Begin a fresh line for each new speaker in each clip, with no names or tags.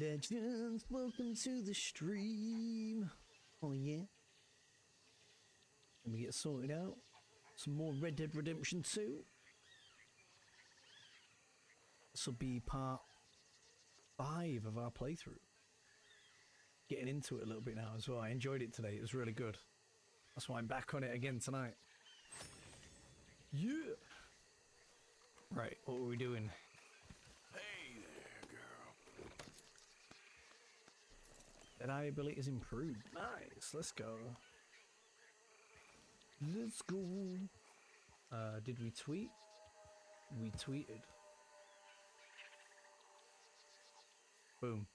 Legends, welcome to the stream. Oh yeah. Let me get sorted out. Some more Red Dead Redemption 2. This will be part five of our playthrough. Getting into it a little bit now as well. I enjoyed it today. It was really good. That's why I'm back on it again tonight. Yeah. Right, what were we doing?
Hey there, girl.
Eye ability is improved. Nice, let's go. Let's go. Uh, did we tweet? We tweeted. Boom.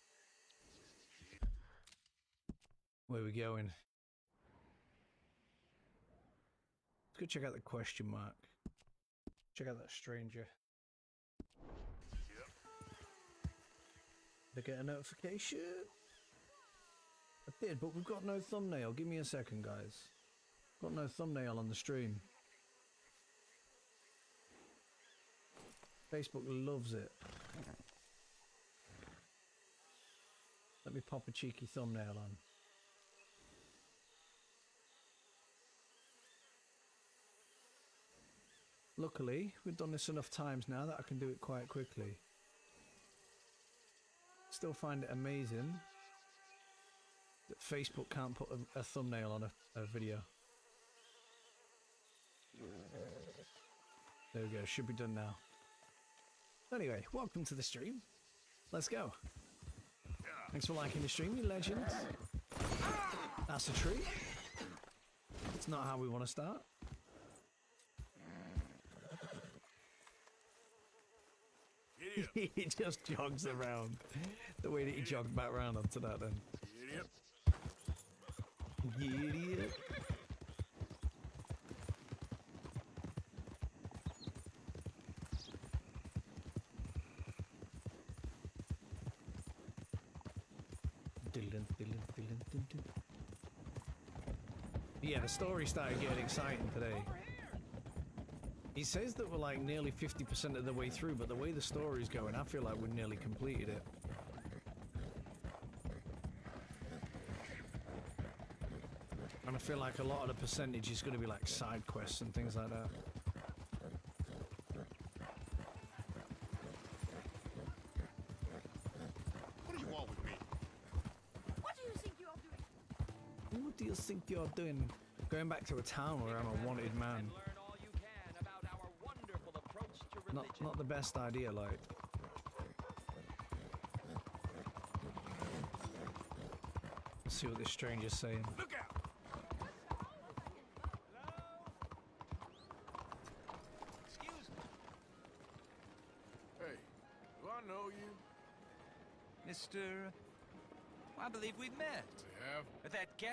Where we going? Let's go check out the question mark. Check out that stranger.
Yep.
I get a notification? Did, but we've got no thumbnail. Give me a second, guys. Got no thumbnail on the stream. Facebook loves it. Let me pop a cheeky thumbnail on. Luckily, we've done this enough times now that I can do it quite quickly. Still find it amazing that Facebook can't put a, a thumbnail on a, a video. There we go, should be done now. Anyway, welcome to the stream. Let's go. Thanks for liking the stream, you legend. That's a tree. It's not how we want to start. He just jogs around. The way that he jogged back around onto that then. Idiot. Yeah, the story started getting exciting today. He says that we're like nearly 50% of the way through, but the way the story's going, I feel like we've nearly completed it. And I feel like a lot of the percentage is going to be like side quests and things like that.
What do you want with me?
What do you think you are doing?
What do you think you're doing? Going back to a town where I'm a wanted man.
Learn all you can about our wonderful approach to religion.
Not, not the best idea, like. See what this stranger's saying.
Look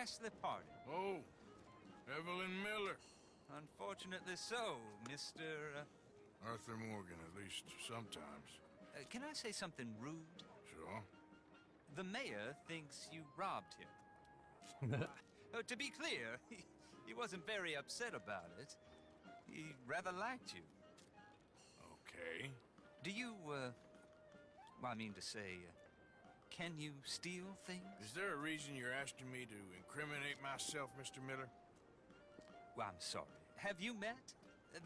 at that ghastly party.
Oh, Evelyn Miller.
Unfortunately so, Mr. Uh,
Arthur Morgan, at least sometimes.
uh, can I say something rude?
Sure.
The mayor thinks you robbed him. Uh, to be clear, he, he wasn't very upset about it. He rather liked you.
Okay.
Do you, uh, well, I mean to say, uh, can you steal things?
Is there a reason you're asking me to incriminate myself, Mr. Miller?
Well, I'm sorry. Have you met?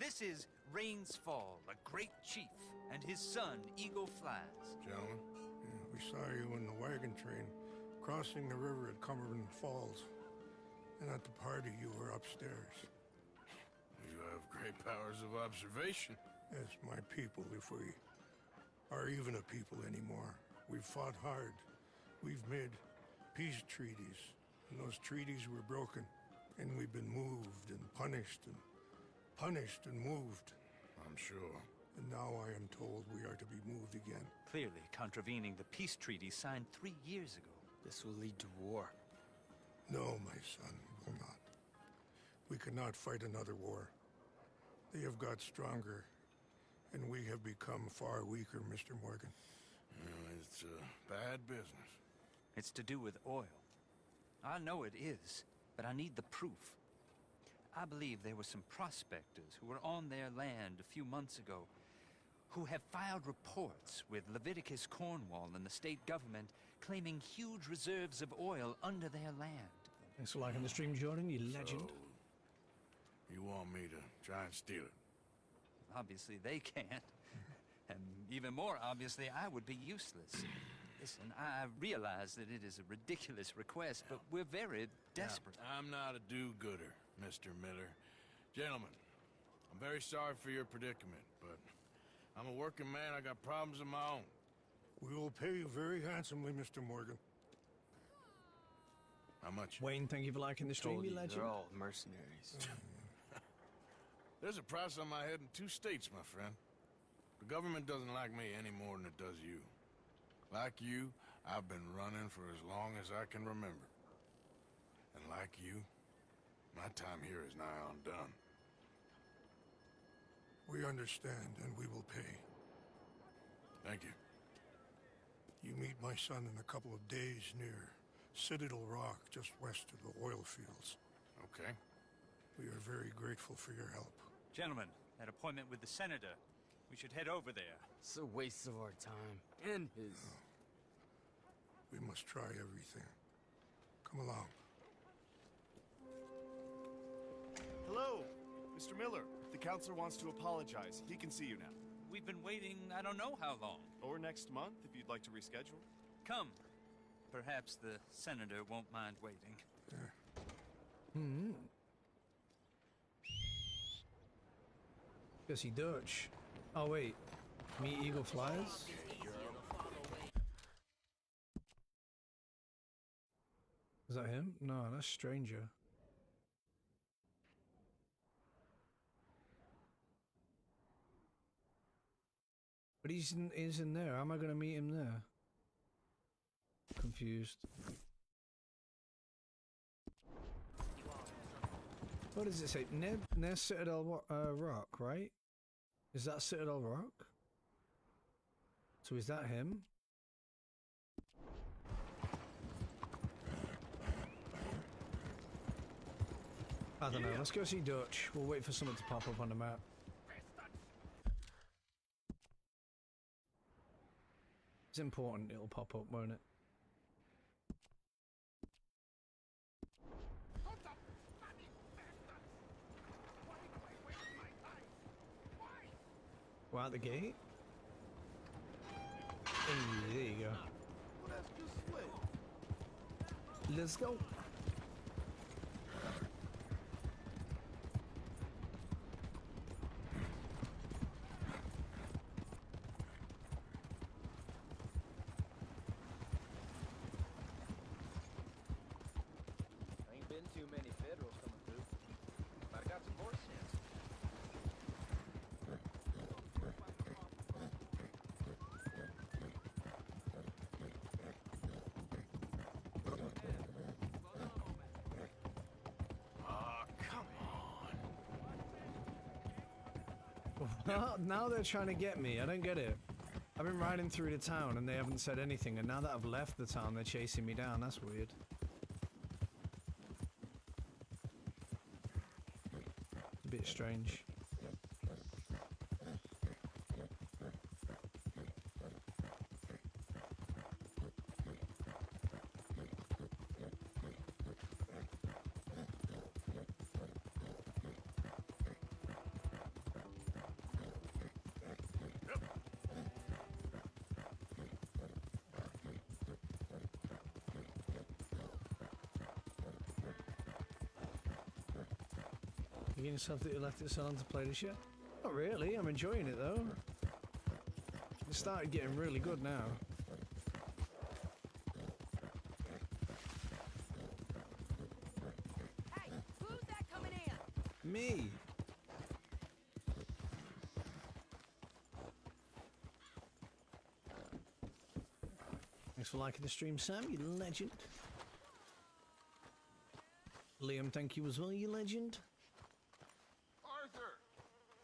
This is Rains Fall, a great chief, and his son, Eagle Flies.
Gentlemen?
Yeah, we saw you in the wagon train crossing the river at Cumberland Falls. And at the party, you were upstairs.
You have great powers of observation.
Yes, my people, if we are even a people anymore. We've fought hard. We've made peace treaties. And those treaties were broken. And we've been moved and punished and punished and moved.
I'm sure.
And now I am told we are to be moved again.
Clearly contravening the peace treaty signed three years ago.
This will lead to war.
No, my son, it will not. We cannot fight another war. They have got stronger, and we have become far weaker, Mr. Morgan.
Well, it's a bad business.
It's to do with oil. I know it is, but I need the proof. I believe there were some prospectors who were on their land a few months ago who have filed reports with Leviticus Cornwall and the state government claiming huge reserves of oil under their land.
Thanks for liking the stream, Jordan, you legend.
So, you want me to try and steal it?
Obviously, they can't. And even more obviously, I would be useless. Listen, I realize that it is a ridiculous request, but we're very desperate.
Now, I'm not a do-gooder, Mr. Miller. Gentlemen, I'm very sorry for your predicament, but I'm a working man. I got problems of my own.
We will pay you very handsomely, Mr. Morgan.
How much?
Wayne, thank you for liking the stream, you
you,
legend.
they're all mercenaries.
There's a price on my head in two states, my friend. The government doesn't like me any more than it does you. Like you, I've been running for as long as I can remember. And like you, my time here is nigh undone.
We understand, and we will pay.
Thank you.
You meet my son in a couple of days near Citadel Rock, just west of the oil fields.
Okay.
We are very grateful for your help.
Gentlemen, that appointment with the senator. We should head over there.
It's a waste of our time. And his.
We must try everything. Come along.
Hello, Mr. Miller. The counselor wants to apologize. He can see you now.
We've been waiting I don't know how long.
Or next month, if you'd like to reschedule.
Come. Perhaps the senator won't mind waiting.
Jesse hmm. Dutch. Oh, wait. Me Eagle Flies? Is that him? No, that's Stranger. But he's in, he's in there. How am I going to meet him there? Confused. What does it say? Near, near Citadel uh, Rock, right? Is that Citadel Rock? So is that him? I don't know. Let's go see Dutch. We'll wait for something to pop up on the map. It's important it'll pop up, won't it? Go out the gate. Hey, there you go. Let's go.
Ain't been too many federals coming through. But I got some horse sense.
Now they're trying to get me. I don't get it. I've been riding through the town and they haven't said anything, and now that I've left the town, they're chasing me down. That's weird. A bit strange. Yourself that you left it on to play this yet? Not really. I'm enjoying it though. It started getting really good now.
Hey, who's that coming in?
Me. Thanks for liking the stream, Sam. You legend. Liam, thank you as well. You legend.
Arthur,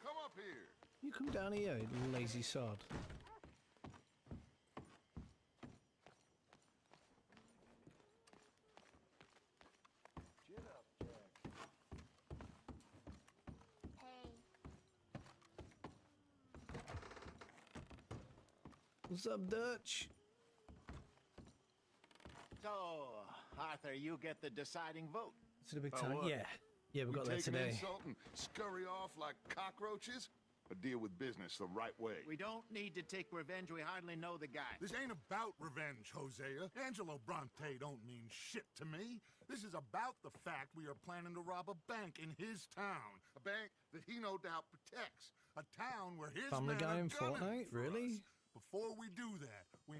come up here.
You come down here, you lazy sod. What's up, Dutch?
So, Arthur, you get the deciding vote.
It's a big time. Yeah. Yeah, we
We
got there
take an
today.
insult and scurry off like cockroaches? Or deal with business the right way?
We don't need to take revenge. We hardly know the guy.
This ain't about revenge, Hosea. Angelo Bronte don't mean shit to me. This is about the fact we are planning to rob a bank in his town.
A bank that he no doubt protects.
A town where his
Family
men
Guy
are
in
gunning
Fortnite?
for
Really?
us. Before we do that, we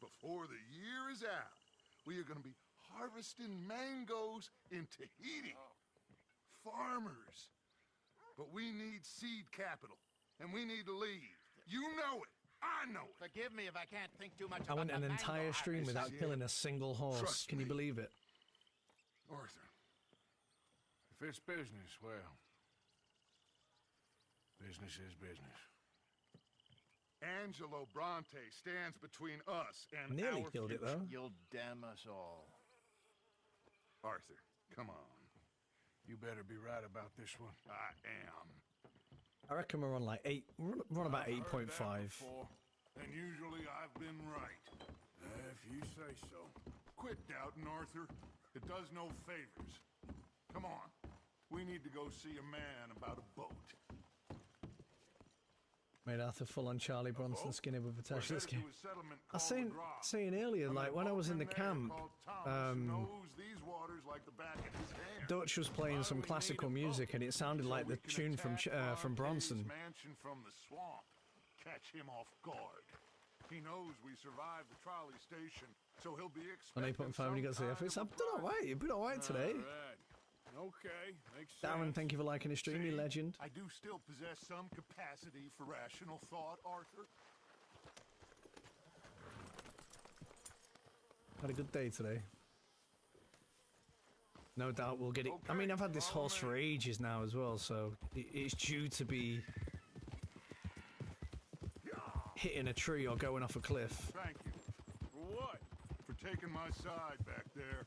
Before the year is out, we are going to be harvesting mangoes in Tahiti. Oh. Farmers. But we need seed capital, and we need to leave. You know it. I know it.
Forgive me if I can't think too much
I
about
went an entire stream without
is
killing a single horse.
Trust
Can you believe it?
Arthur,
If it's business, well, business is business.
Angelo Bronte stands between us and
Nearly
our
killed it
future.
though.
You'll damn us all.
Arthur, come on.
You better be right about this one.
I am.
I reckon we're on like eight. We're on- we're on about eight point five.
And usually I've been right.
Uh, if you say so.
Quit doubting, Arthur. It does no favors. Come on. We need to go see a man about a boat.
Made Arthur full on Charlie Bronson skinny with
We're
Natasha. This
headed
game.
to a settlement
I was saying, saying earlier, like when I was in the camp,
called Thomas who
um,
knows these waters like the back of his hand.
Dutch was playing some classical music, and it sounded like the tune from uh, from Bronson.
mansion from the. Catch him off guard. He knows we survived the trolley station, so he'll be
On
expecting
8.5 when you got to the
kind
I've done alright. You've been alright today.
Okay, makes
Darren, thank you for liking the stream, you legend.
I do still possess some capacity for rational thought, Arthur.
Had a good day today. No doubt we'll get it. I mean, I've had this horse for ages now as well, so it's due to be hitting a tree or going off a cliff.
Thank you
For what?
for taking my side back there.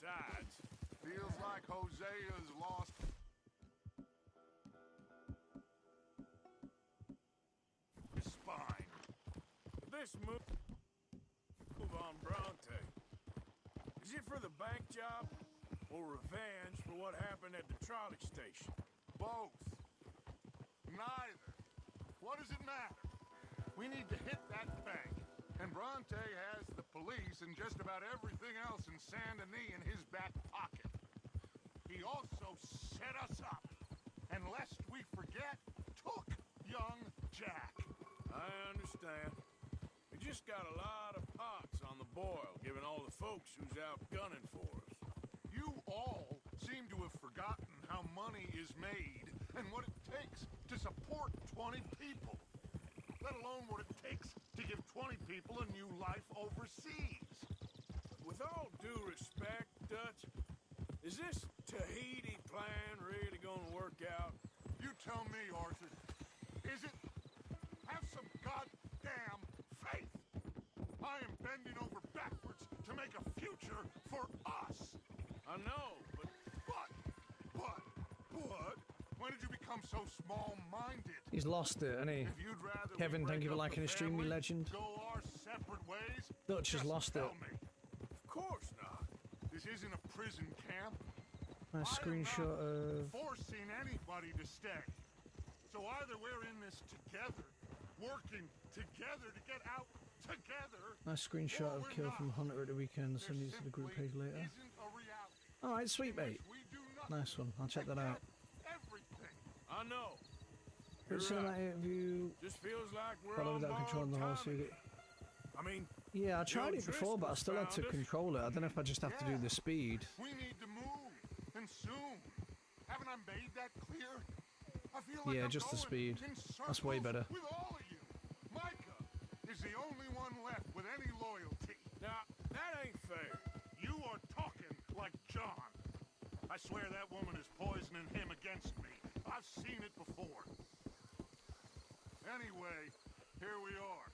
Sides.
Feels like Hosea's lost. His spine.
This move, move on Bronte. Is it for the bank job or revenge for what happened at the trolley station?
Both. Neither. What does it matter? We need to hit that bank. And Bronte has the police and just about everything else in Saint Denis in his back pocket. He also set us up. And lest we forget, took young Jack.
I understand. We just got a lot of pots on the boil, given all the folks who's out gunning for us.
You all seem to have forgotten how money is made and what it takes to support 20 people. Let alone what it takes to give 20 people a new life overseas.
With all due respect, Dutch, is this Tahiti plan really gonna work out?
You tell me, Arthur. Is it? Have some goddamn faith. I am bending over backwards to make a future for us.
I know, but
But, but, but, when did you become so small-minded?
He's lost it, hasn't he?
If you'd rather
Kevin, thank you for liking the stream, you legend.
Go our separate ways.
Dutch has lost it.
Me.
of course not.
This isn't a prison camp.
Nice
I
screenshot of.
forcing anybody to stay. So either we're in this together, working together to get out together.
Nice screenshot of kill
not.
from Hunter at the weekend. Send these to the group page later.
isn't a reality
All right, sweet mate.
which we do nothing
Nice one. I'll check that out.
I know.
But seeing
right.
that interview,
Just feels like we're on
without controlling the
borrowed
horse.
time
You
again.
get...
I mean,
Yeah, I tried it before, but I still had to
us.
control it. I don't know if I just have to do the speed.
We need to move, and soon. Haven't I made that clear? I feel like
Yeah,
I'm
just the speed. That's way better.
With all of you. Micah is the only one left with any loyalty.
Now, that ain't fair.
You are talking like John. I swear that woman is poisoning him against me. I've seen it before. Anyway, here we are.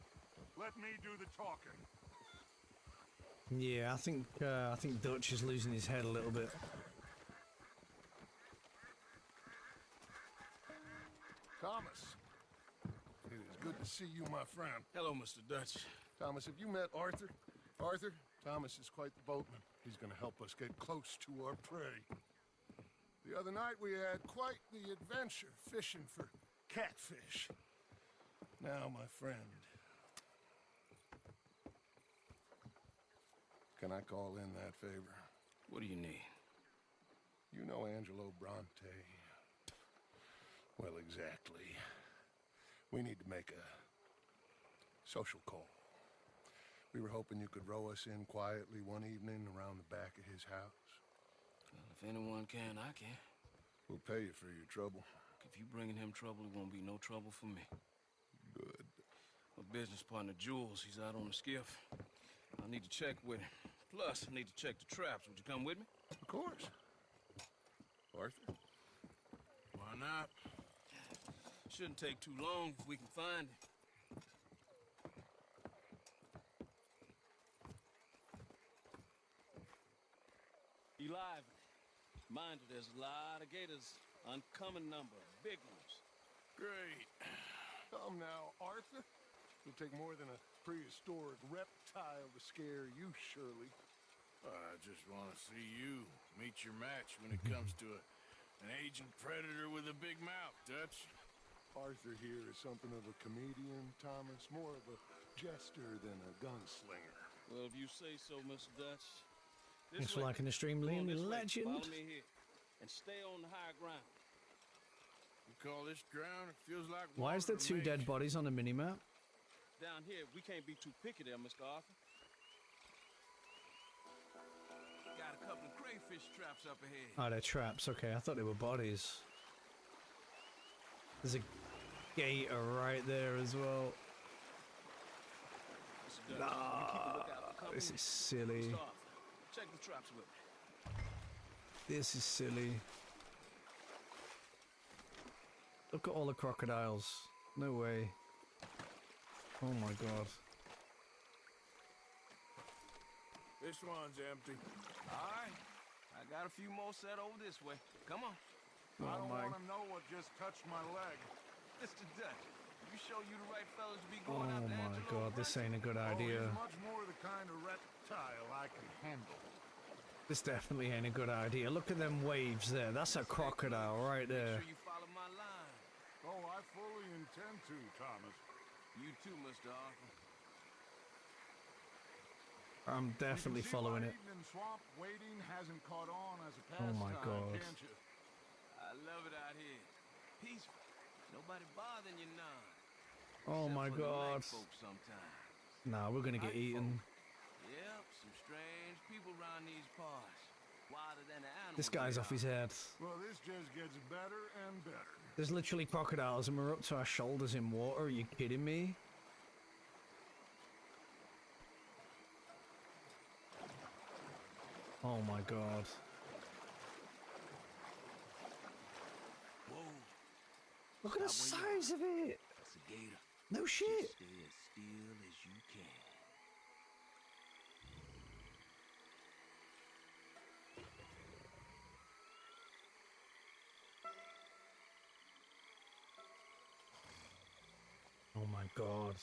Let me do the talking.
Yeah, I think uh, I think Dutch is losing his head a little bit.
Thomas, it is good to see you, my friend.
Hello, Mr. Dutch.
Thomas, have you met Arthur? Arthur, Thomas is quite the boatman. He's going to help us get close to our prey. The other night we had quite the adventure fishing for catfish. Now, my friend, can I call in that favor?
What do you need?
You know Angelo Bronte. Well, exactly. We need to make a social call. We were hoping you could row us in quietly one evening around the back of his house.
Well, if anyone can, I can.
We'll pay you for your trouble.
If you bringing him trouble, it won't be no trouble for me.
Good.
My business partner, Jules, he's out on the skiff. I need to check with him. Plus, I need to check the traps. Would you come with me?
Of course. Arthur?
Why not?
Shouldn't take too long if we can find him. Be lively. Mind you, there's a lot of gators. Uncommon number. Big ones.
Great.
Come now, Arthur. It'll take more than a prehistoric reptile to scare you, Shirley.
I just want to see you meet your match when it comes to a, an aging predator with a big mouth, Dutch.
Arthur here is something of a comedian, Thomas. More of a jester than a gunslinger.
Well, if you say so, Mr. Dutch. This
Thanks for
way.
liking the stream, Liam.
this.
Legend.
Me here. And stay on the higher ground.
You call this ground? It feels like
Why is there two dead bodies on the minimap?
Down here, we can't be too picky there, Mr. Arthur. Got a couple of crayfish traps up ahead.
Oh, they're traps. Okay, I thought they were bodies. There's a gator right there as well.
Mr. Dutch, you keep a lookout for company.
This is silly.
Mr. Check the traps with me.
This is silly. Look at all the crocodiles. No way. Oh my god.
This one's empty.
All right. I got a few more set over this way. Come on.
Oh I
don't
my-
want to know what just touched my leg.
Mr. Dutch, you show you the right fellas oh to be
Oh
going after
my
Angelo
god, this ain't a good idea.
he's much more the kind of reptile I can handle.
This definitely ain't a good idea. Look at them waves there. That's a crocodile right there.
Make sure you follow my line.
Oh, I fully intend to, Thomas.
You too, Mr. Arthur.
I'm definitely
You
following it.
Eating swamp waiting hasn't caught on as a
Oh my God.
can't you?
I love it out here. Peaceful. Nobody bothering you none.
Oh
Except
my
for the land
god.
folks.
Nah, we're gonna get
Night
eaten.
Yep, some strange people around these parts. Wilder than the animals.
This guy's off his head.
Well, this just gets better and better.
There's literally crocodiles and we're up to our shoulders in water. Are you kidding me? Oh my god.
Whoa,
Look at the
Stop where you
size of it.
that's a gator.
No shit.
Stay as still as you can.
Oh my god.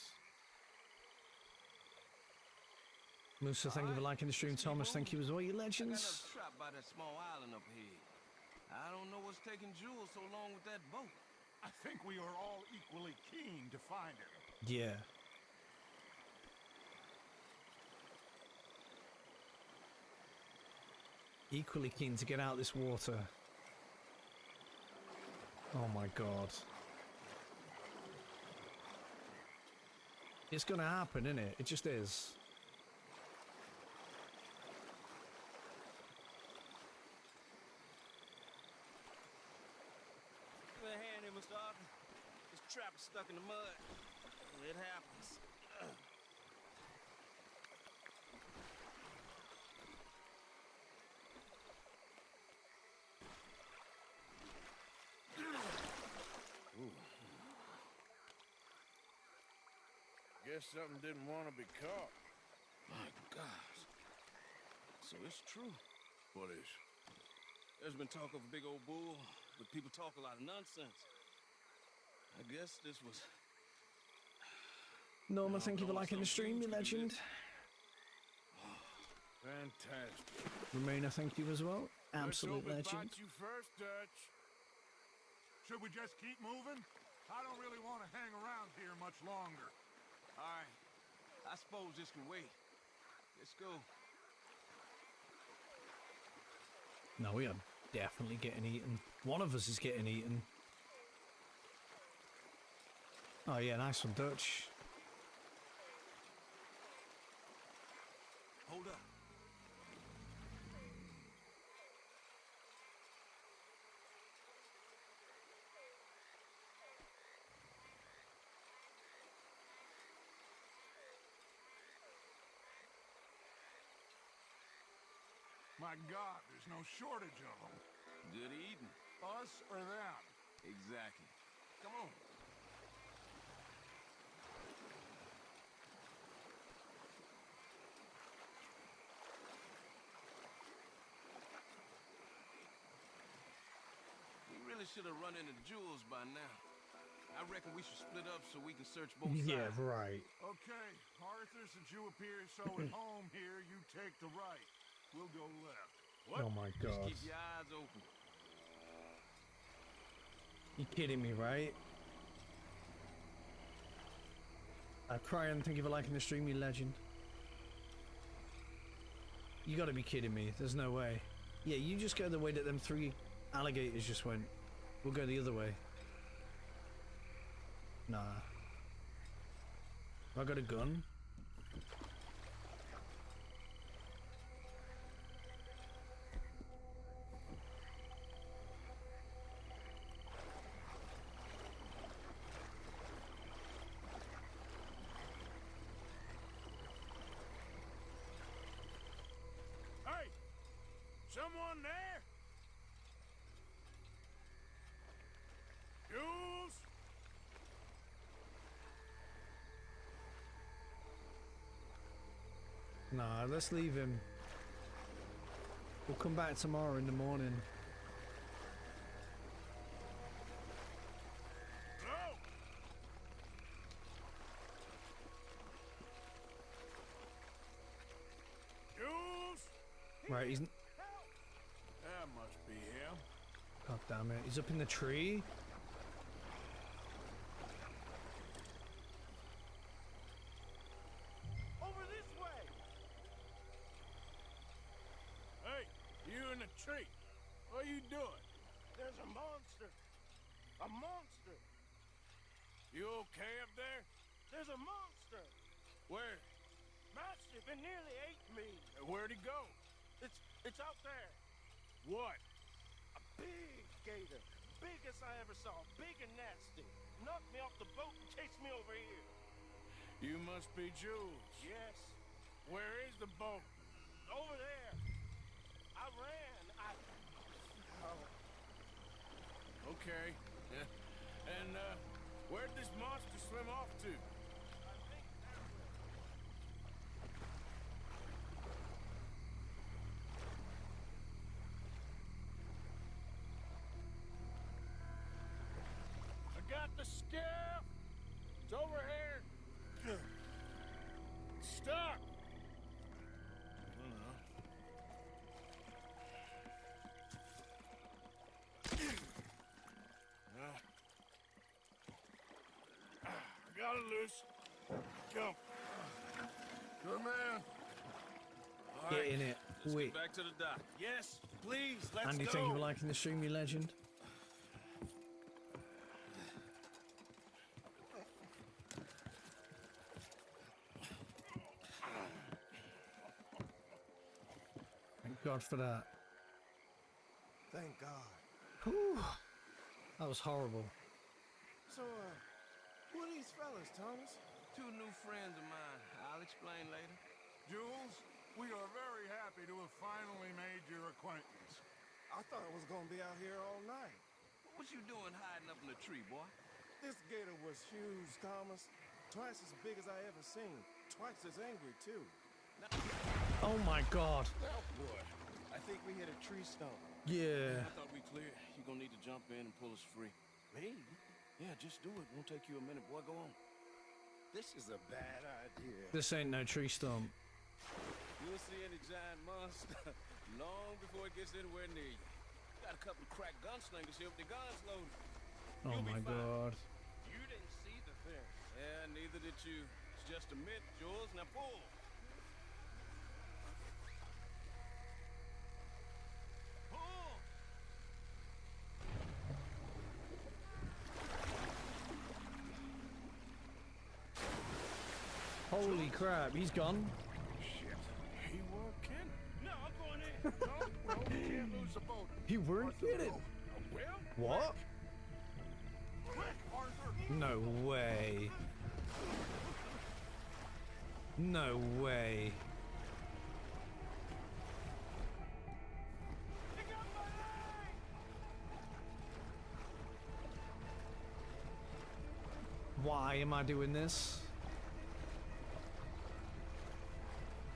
Musa, thank you for liking the stream. Thomas, thank you as well, you legends.
us by that small island up here. I don't know what's taking Jules so long with that boat.
I think we are all equally keen to find it.
Yeah. Equally keen to get out this water. Oh my god. It's gonna happen, isn't it? It just is.
Give me a hand, here, Mr. Arthur. This trap is stuck in the mud. It happens.
Guess something didn't want to be caught.
My gosh. So it's true.
What is?
There's been talk of a big old bull, but people talk a lot of nonsense. I guess this was.
Norma, thank you for liking the stream, you legend.
Fantastic.
Ramona, thank you as well. Absolute
Let's hope it
legend.
you first, Dutch.
Should we just keep moving? I don't really want to hang around here much longer.
All right. I suppose this can wait. Let's go.
No, we are definitely getting eaten. One of us is getting eaten. Oh yeah, nice one, Dutch.
Hold up.
My God, there's no shortage of them.
Good eating.
Us or them?
Exactly. Come on. We really should have run into Jules by now. I reckon we should split up so we can search both sides.
right.
Okay, Arthur, since you appear so at home here, you take the right. We'll go left. What?
Oh my
Just
god.
keep your eyes open.
You kidding me, right? Uh, Cryon, thank you for liking the stream, you legend. You gotta be kidding me. There's no way. Yeah, you just go the way that them three alligators just went. We'll go the other way. Nah. I got a gun.
Hey! Someone there? Jules?
Nah, let's leave him. We'll come back tomorrow in the morning.
Jules?
Right, he's.
That must be him.
God damn it. He's up in the tree.
Over this way! Hey, you in the tree. What are you doing?
There's a monster. A monster.
You okay up there?
There's a monster.
Where?
Massive. It nearly ate me.
Where'd he go?
It's it's out there.
What?
A big gator. Biggest I ever saw. Big and nasty. Knocked me off the boat and chased me over here.
You must be Jules.
Yes.
Where is the boat?
Over there. I ran. I. Oh.
Okay. Yeah. And, uh, where'd this monster swim off to?
I think that way.
I got the skiff! It's over here! Stuck! I hmm. got it loose. Come.
Good man.
All
Get
right,
in it.
Let's
Wait.
back to the dock.
Yes, please, let's
Andy,
go.
thank you for liking the stream, you legend. Thank God for that.
Thank God.
Whew. That was horrible.
So, uh, who are these fellas, Thomas? Two new friends of mine. I'll explain later.
Jules, we are very happy to have finally made your acquaintance.
I thought I was gonna be out here all night. What was you doing hiding up in the tree, boy? This gator was huge, Thomas. Twice as big as I ever seen. Twice as angry, too.
Oh my god.
Boy. I think we hit a tree stump.
Yeah.
I thought we cleared. You're gonna need to jump in and pull us free. Me? Yeah, just do it. Won't take you a minute, boy. Go on. This is a bad idea.
This ain't no tree stump.
You'll see any giant monster long before it gets anywhere near you. Got a couple of crack gunslingers here with their guns loaded.
Oh
You'll be
my god.
You didn't see the thing. Yeah, neither did you. It's just a myth, Jules. Now pull. Pull!
Holy crap, he's gone.
Shit. He weren't kidding. No, I'm going in. no, no, we can't lose the boat.
He weren't kidding.
Well,
What? No way. No way. Why am I doing this?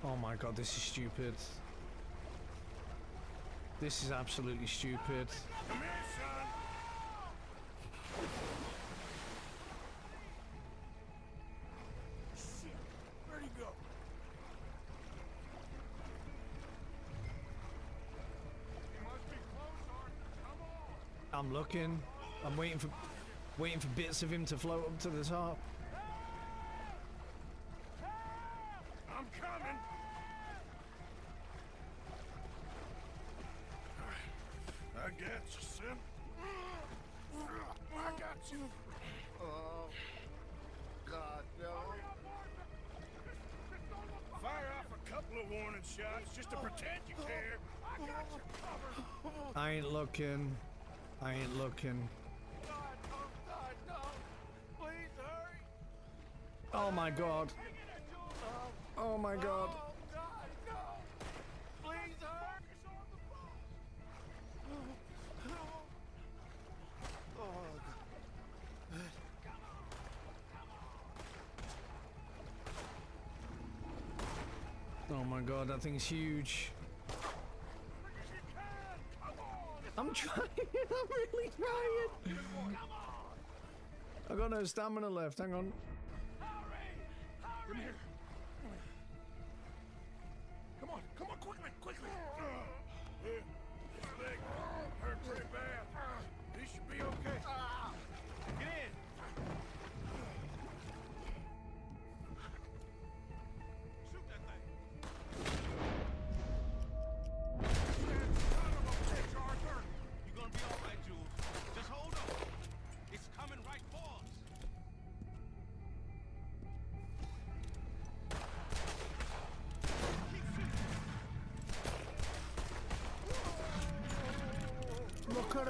Oh my god, this is stupid. This is absolutely stupid. I'm looking. I'm waiting for waiting for bits of him to float up to the top. Looking. I ain't looking.
God, oh God, no. Please hurry.
Oh my god. Oh my god.
Oh.
Oh my god, that thing's huge. I'm trying. I'm really trying. I've got no stamina left. Hang on.
Come here.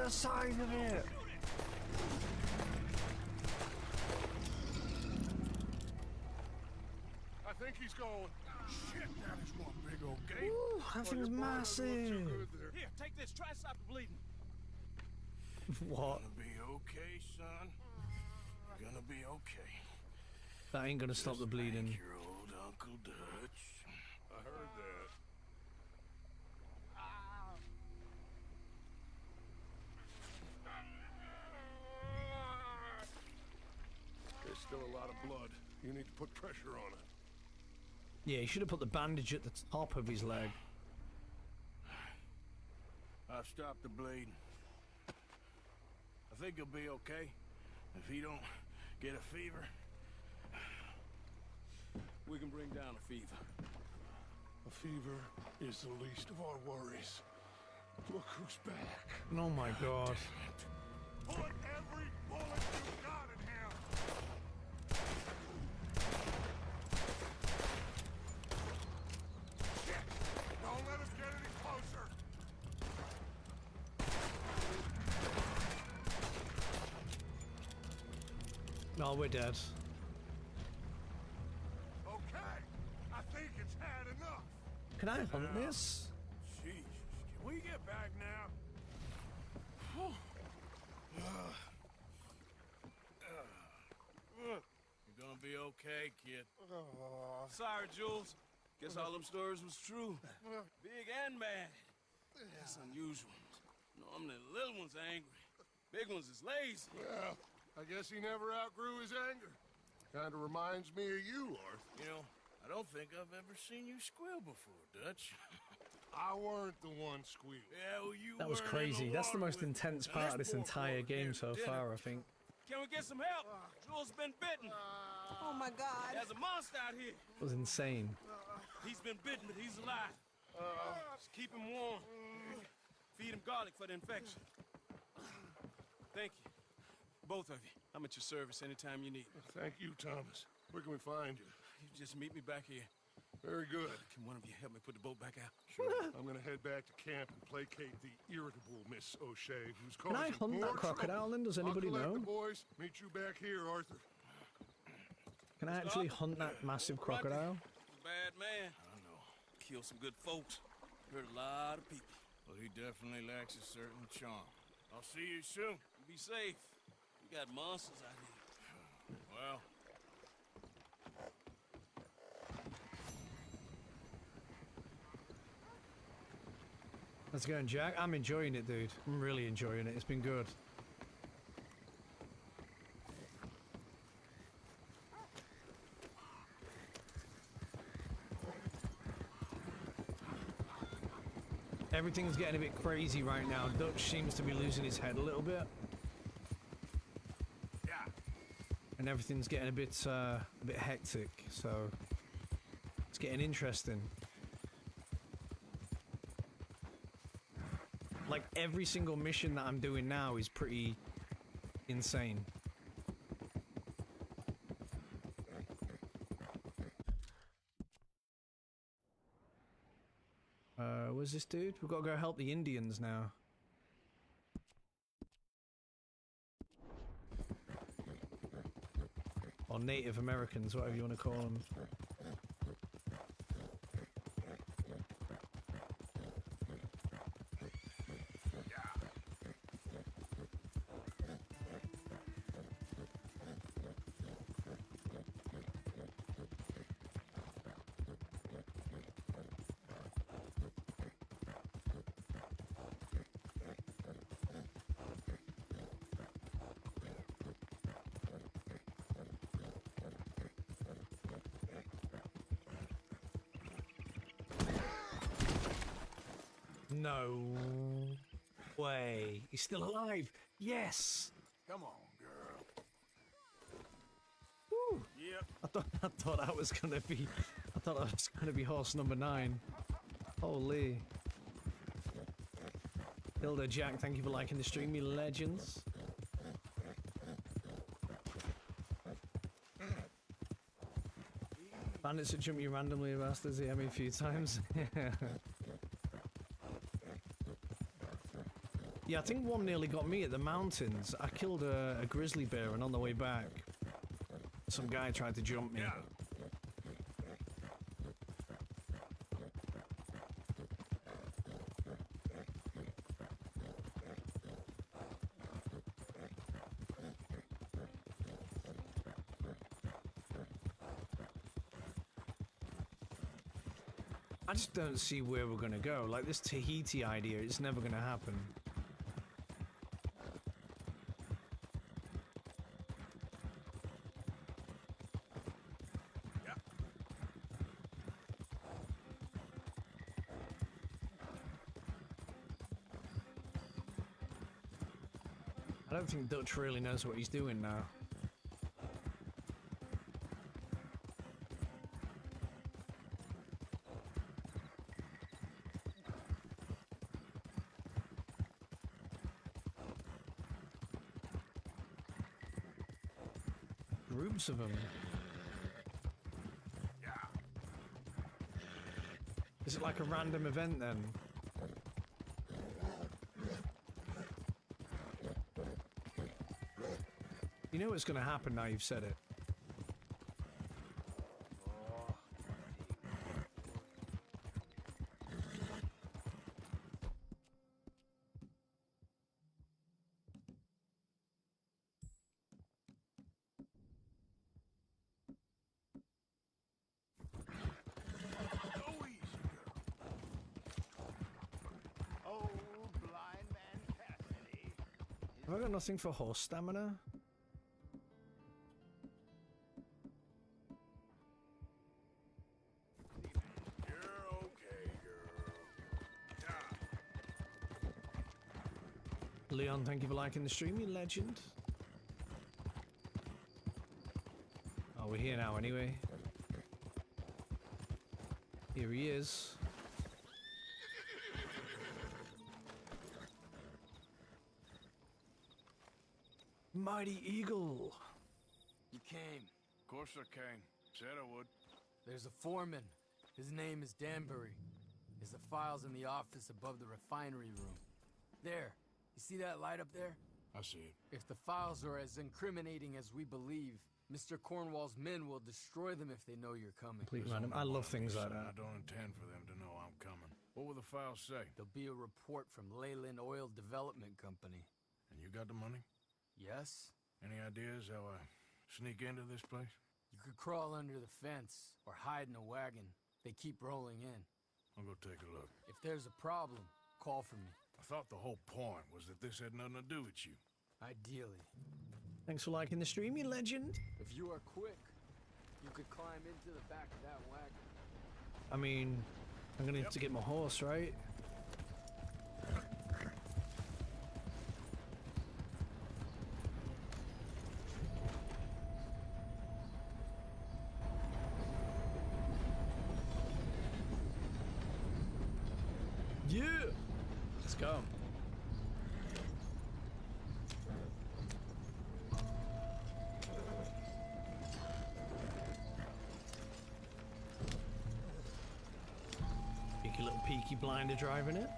Look at the size of it.
I think he's going. Shit, that is one big old gate.
Ooh, that
Well,
thing's
your brother was too
massive.
Here, take this. Try to stop the bleeding.
What?
Gonna be okay, son. Gonna be okay.
That ain't gonna stop the bleeding.
Thank your old Uncle Dutch. I heard that. There's still a lot of blood. You need to put pressure on it.
Yeah, he should have put the bandage at the top of his leg.
I've stopped the bleeding. I think he'll be okay. If he don't get a fever.
We can bring down a fever.
A fever is the least of our worries. Look who's back.
Oh my god.
Put every bullet you got in him! Shit! Don't let us get any closer!
No, we're dead.
Okay, I think it's had enough.
Can I hunt this?
Jeez, can we get back now?
You're gonna be okay, kid.
Oh, sorry, Jules. Guess all them stories was true. Big and bad. That's unusual. Normally the little ones are angry. Big ones is lazy.
Well, I guess he never outgrew his anger. Kinda reminds me of you, Arthur.
You know, I don't think I've ever seen you squeal before, Dutch.
I weren't the one squealing.
Yeah, well, you
That was
were in
crazy. That's the most intense part of this entire game so
dinner.
far, I think.
Can we get some help? Jules been bitten.
Oh my god.
There's a monster out here.
It was insane.
He's been bitten, but he's alive. Just keep him warm. Feed him garlic for the infection. Thank you. Both of you. I'm at your service anytime you need.
Thank you, Thomas. Where can we find you?
You just meet me back here.
Very good.
Can one of you help me put the boat back out?
Sure. I'm gonna head back to camp and placate the irritable Miss O'Shea, who's
Can I hunt that crocodile
trouble.
then? Does anybody
I'll
know?
the boys. Meet you back here, Arthur.
Can I actually hunt that massive crocodile?
Bad man. I know. Killed some good folks. Hurt a lot of people.
Well, he definitely lacks a certain charm. I'll see you soon.
Be safe. We got monsters out here.
Well,
Let's go, Jack. I'm enjoying it, dude. I'm really enjoying it. It's been good. Everything's getting a bit crazy right now. Dutch seems to be losing his head a little bit.
yeah.
And everything's getting a bit, uh, a bit hectic, so... It's getting interesting. Like, every single mission that I'm doing now is pretty insane. Uh, where's this dude? We've got to go help the Indians now. Or Native Americans, whatever you want to call them. Still alive. Yes.
Come on, girl.
Woo.
Yep.
I thought I thought that was gonna be I thought that was gonna be horse number nine. Holy. Hilda Jack, thank you for liking the stream, you legends. Bandits that jump you randomly, bastards, yeah, me a few times. yeah, I think one nearly got me at the mountains. I killed a, a grizzly bear, and on the way back, some guy tried to jump me. Yeah. I just don't see where we're gonna go. Like this Tahiti idea, it's never gonna happen. Don't think Dutch really knows what he's doing now. Groups of them. Is it like a random event then? You know what's going to happen now you've said it.
Oh, blind man Cassidy.
Have I got nothing for horse stamina? Thank you for liking the stream, you legend. Oh, we're here now anyway. Here he is. Mighty Eagle.
You came.
Of course I came. Said I would.
There's a foreman. His name is Danbury. There's the files in the office above the refinery room. There. You see that light up there?
I see it.
If the files are as incriminating as we believe, Mr. Cornwall's men will destroy them if they know you're coming.
Complete
There's
random. I love things like that.
I don't intend for them to know I'm coming. What will the files say?
There'll be a report from Leyland Oil Development Company.
And you got the money?
Yes?
Any ideas how I sneak into this place?
You could crawl under the fence or hide in a wagon. They keep rolling in.
I'll go take a look.
If there's a problem, call for me.
I thought the whole point was that this had nothing to do with you.
Ideally.
Thanks for liking the stream, you legend.
If you are quick, you could climb into the back of that wagon.
I mean, I'm gonna have to get my horse, right? Yeah! Let's go. Peaky peaky blinder driving it.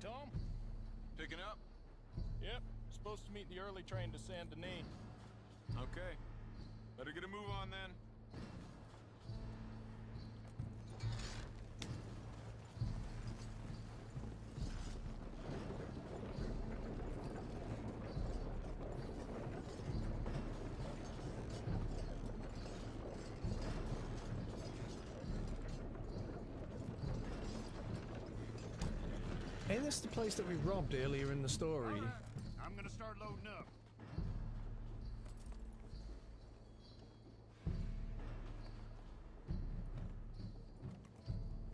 Hey, Tom?
Picking up?
Yep. Supposed to meet the early train to Saint Denis.
Okay. Better get a move on then.
Ain't this the place that we robbed earlier in the story?
I'm gonna start loading up.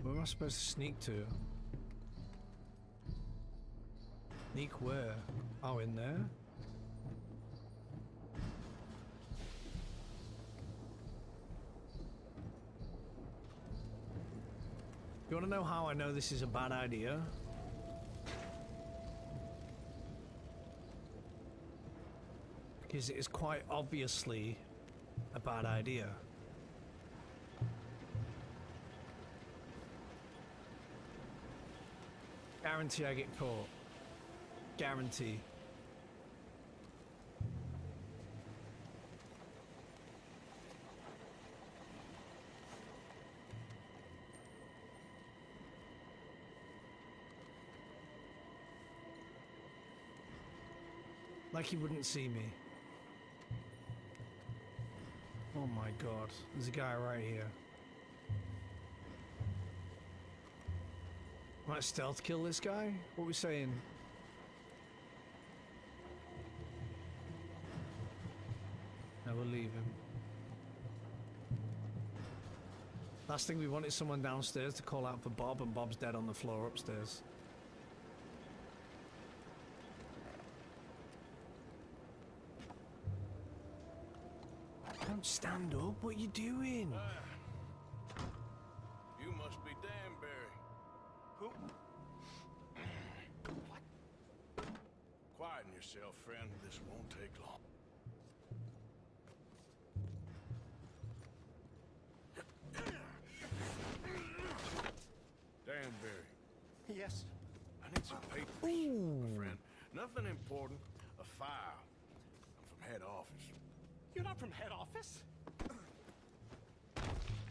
Where am I supposed to sneak to? Sneak where? Oh, in there? You want to know how I know this is a bad idea? It is quite obviously a bad idea. Guarantee I get caught. Guarantee. Like he wouldn't see me. Oh my god. There's a guy right here. Might stealth kill this guy? What are we saying? No, we'll leave him. Last thing we want is someone downstairs to call out for Bob, and Bob's dead on the floor upstairs. Don't stand up. What are you doing?
You must be Danbury.
Who?
Quieten yourself, friend. This won't take long. Danbury,
Yes.
I need some papers, my friend. Nothing important. A file. I'm from head office.
You're not from head office?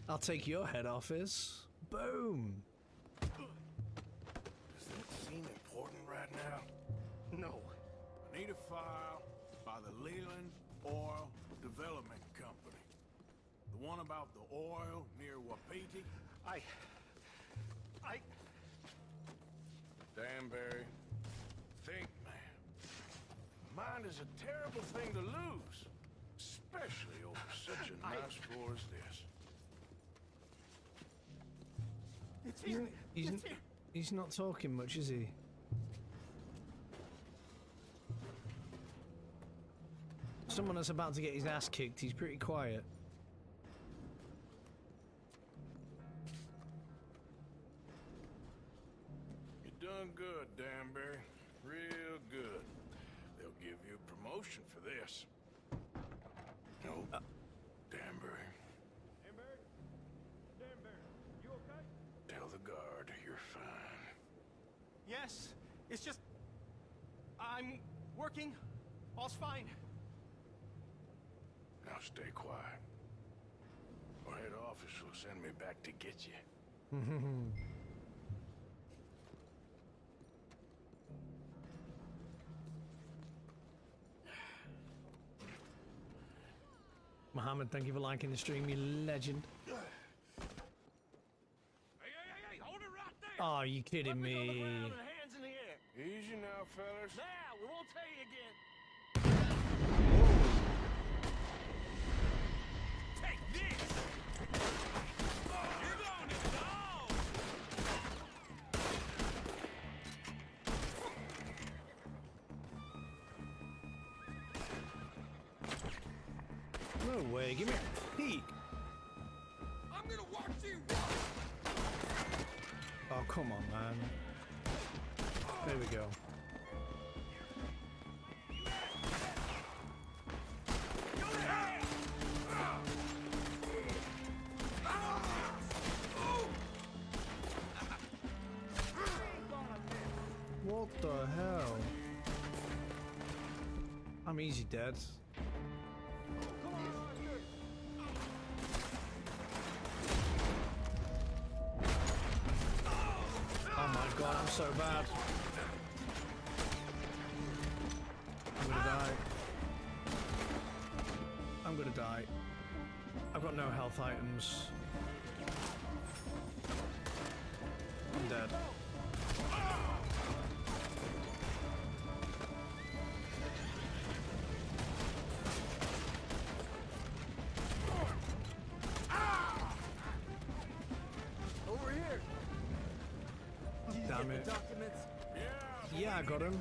I'll take your head office. Boom.
Does that seem important right now?
No.
I need a file by the Leland Oil Development Company. The one about the oil near Wapiti?
I... I...
Danbury, think, man. Mind is a terrible thing to lose. Especially over such a nice floor as this.
It's
He's,
here.
he's,
It's here.
he's not talking much, is he? Someone that's about to get his ass kicked, he's pretty quiet.
You're doing good, Danbury. Real good. They'll give you a promotion for this. No, uh, Danbury.
Danbury? Danbury, you okay?
Tell the guard you're fine.
Yes. It's just... I'm working. All's fine.
Now stay quiet. Or head office will send me back to get you.
Mohammed, thank you for liking the stream, you legend.
Hey, hey, hey, hey, hold it right there!
Oh, are you kidding
Put me on the
me?
ground and hands in the air.
Easy now, fellas.
Now, we won't tell you again.
No way, give me a peek.
I'm gonna watch you walk!
Oh, come on, man. There we go. What the hell? I'm easy dead. So bad. I'm gonna die. I'm gonna die. I've got no health items. Damn it.
documents.
Yeah, I got him.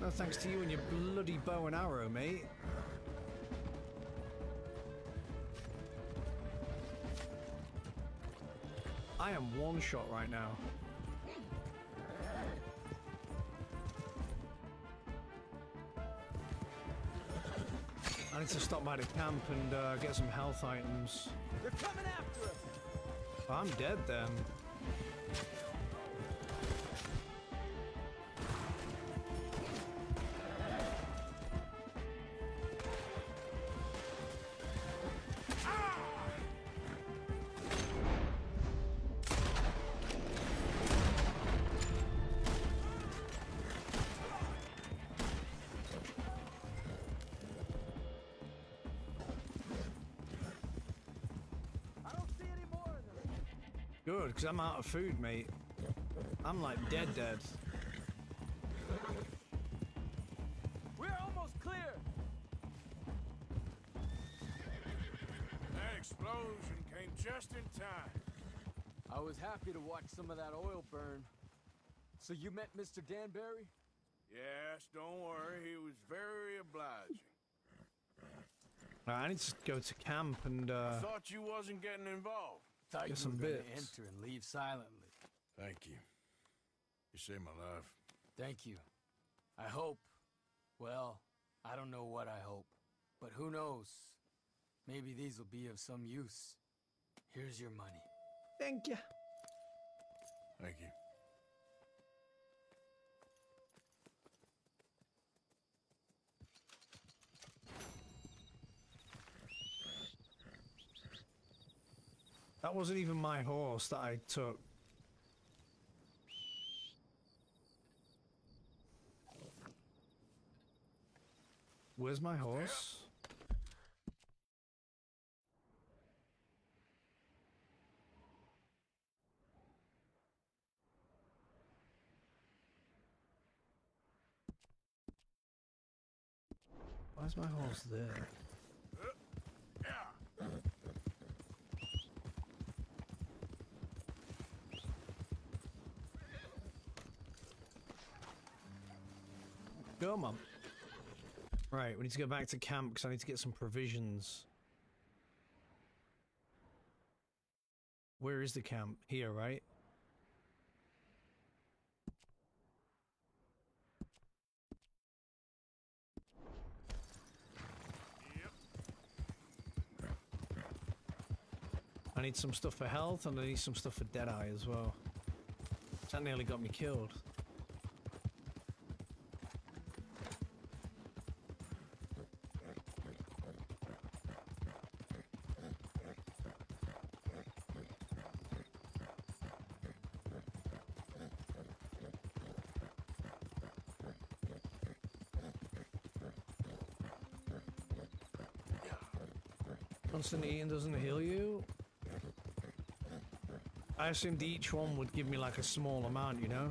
No thanks to you and your bloody bow and arrow, mate. I am one shot right now. I need to stop by the camp and uh, get some health items.
They're coming after us.
I'm dead then. Because I'm out of food, mate. I'm like dead dead.
We're almost clear.
That explosion came
just in time.
I was happy to watch some of that oil burn. So you met Mr. Danbury?
Yes, don't worry. He was very obliging.
Right, I need to go to camp and uh,
Thought you wasn't getting involved.
Thought
Get
you
some
were gonna
bits.
enter and leave silently.
Thank you. You saved my life.
Thank you. I hope. Well, I don't know what I hope. But who knows? Maybe these will be of some use. Here's your money.
thank you.
Thank you.
That wasn't even my horse that I took. Where's my horse? Why's my horse there? Go, mum. Right, we need to go back to camp because I need to get some provisions. Where is the camp? Here, right? I need some stuff for health and I need some stuff for Deadeye as well. That nearly got me killed. Constant eating doesn't heal you? I assumed each one would give me like a small amount, you know?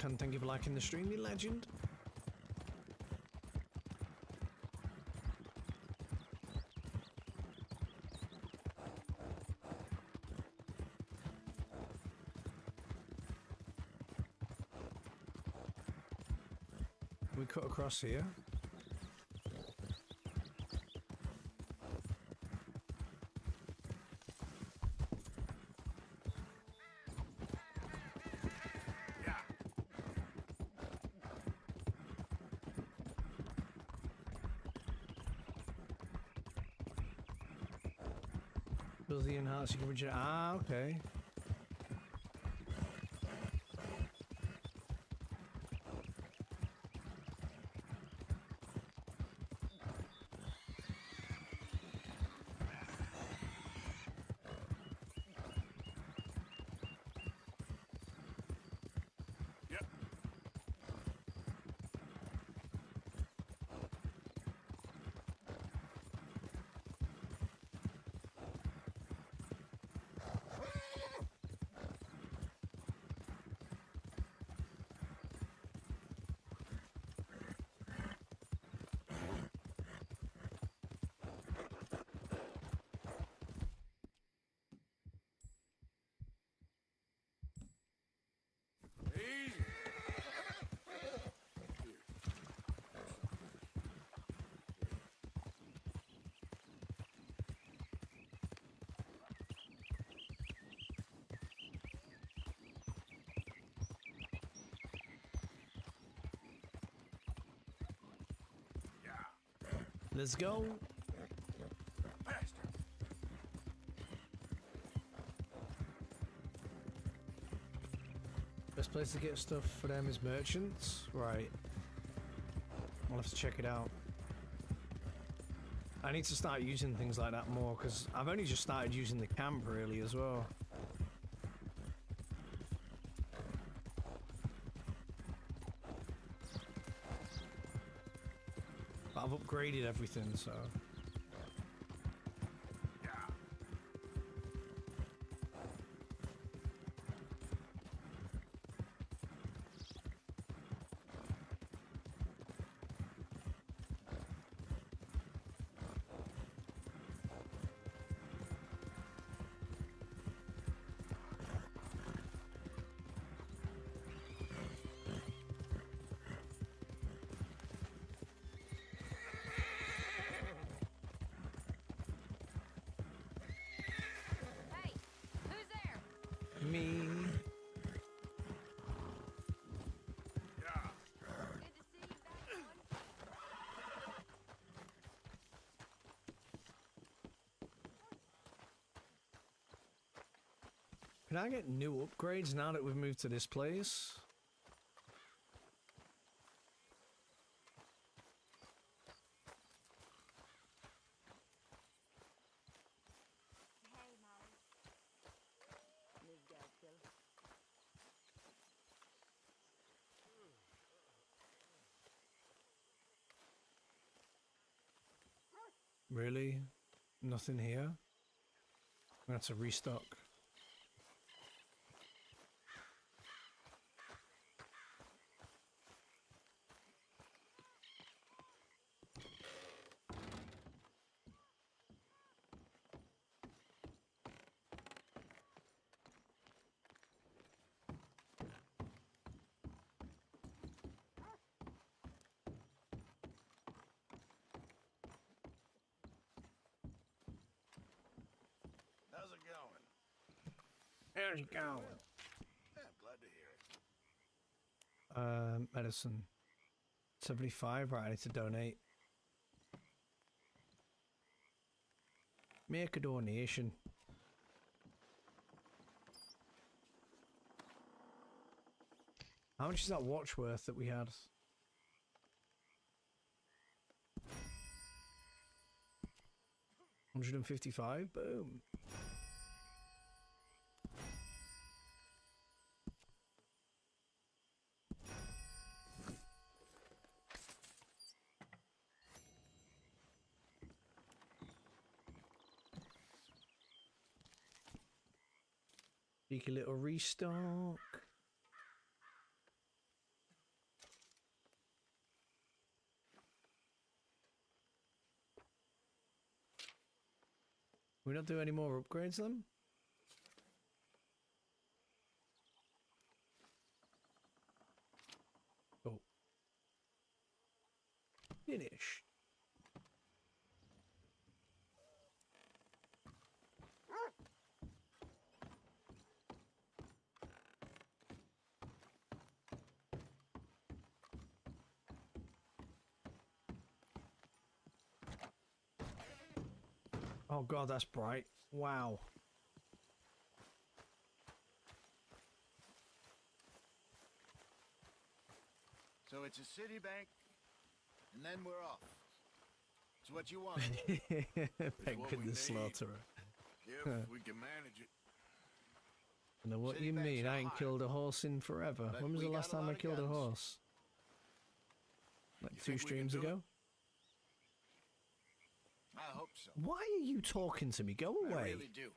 Balkan, thank you for liking the stream, you legend. We cut across here. Reach it. Ah, okay. Let's go. Best place to get stuff for them is merchants. Right. I'll have to check it out. I need to start using things like that more because I've only just started using the camp really as well. I've upgraded everything, so. I get new upgrades now that we've moved to this place? Really? Nothing here? That's a restock.
How's it going?
How's it going?
Yeah, I'm glad to hear it.
Uh, medicine. 75, right, I need to donate. Make a donation. How much is that watch worth that we had? Hundred and fifty-five. Boom. Cheeky little restock. We not do any more upgrades then? Oh. Finish. Oh god, that's bright. Wow.
So it's a city bank, and then we're off. It's what you want.
Penguin the slaughterer.
If we can manage it.
I know what
City
you mean. I ain't killed a horse in forever.
but
when was the last time I killed a horse? Like
You
two
think we can
streams
do
ago?
So.
Why are you talking to me? Go away.
I really do.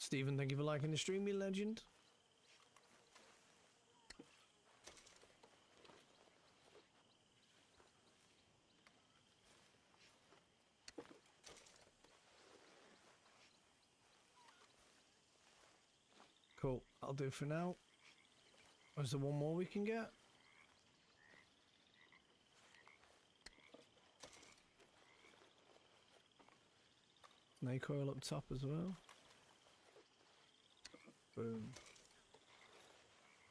Stephen, thank you for liking the stream, you legend. Cool. I'll do for now. Is there one more we can get? Snake oil up top as well. Boom.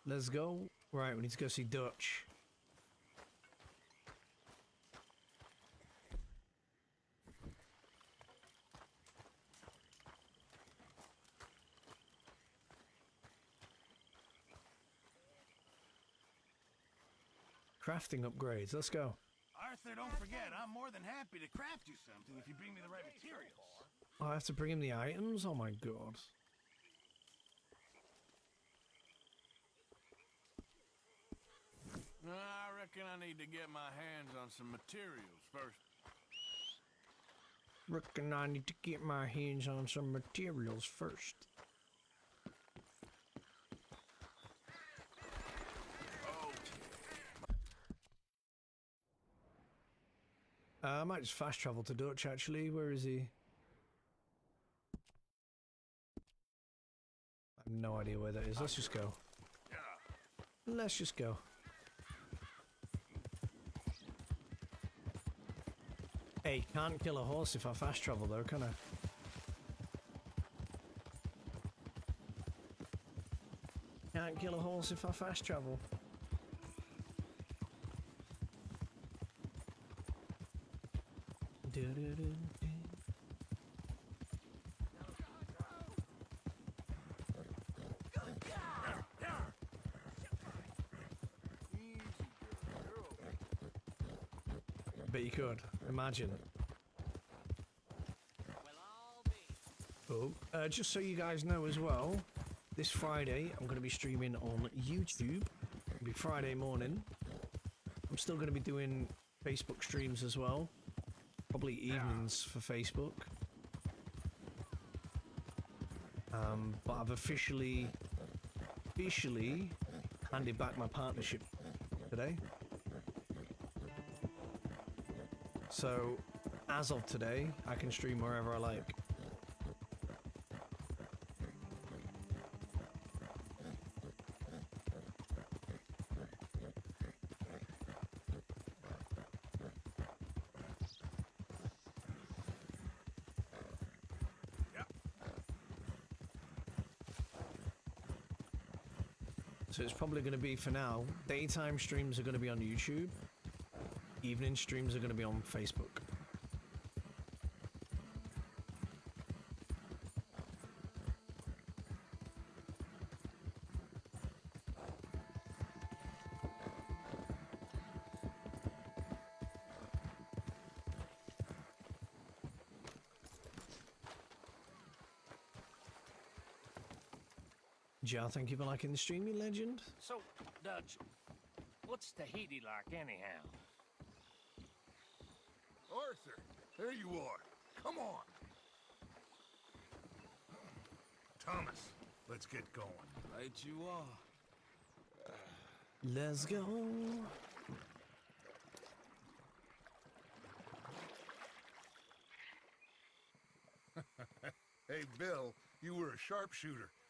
Let's go. Right, we need to go see Dutch. Crafting upgrades. Let's go.
Arthur, don't forget, I'm more than happy to craft you something if you bring me the right materials.
I have to bring him the items? Oh my god.
I reckon I need to get my hands on some materials first.
Reckon I need to get my hands on some materials first. Uh, I might just fast travel to Dutch actually. Where is he? I have no idea where that is. Let's just go. Let's just go. Hey, can't kill a horse if I fast travel though, can I? Can't kill a horse if I fast travel. Bet you could. Imagine. Oh, uh, just so you guys know as well, this Friday I'm going to be streaming on YouTube. It'll be Friday morning. I'm still going to be doing Facebook streams as well. Probably evenings for Facebook. Um, but I've officially, officially handed back my partnership today. So, as of today, I can stream wherever I like. It's probably going to be for now. Daytime streams are going to be on YouTube. Evening streams are going to be on Facebook. Joe, thank you for liking the stream, you legend.
So, Dutch, what's Tahiti like anyhow?
Arthur, there you are. Come on. Thomas, let's get going.
Right you are.
Let's go.
hey, Bill, you were a sharpshooter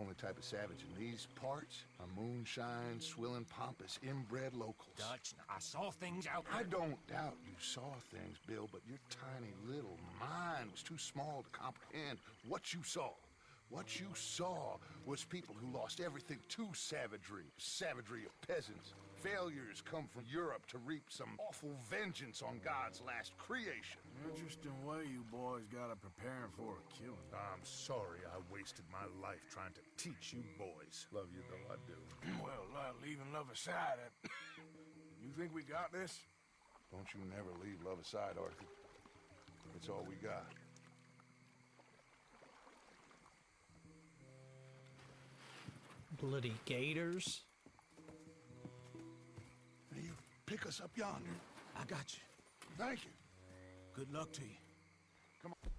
Only type of savage in these parts are moonshine, swilling, pompous, inbred locals.
Dutch, I saw things out there.
I don't doubt you saw things, Bill, but your tiny little mind was too small to comprehend what you saw. What you saw was people who lost everything to savagery, savagery of peasants. Failures come from Europe to reap some awful vengeance on God's last creation.
Interesting way you boys got to preparing for a killing.
I'm sorry I wasted my life trying to teach you boys.
Love you though, I do.
Well, uh, leaving love aside, uh, you think we got this?
Don't you never leave love aside, Arthur. It's all we got.
Bloody gators.
Pick us up yonder.
I got you.
Thank you.
Good luck to you.
Come on.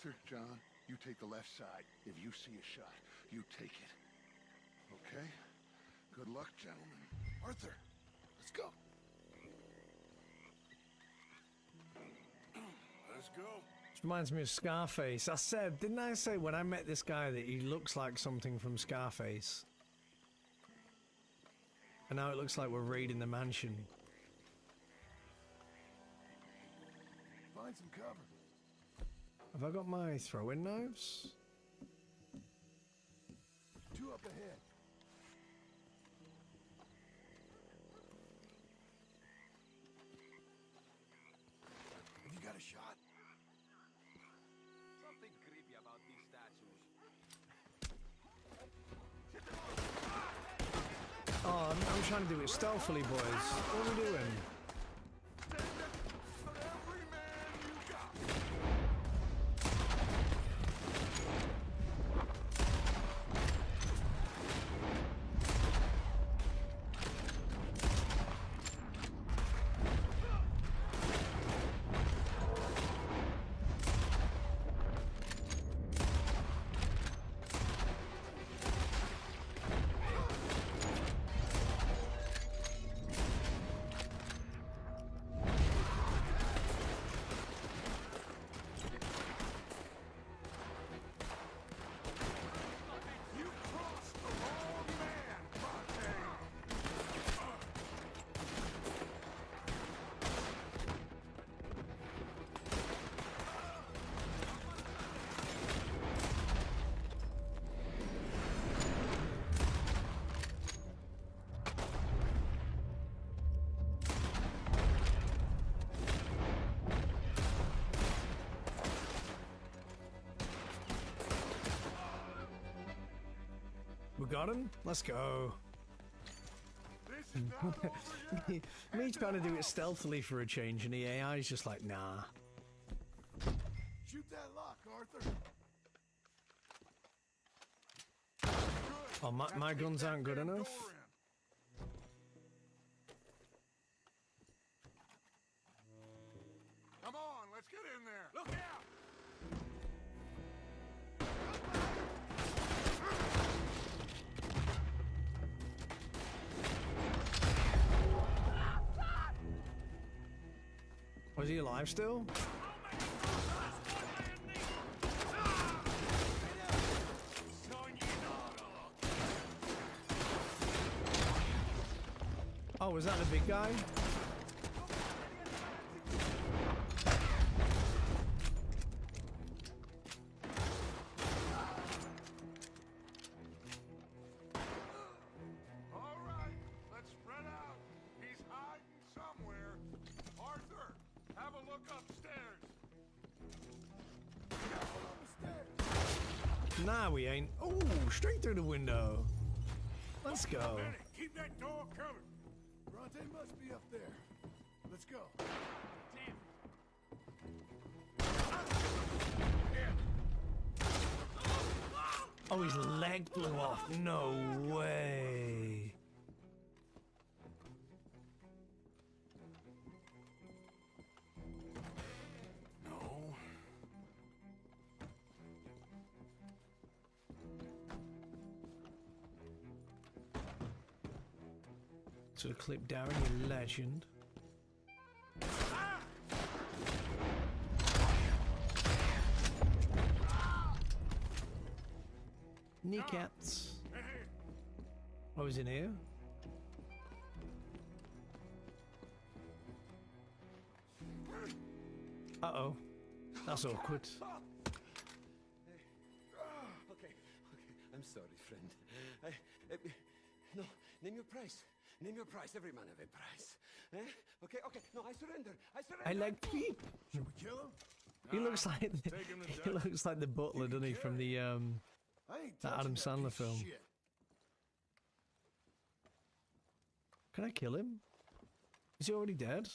Arthur, John, you take the left side. If you see a shot, you take it. Okay? Good luck, gentlemen. Arthur, let's go.
Let's go.
This reminds me of Scarface. I said, didn't I say when I met this guy that he looks like something from Scarface? And now it looks like we're raiding the mansion.
Find some cover.
Have I got my throwing knives?
Two up ahead.
Have you got a shot?
Something creepy about these statues.
Oh, I'm, I'm trying to do it stealthily, boys. What are we doing? Him? Let's go. Me trying to do it stealthily for a change, and the AI is just like, nah.
Shoot that lock, Arthur.
Oh, my, my guns aren't good enough? Alive still? Oh, was that the big guy?
Let's
go.
Keep that door covered.
Bronte must be up there. Let's go.
Oh, his leg blew off. No way. Clip, Darren, you legend. Kneecaps. Oh, he's in here? Uh oh. That's awkward.
Okay, okay. I'm sorry, friend. I, uh, no, name your price. Name your price. Every man have a price. Eh? Okay, okay. No, I surrender. I surrender.
I like peep.
Should we kill him?
He looks like the,
take him to
he looks like the butler, doesn't he, from the um that Adam
that
Sandler
piece
film.
shit.
Can I kill him? Is he already dead?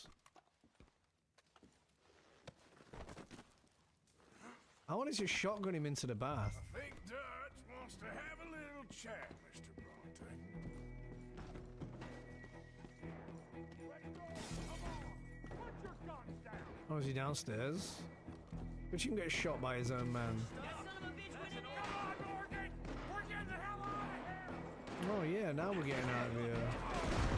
I want to just shotgun him into the bath.
I think Dutch wants to have a little chat,
Oh, is he downstairs? But you can get shot by his own man. Oh yeah, now we're getting out of here.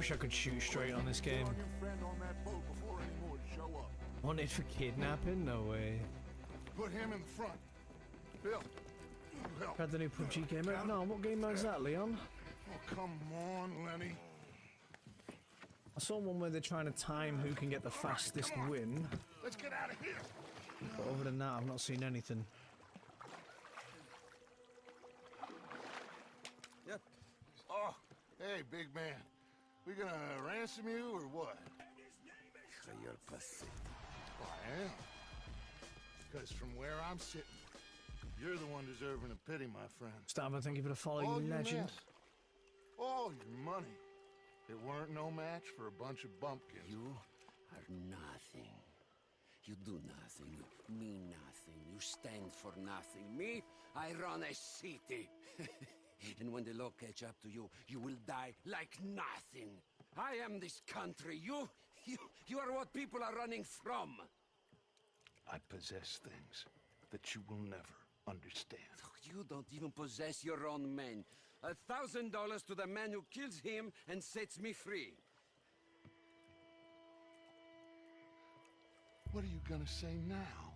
Wish I could shoot straight on this game.
On your friend on that boat before any more show up.
Wanted for kidnapping? No way.
Put him in front. Bill.
Had the new PUBG game out? No, what game was that, Leon?
Oh, come on, Lenny.
I saw one where they're trying to time who can get the fastest win.
Let's get out of here.
But other than that, I've not seen anything.
Yep. Oh, hey, big man. We gonna ransom you or what?
You're pathetic.
Oh, I am. Because from where I'm sitting, you're the one deserving of pity, my friend.
Starman, thank you for the follow,
All
you
your
legend.
mess, all your money, it weren't no match for a bunch of bumpkins.
You are nothing. You do nothing. You mean nothing. You stand for nothing. Me, I run a city. and when the law catch up to you, you will die like nothing. I am this country. You, you, you are what people are running from.
I possess things that you will never understand.
Oh, you don't even possess your own men. A thousand dollars to the man who kills him and sets me free.
What are you gonna say now?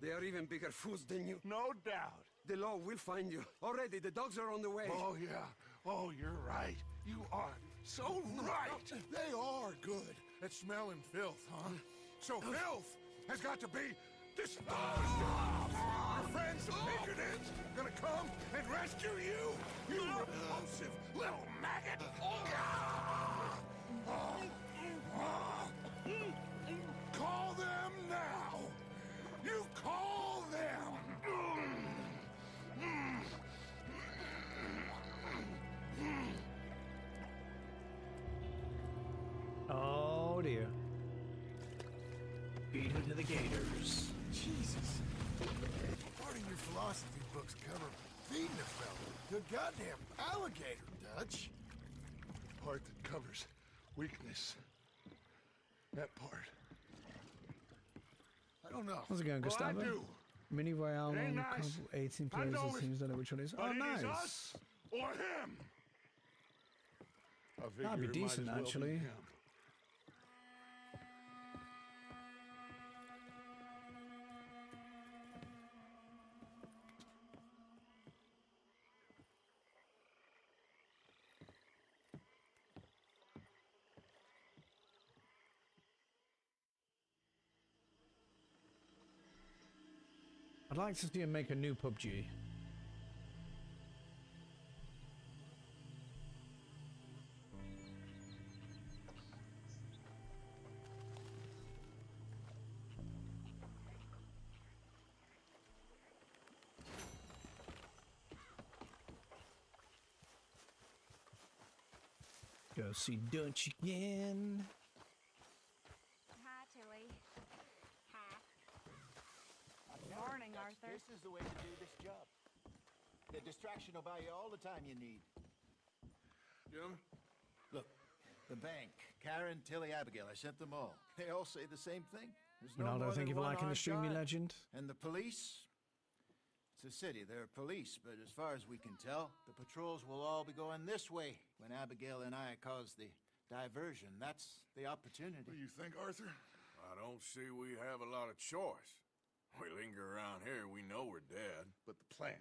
They are even bigger fools than you.
No doubt.
The law will find you. Already, the dogs are on the way.
Oh, yeah. Oh, you're right. You are so right. They are good at smelling filth, huh? So filth has got to be disposed of. Our friends the Pinkertons gonna come and rescue you, you repulsive little maggot. Call them now. You call them.
Oh dear. Beat her to the Gators.
Jesus. Part of your philosophy books cover feeding a fella. Good goddamn alligator, Dutch. The Part that covers weakness. That part. I don't know.
How's it going,
Well, I
Gustavo?
do.
Mini Royale on
nice.
couple 18
I
players.
know
It
it,
seems don't know which one is. Oh,
it
nice.
is us or him. I
That'd be
figure might
decent,
as well be
actually. I'd like to see him make a new PUBG. Go see Dutch again.
Hi, Tilly. Hi. Morning, Arthur.
This is the way to do this job. The distraction will buy you all the time you need.
Jim?
Look, the bank, Karen, Tilly, Abigail, I sent them all. They all say the same thing. There's no
Ronaldo,
more
thank
than
you for
one
liking the
armed
stream, you
guard.
legend.
And the police? It's a city. There are police, but as far as we can tell, the patrols will all be going this way when Abigail and I cause the diversion. That's the opportunity.
What do you think, Arthur?
I don't see we have a lot of choice. We linger around here, we know we're dead.
But the plan.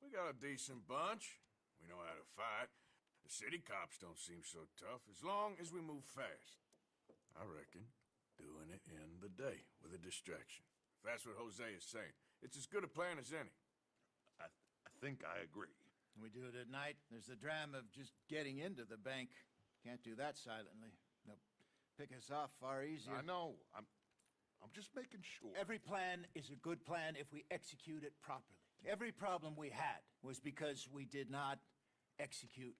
We We got a decent bunch. We know how to fight. The city cops don't seem so tough as long as we move fast. I reckon doing it in the day with a distraction. If that's what Hosea is saying, it's as good a plan as any.
I, I think I agree.
We do it at night. There's the dram of just getting into the bank. Can't do that silently. They'll pick us off far easier.
I know. I'm, I'm just making sure.
Every plan is a good plan if we execute it properly. Every problem we had was because we did not execute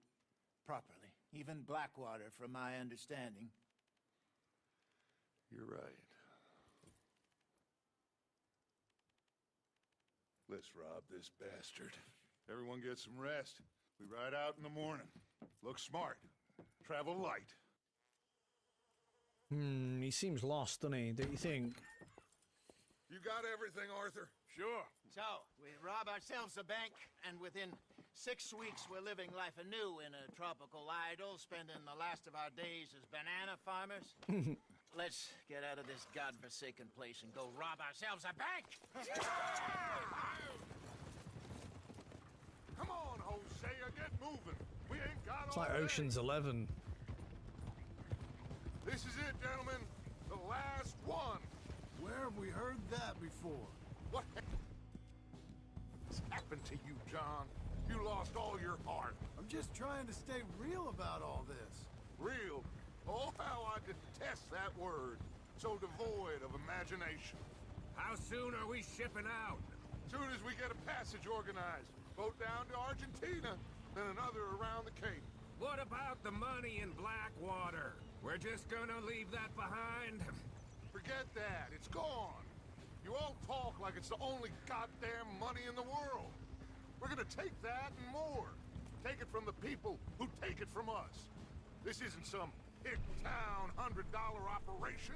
properly. Even Blackwater, from my understanding.
You're right. Let's rob this bastard. Everyone get some rest. We ride out in the morning. Look smart. Travel light.
Hmm, he seems lost, doesn't he? Don't you think?
You got everything, Arthur?
Sure.
So, we rob ourselves a bank, and within six weeks we're living life anew in a tropical idyll, spending the last of our days as banana farmers. Let's get out of this godforsaken place and go rob ourselves a bank!
Come on, Hosea, get moving. We ain't got
It's
all
like
day.
Ocean's Eleven.
This is it, gentlemen. The last one.
Where have we heard that before?
What has happened to you, John? You lost all your heart.
I'm just trying to stay real about all this.
Real. Oh, how I detest that word. So devoid of imagination.
How soon are we shipping out?
Soon as we get a passage organized. Boat down to Argentina, then another around the Cape.
What about the money in Blackwater? We're just gonna leave that behind?
Forget that. It's gone. You all talk like it's the only goddamn money in the world. We're gonna take that and more. Take it from the people who take it from us. This isn't some hick town hundred dollar operation.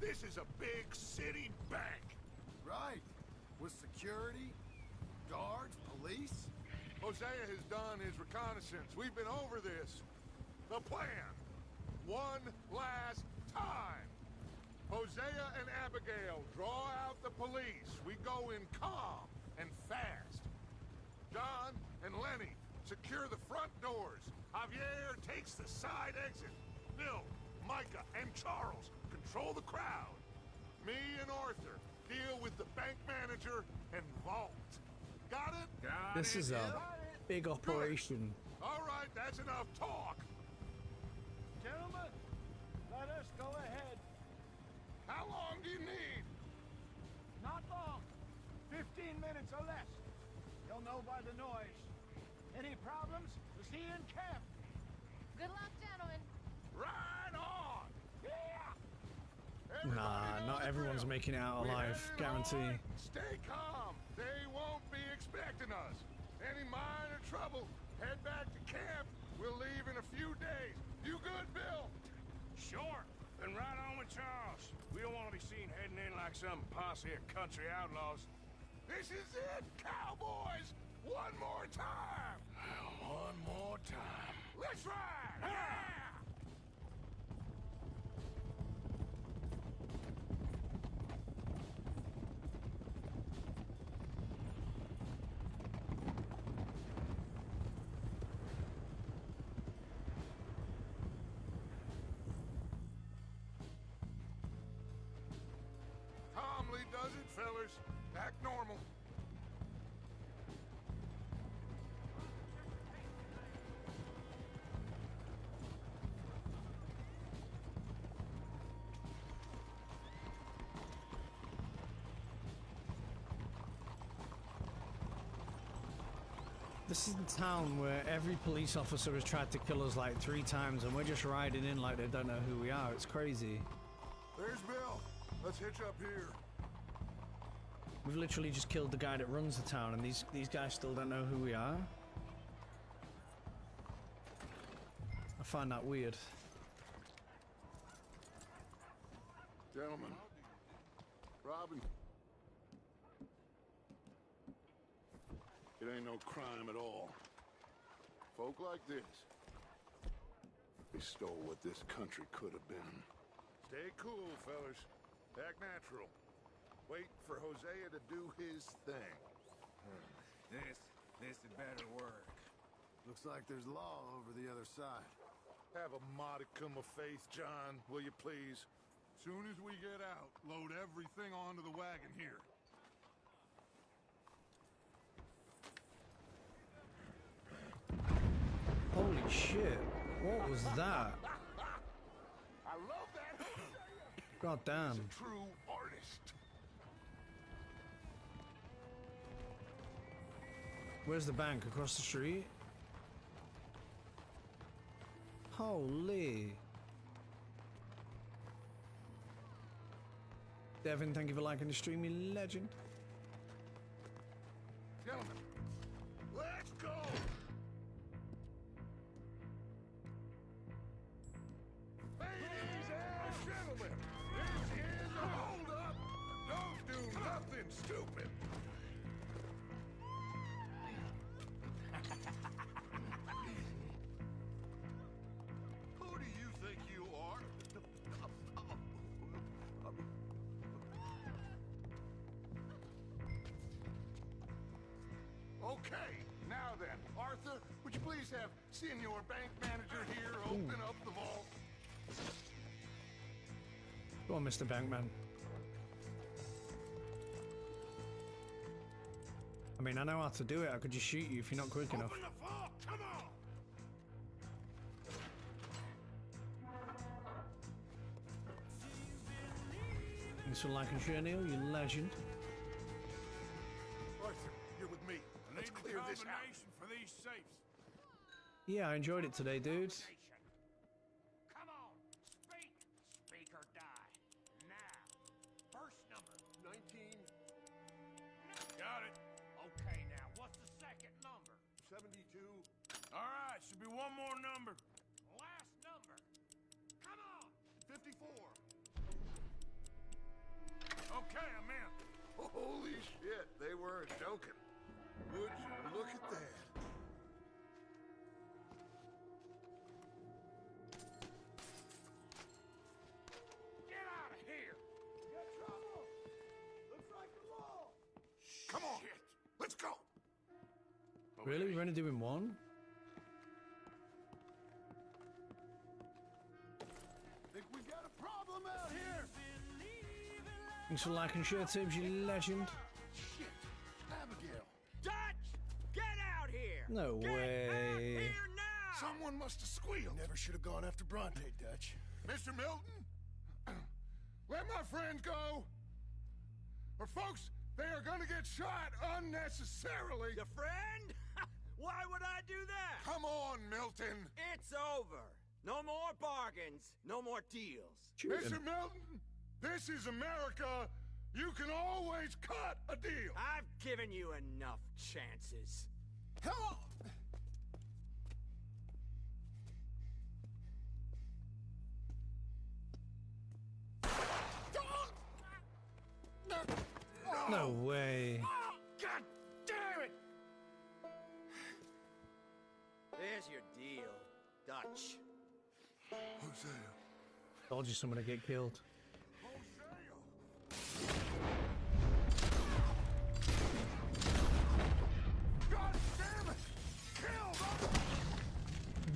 This is a big city bank.
Right. With security, guards, police.
Hosea has done his reconnaissance. We've been over this. The plan. One last time. Hosea and Abigail draw out the police. We go in calm and fast. John and Lenny secure the front doors. Javier takes the side exit. Bill, Micah, and Charles control the crowd. Me and Arthur deal with the bank manager and vault. Got it? Got
This
it.
is a big operation.
All right, that's enough talk.
Go ahead.
How long do you need?
Not long. Fifteen minutes or less. You'll know by the noise. Any problems? We'll see you in camp.
Good luck, gentlemen.
Right on! Yeah!
Nah, not everyone's making it out alive. Guarantee.
on. Stay calm. They won't be expecting us. Any minor trouble, head back to camp. We'll leave in a few days. You good, Bill?
Sure. Then right on with Charles. We don't want to be seen heading in like some posse of country outlaws.
This is it, cowboys! One more time!
One more time.
Let's ride! Yeah!
This is the town where every police officer has tried to kill us like three times, and we're just riding in like they don't know who we are. It's crazy.
There's Bill. Let's hitch up here.
We've literally just killed the guy that runs the town, and these these guys still don't know who we are. I find that weird.
Gentlemen, Robin. It ain't no crime at all. Folk like this, they stole what this country could have been. Stay cool, fellas. Act natural. Wait for Hosea to do his thing. Hmm.
This,
this had better work. Looks like there's law over the other side.
Have a modicum of faith, John, will you please? Soon as we get out, load everything onto the wagon here.
Holy shit. What was that?
I love that.
God damn.
True artist.
Where's the bank? Across the street? Holy. Devin, thank you for liking the stream, you legend.
Gentlemen, please have Senior Bank Manager here open up the vault?
Go on, Mr. Bankman. I mean, I know how to do it. I could just shoot you if you're not quick enough.
Open the vault, come on!
Thanks for liking share, Neil, you legend.
Arthur, you're with me.
I
Let's clear this out.
for these safes.
Yeah, I enjoyed it today, dudes.
Come on, speak, speak or die. Now, first number. 19.
Got it.
Okay, now, what's the second number?
72.
All right, should be one more number.
Really? We're only doing one?
Think we got a problem out here.
Thanks for liking share, Tibbs, you legend.
Shit. Abigail.
Dutch, get out here.
No way.
Someone must have squealed.
Never should have gone after Bronte, Dutch.
Mr. Milton, let my friends go. Or folks, they are gonna get shot unnecessarily.
Your friend? Why would I do that?
Come on, Milton.
It's over. No more bargains. No more deals.
Mr. Milton, this is America. You can always cut a deal.
I've given you enough chances.
Come
No way.
Oh, God damn it! There's your deal, Dutch.
Hosea.
Told you someone to get killed.
God damn it! Kill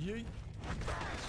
them!
Yeet.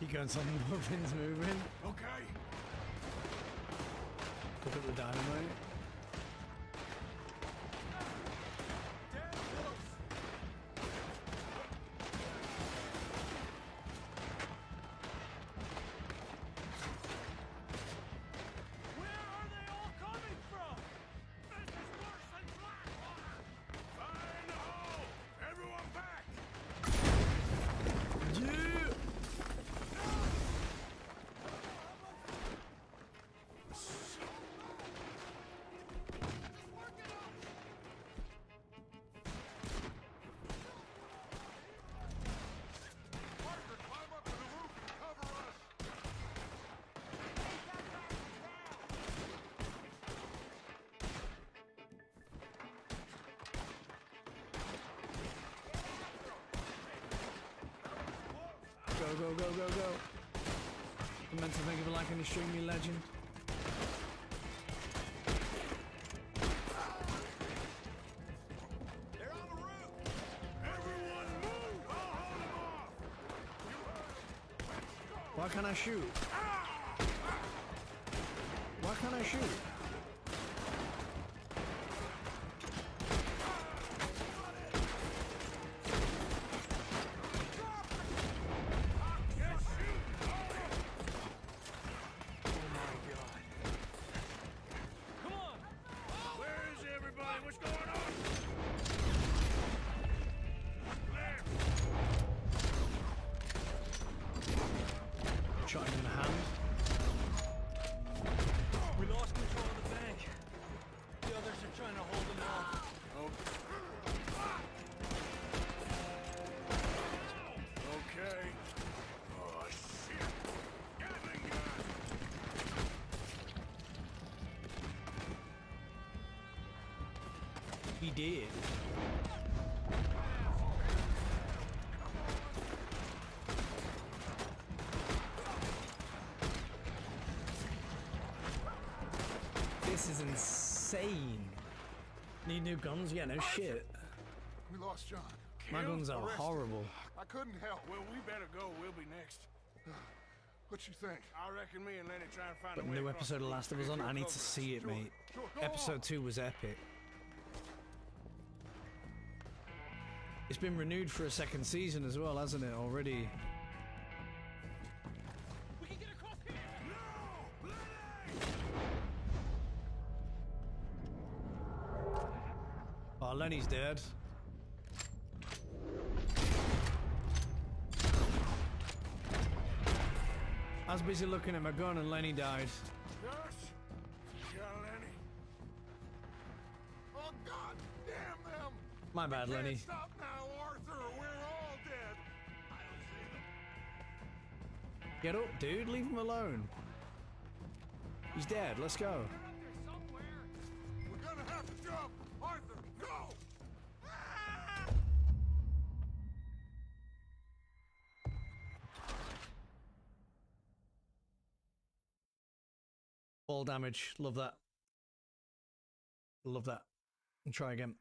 You on weapons moving.
Okay.
Look at the dynamite. Go, go, go, go, go. Meant to think of it like an extremely legend. Why can't I shoot? Why can't I shoot? He did. This is insane. Need new guns? Yeah, no shit.
We lost John.
My guns are
arrested.
horrible.
I couldn't help. Well, we better go. We'll be next. What you think? I reckon me and Lenny try and find
But
a way
new episode
the
of Last of Us on. I need to see it, mate.
Sure, go
Episode
on.
two was epic. It's been renewed for a second season as well, hasn't it? Already. Oh, Lenny's dead. I was busy looking at my gun and Lenny died.
Yeah, Lenny. Oh, God damn them!
My bad,
We
Lenny. Get up, dude. Leave him alone. He's dead. Let's go.
We're gonna have to jump. Arthur, go!
Fall damage. Love that. Love that. And try again.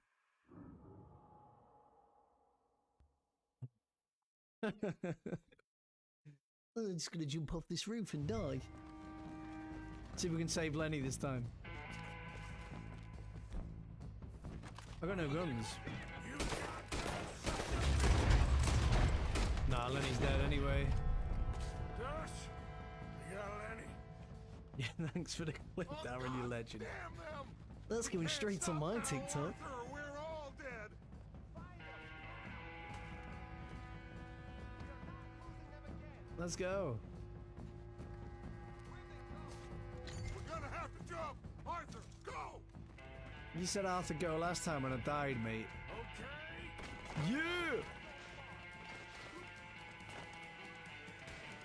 I'm just gonna jump off this roof and die. See if we can save Lenny this time. I got no guns. Nah, Lenny's dead anyway.
Josh? You got Lenny?
Yeah, thanks for the clip, oh, Darren, you legend. That's going straight to my TikTok. Let's go.
We're gonna have to jump. Arthur, go!
You said Arthur go last time and I died, mate.
Okay.
Yeah!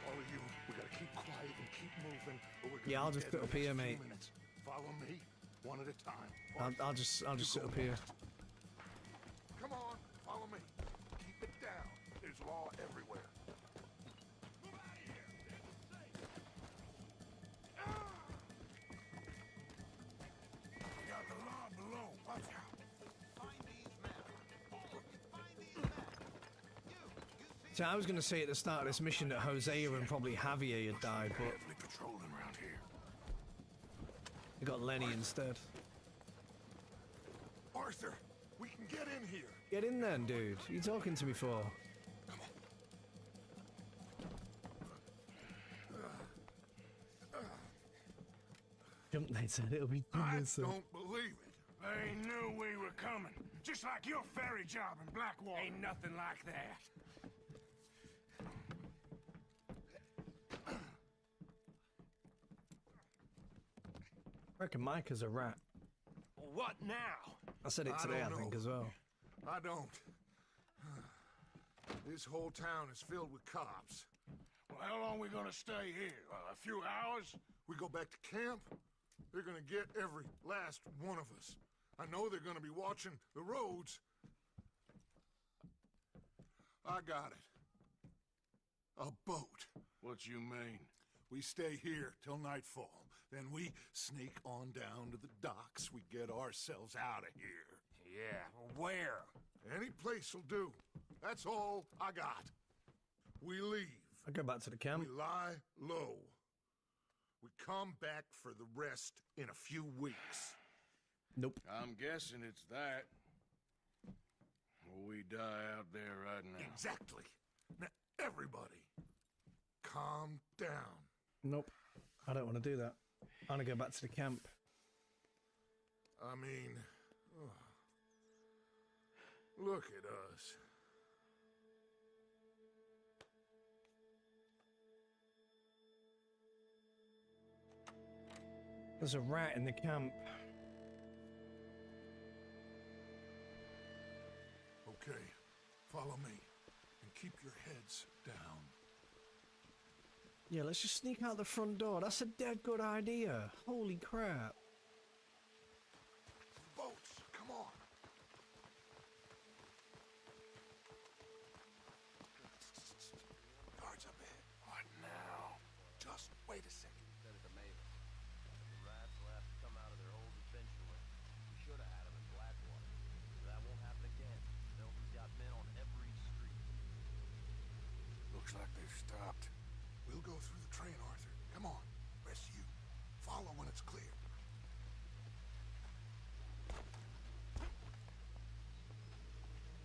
All of you, we gotta keep quiet and keep moving, or we're gonna
Yeah, I'll just sit up here, mate.
minutes. Follow me, one at a time.
I'll, I'll just, I'll just sit up here.
Come on, follow me. Keep it down. There's law everywhere.
See
So I was going to say at the start of this mission that Hosea and probably Javier had died, but
Heavily patrolling around here.
they got Lenny instead.
Arthur, we can get in here.
Get in then, dude. You talking to me for? Jump, they said it'll be
I
fun, so-
don't believe it.
They knew we were coming. Just like your ferry job in Blackwater. Ain't nothing like that.
I reckon Micah's a rat.
What now?
I said it today, I,
don't
think, as well.
I don't. This whole town is filled with cops. Well, how long we gonna stay here? Uh, a few hours? We go back to camp? They're gonna get every last one of us. I know they're gonna be watching the roads. I got it. A boat.
What you mean?
We stay here till nightfall. Then we sneak on down to the docks. We get ourselves out of here.
Yeah, where?
Any place will do. That's all I got. We leave.
I go back to the camp.
We lie low. We come back for the rest in a few weeks.
Nope.
I'm guessing it's that. We die out there right now.
Exactly. Now, everybody, calm down.
Nope. I don't want to do that. I want to go back to the camp.
I mean, ugh. look at us.
There's a rat in the camp.
Okay, follow me and keep your heads down.
Yeah, let's just sneak out the front door. That's a dead good idea. Holy crap.
Boats, come on. Guards up ahead. What now? Just wait a second.
Said it to Mavis. The rats will have to come out of their holes eventually. We should have had them in Blackwater. That won't happen again. Milton's got men on every street.
Looks like they've stopped. Go through the train, Arthur. Come on. Rest you. Follow when it's clear.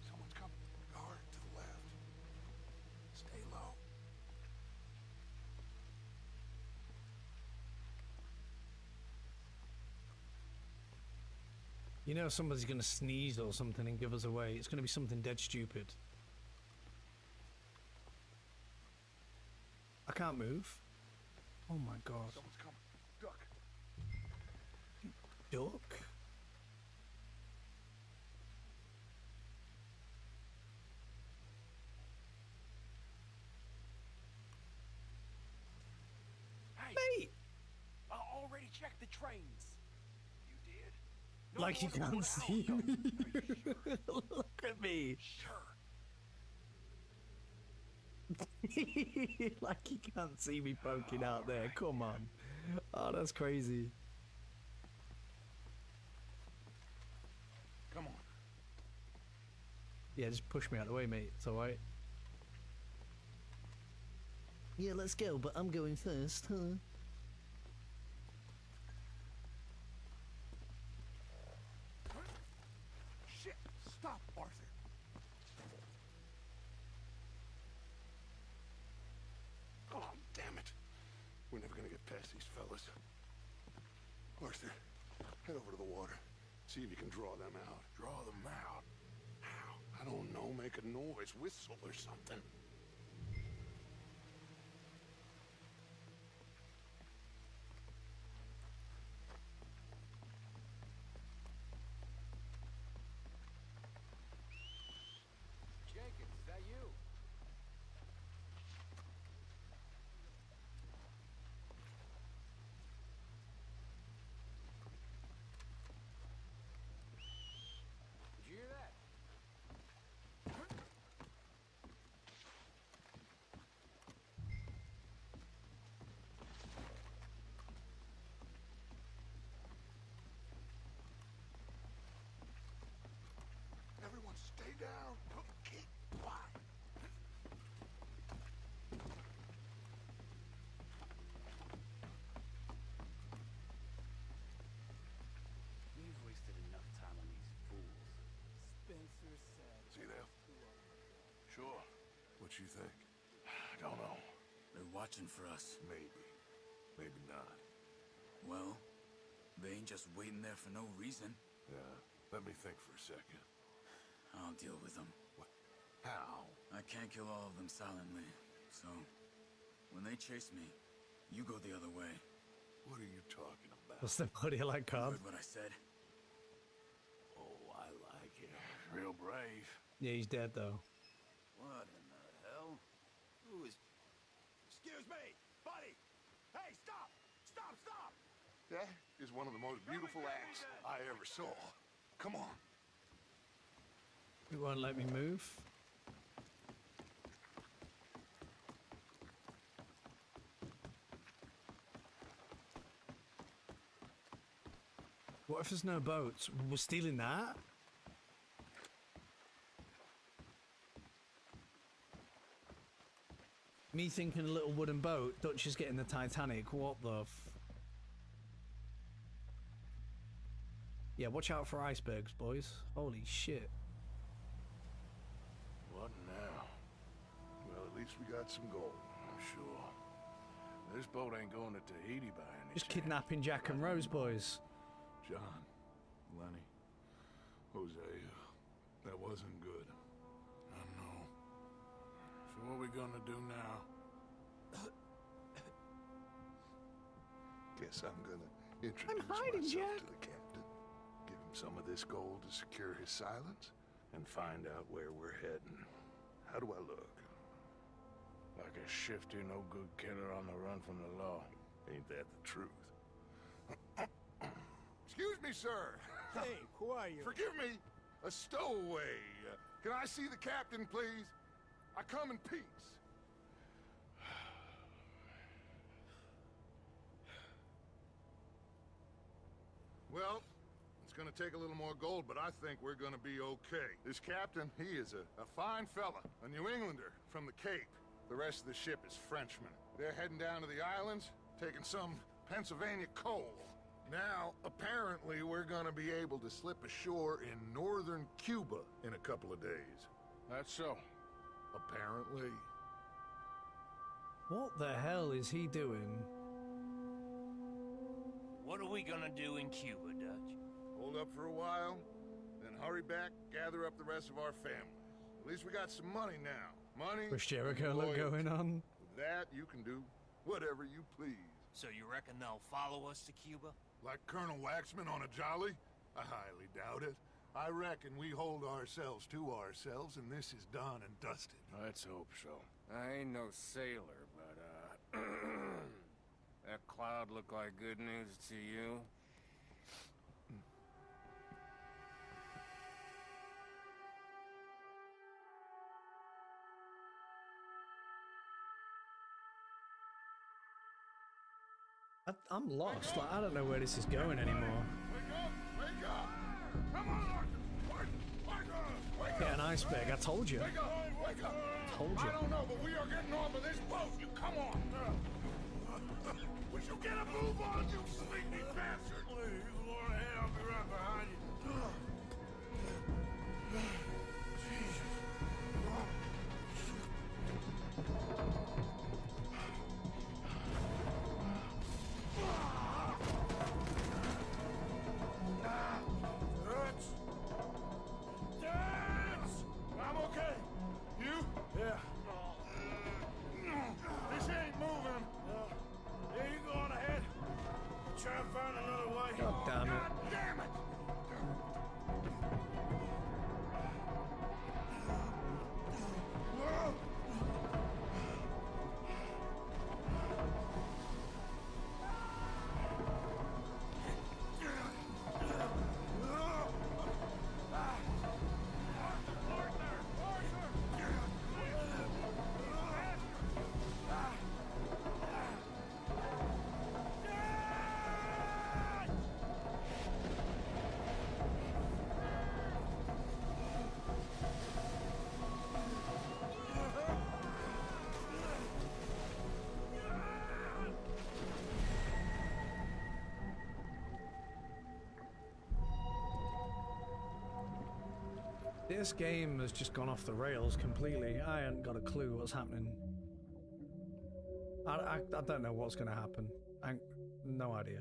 Someone's coming. Guard to the left. Stay low.
You know somebody's going to sneeze or something and give us away. It's going to be something dead stupid. I can't move. Oh my god.
Someone's coming. Duck.
Duck?
Hey!
Mate!
I already checked the trains. You did? No
like you can't see me. Look at me. like you can't see me poking out there. Come on. Oh, that's crazy.
Come on.
Yeah, just push me out of the way, mate. It's alright. Yeah, let's go, but I'm going first, huh?
Shit! Stop, Arthur. Oh, damn it. We're never gonna get past these fellas. Arthur, head over to the water. See if you can draw them out. Draw them out? How? I don't know. Make a noise. Whistle or something.
down. Keep quiet. We've wasted enough time on these fools. Spencer said... See them?
Sure.
What you think?
I don't know.
They're watching for us.
Maybe. Maybe not.
Well, they ain't just waiting there for no reason.
Yeah. Let me think for a second.
I'll deal with them.
What? How?
I can't kill all of them silently, so when they chase me, you go the other way.
What are you talking about?
What's the body like Cobb?
Heard what I said?
Oh, I like it. Real brave.
Yeah, he's dead though.
What in the hell? Who is...
Excuse me! Buddy! Hey, stop! Stop, stop!
That is one of the most beautiful acts I ever saw. Come on.
It won't let me move. What if there's no boats? We're stealing that? Me thinking a little wooden boat, Dutch is getting the Titanic. What the. Yeah, watch out for icebergs, boys. Holy shit.
What now?
Well, least we got some gold.
I'm sure. This boat ain't going to Tahiti by any
Just
chance.
kidnapping Jack and Rose, boys.
John, Lenny, Hosea, that wasn't good.
I know. So what are we gonna do now?
Guess I'm gonna introduce
hiding,
myself
Jack.
to the captain. Give him some of this gold to secure his silence, and find out where we're heading. How do I look?
Like a shifty, no good killer on the run from the law.
Ain't that the truth? Excuse me, sir.
Hey, who are you?
Forgive me. A stowaway. Uh, can I see the captain, please? I come in peace. Well, it's gonna take a little more gold, but I think we're gonna be okay. This captain, he is a, a fine fella, a New Englander from the Cape. The rest of the ship is Frenchmen. They're heading down to the islands, taking some Pennsylvania coal. Now, apparently, we're gonna be able to slip ashore in northern Cuba in a couple of days.
That's so.
Apparently.
What the hell is he doing?
What are we gonna do in Cuba, Dutch?
Hold up for a while, then hurry back, gather up the rest of our family. At least we got some money now. Money.
Chris Jericho
and
look
loyalty.
going on.
With that, you can do whatever you please.
So you reckon they'll follow us to Cuba?
Like Colonel Waxman on a jolly? I highly doubt it. I reckon we hold ourselves to ourselves, and this is done and dusted.
Let's hope so.
I ain't no sailor, but, uh... that cloud look like good news to you?
I, I'm lost. Like, I don't know where this is going anymore.
Wake up!
an iceberg. I told you.
Wake up! Wake up!
Told you.
I don't know, but we are getting off of this boat. You come on! Would you get a move on, you sleepy bastard?
This
game has just gone off the rails completely. I ain't got a clue what's happening. I, I, I don't know what's going to happen. I no idea.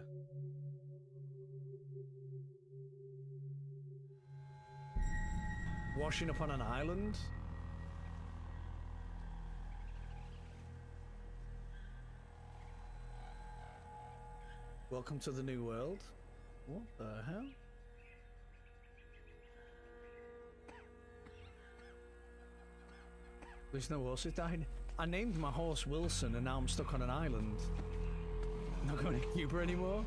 Washing up on an island? Welcome to the new world. What the hell? There's no horses died. I named my horse Wilson and now I'm stuck on an island. Not going to Cuba anymore?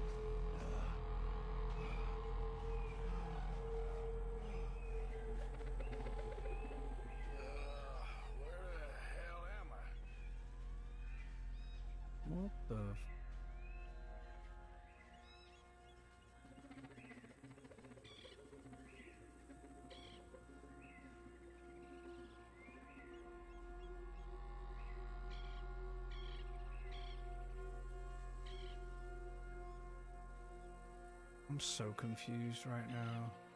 I'm so confused right now.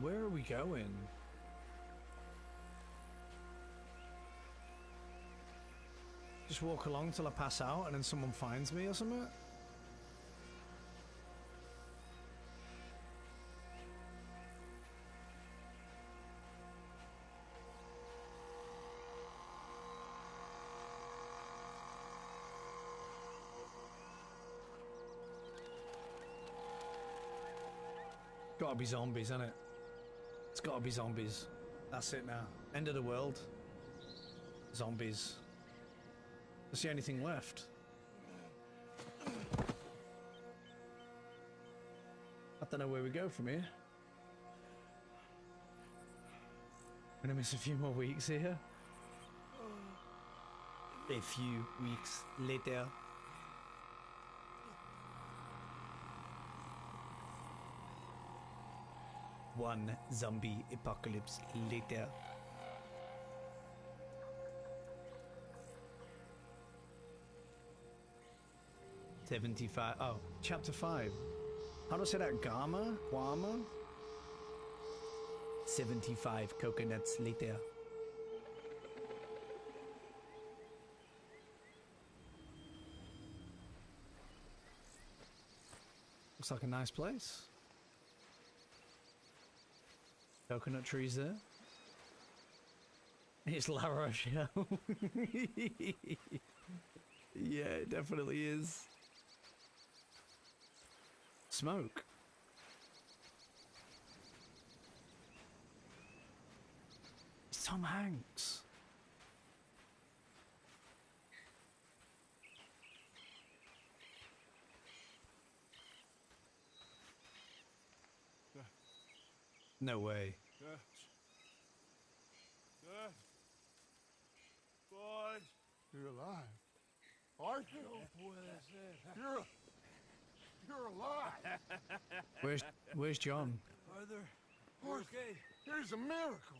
Where are we going? Just walk along till I pass out and then someone finds me or something? Gotta be zombies, isn't it? It's gotta be zombies. That's it now. End of the world. Zombies. That's the only thing left. I don't know where we go from here. Gonna miss a few more weeks here. A few weeks later. One zombie apocalypse later. Seventy-five. Oh, chapter five. How do I say that? Gamma? Guama? Seventy-five coconuts later. Looks like a nice place. Coconut trees there. It's La Rochelle. yeah, it definitely is. Smoke. Tom Hanks. No way.
Boy. You're alive. Are you? You're, you're alive.
Where's Where's John?
Arthur. Okay. Here's a miracle.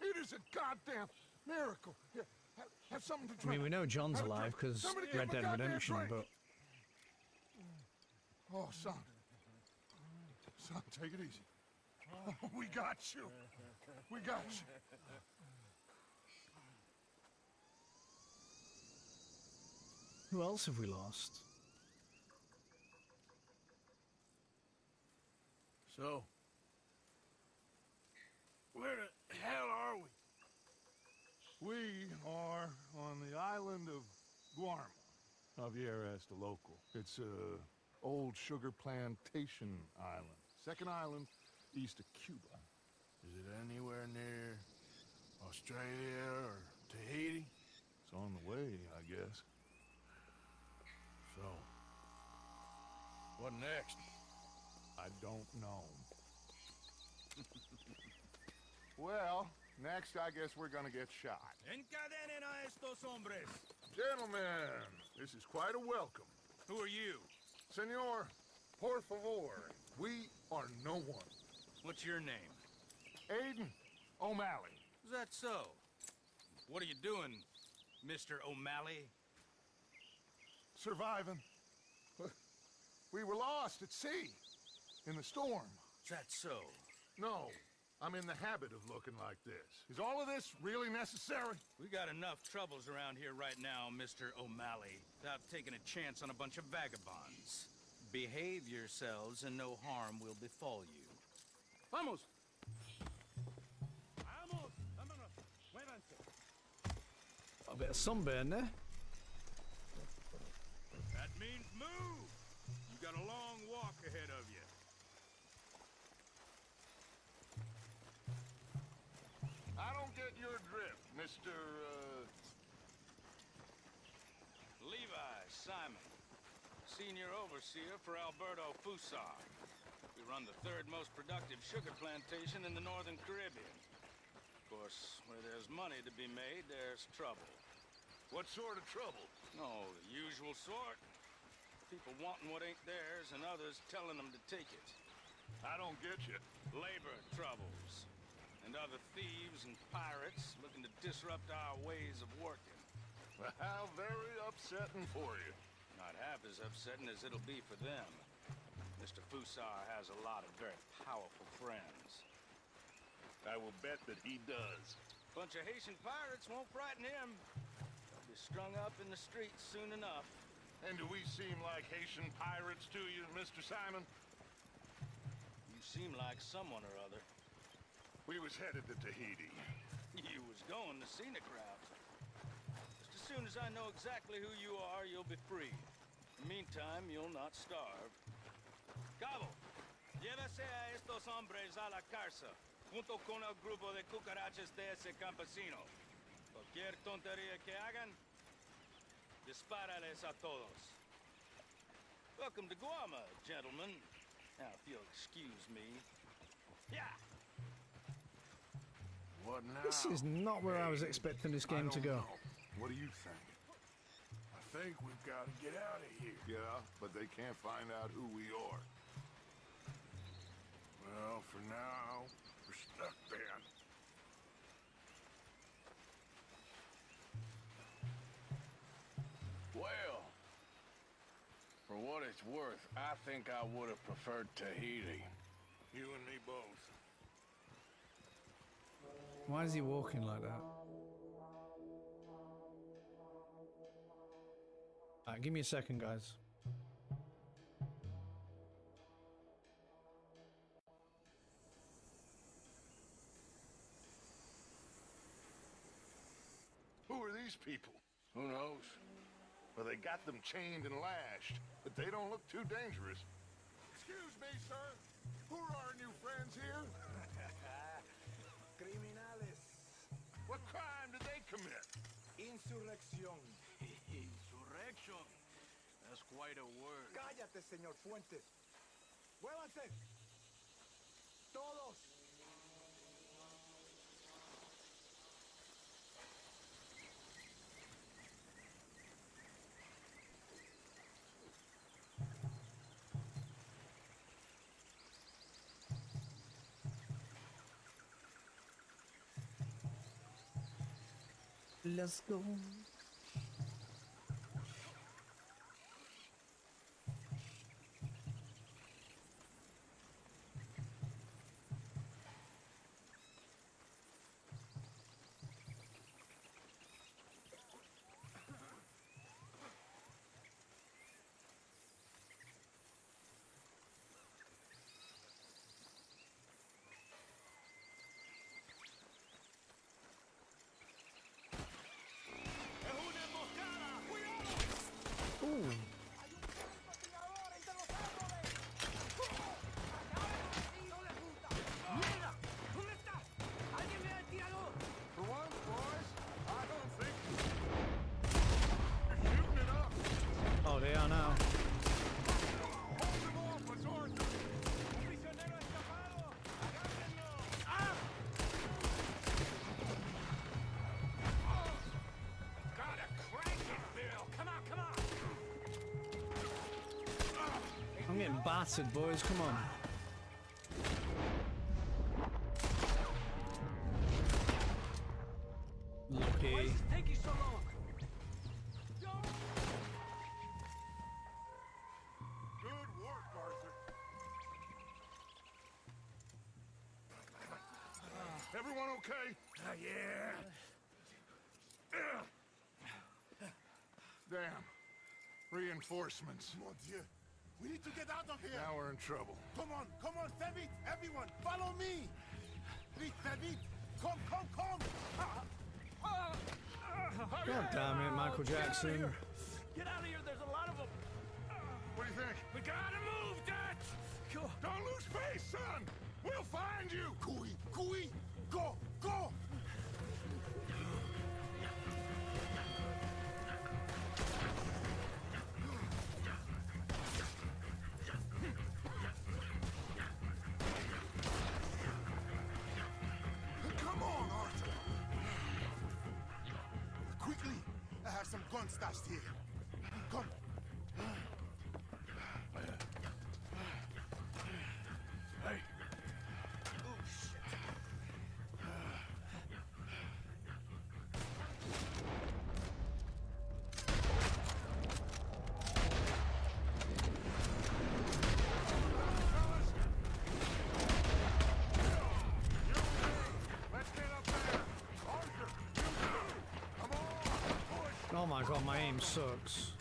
It is a goddamn miracle. Here, have, have something to drink.
I mean, we know John's
Have
alive because Red Dead Redemption, but
Oh, son. Son, take it easy. Oh, we got you. We got you.
who else have we lost?
So, where the hell are we?
We are on the island of Guarma. Javier asked a local. It's a old sugar plantation island. Second island east of Cuba.
Is it anywhere near Australia or Tahiti?
It's on the way, I guess.
So, what next?
I don't know. well, next I guess we're gonna get shot.
Encadenen a estos hombres.
Gentlemen, this is quite a welcome.
Who are you?
Senor, por favor, we are no one.
What's your name?
Aiden O'Malley.
Is that so? What are you doing, Mr. O'Malley?
Surviving. We were lost at sea. In the storm.
Is that so?
No. I'm in the habit of looking like this. Is all of this really necessary?
We got enough troubles around here right now, Mr. O'Malley, without taking a chance on a bunch of vagabonds. Behave yourselves and no harm will befall you. Vamos! Vamos! Vámonos! Muévanse!
A bit of sunburn there.
That means move! You got a long walk ahead of you.
I don't get your drift, Mr. Uh...
Levi Simon, senior overseer for Alberto Fussar. We run the third most productive sugar plantation in the northern Caribbean. Of course, where there's money to be made, there's trouble.
What sort of trouble?
Oh, the usual sort. People wanting what ain't theirs and others telling them to take it.
I don't get you.
Labor troubles. And other thieves and pirates looking to disrupt our ways of working.
How very upsetting for you.
Not half as upsetting as it'll be for them. Mr. Fussar has a lot of very powerful friends.
I will bet that he does.
Bunch of Haitian pirates won't frighten him. They'll be strung up in the streets soon enough.
And do we seem like Haitian pirates to you, Mr. Simon?
You seem like someone or other.
We was headed to Tahiti.
You was going to scenic route. Just as soon as I know exactly who you are, you'll be free. In the meantime, you'll not starve. Cabo, llévese a estos hombres a la cárcel, junto con el grupo de cucarachas de ese campesino. Cualquier tontería que hagan, dispárales a todos. Welcome to Guarma, gentlemen. Now, if you'll excuse me. Yeah!
What now?
This is not where I was expecting this game to go.
What do you think?
I think we've got to get out of here.
Yeah, but they can't find out who we are.
Well, for now, we're stuck then. Well, for what it's worth, I think I would have preferred Tahiti.
You and me both.
Why is he walking like that? Alright, give me a second, guys.
These people?
Who knows?
Well, they got them chained and lashed, but they don't look too dangerous. Excuse me, sir. Who are our new friends here?
Criminales.
What crime did they commit?
Insurrección.
Insurrection. That's quite a word.
Cállate, señor Fuentes. Muévanse. Todos.
Let's go. I'm getting battered, boys. Come on. Lucky.
taking so long?
Good work, Arthur. Everyone okay? Uh, yeah. Damn. Reinforcements.
Mon Dieu. We need to get out of here.
Now we're in trouble.
Come on, come on, fais. Everyone, follow me. Vite, fais. Come, come, come.
God damn it, Michael Jackson.
Get out of here, there's a lot of them.
What do you think? We gotta move, Dutch! Don't lose face, son! We'll find you!
Cooey, cooey, have some guns stashed here. Come.
Hey. Let's get up there! Arthur! You too! Come on!
Oh my aim sucks.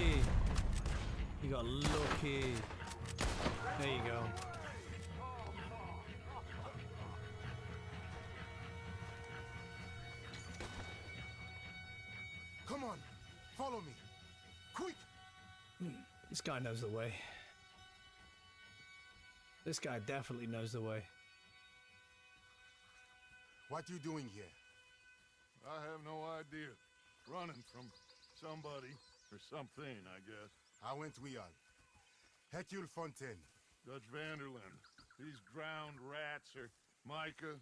Lucky. You got lucky. There you go.
Come on, follow me. Quick!
Hmm, this guy knows the way. This guy definitely knows the way.
What you doing here?
I have no idea. Running from somebody or something, I guess.
How went we on? Hercule Fontaine.
Dutch van der Linde. These drowned rats are Micah,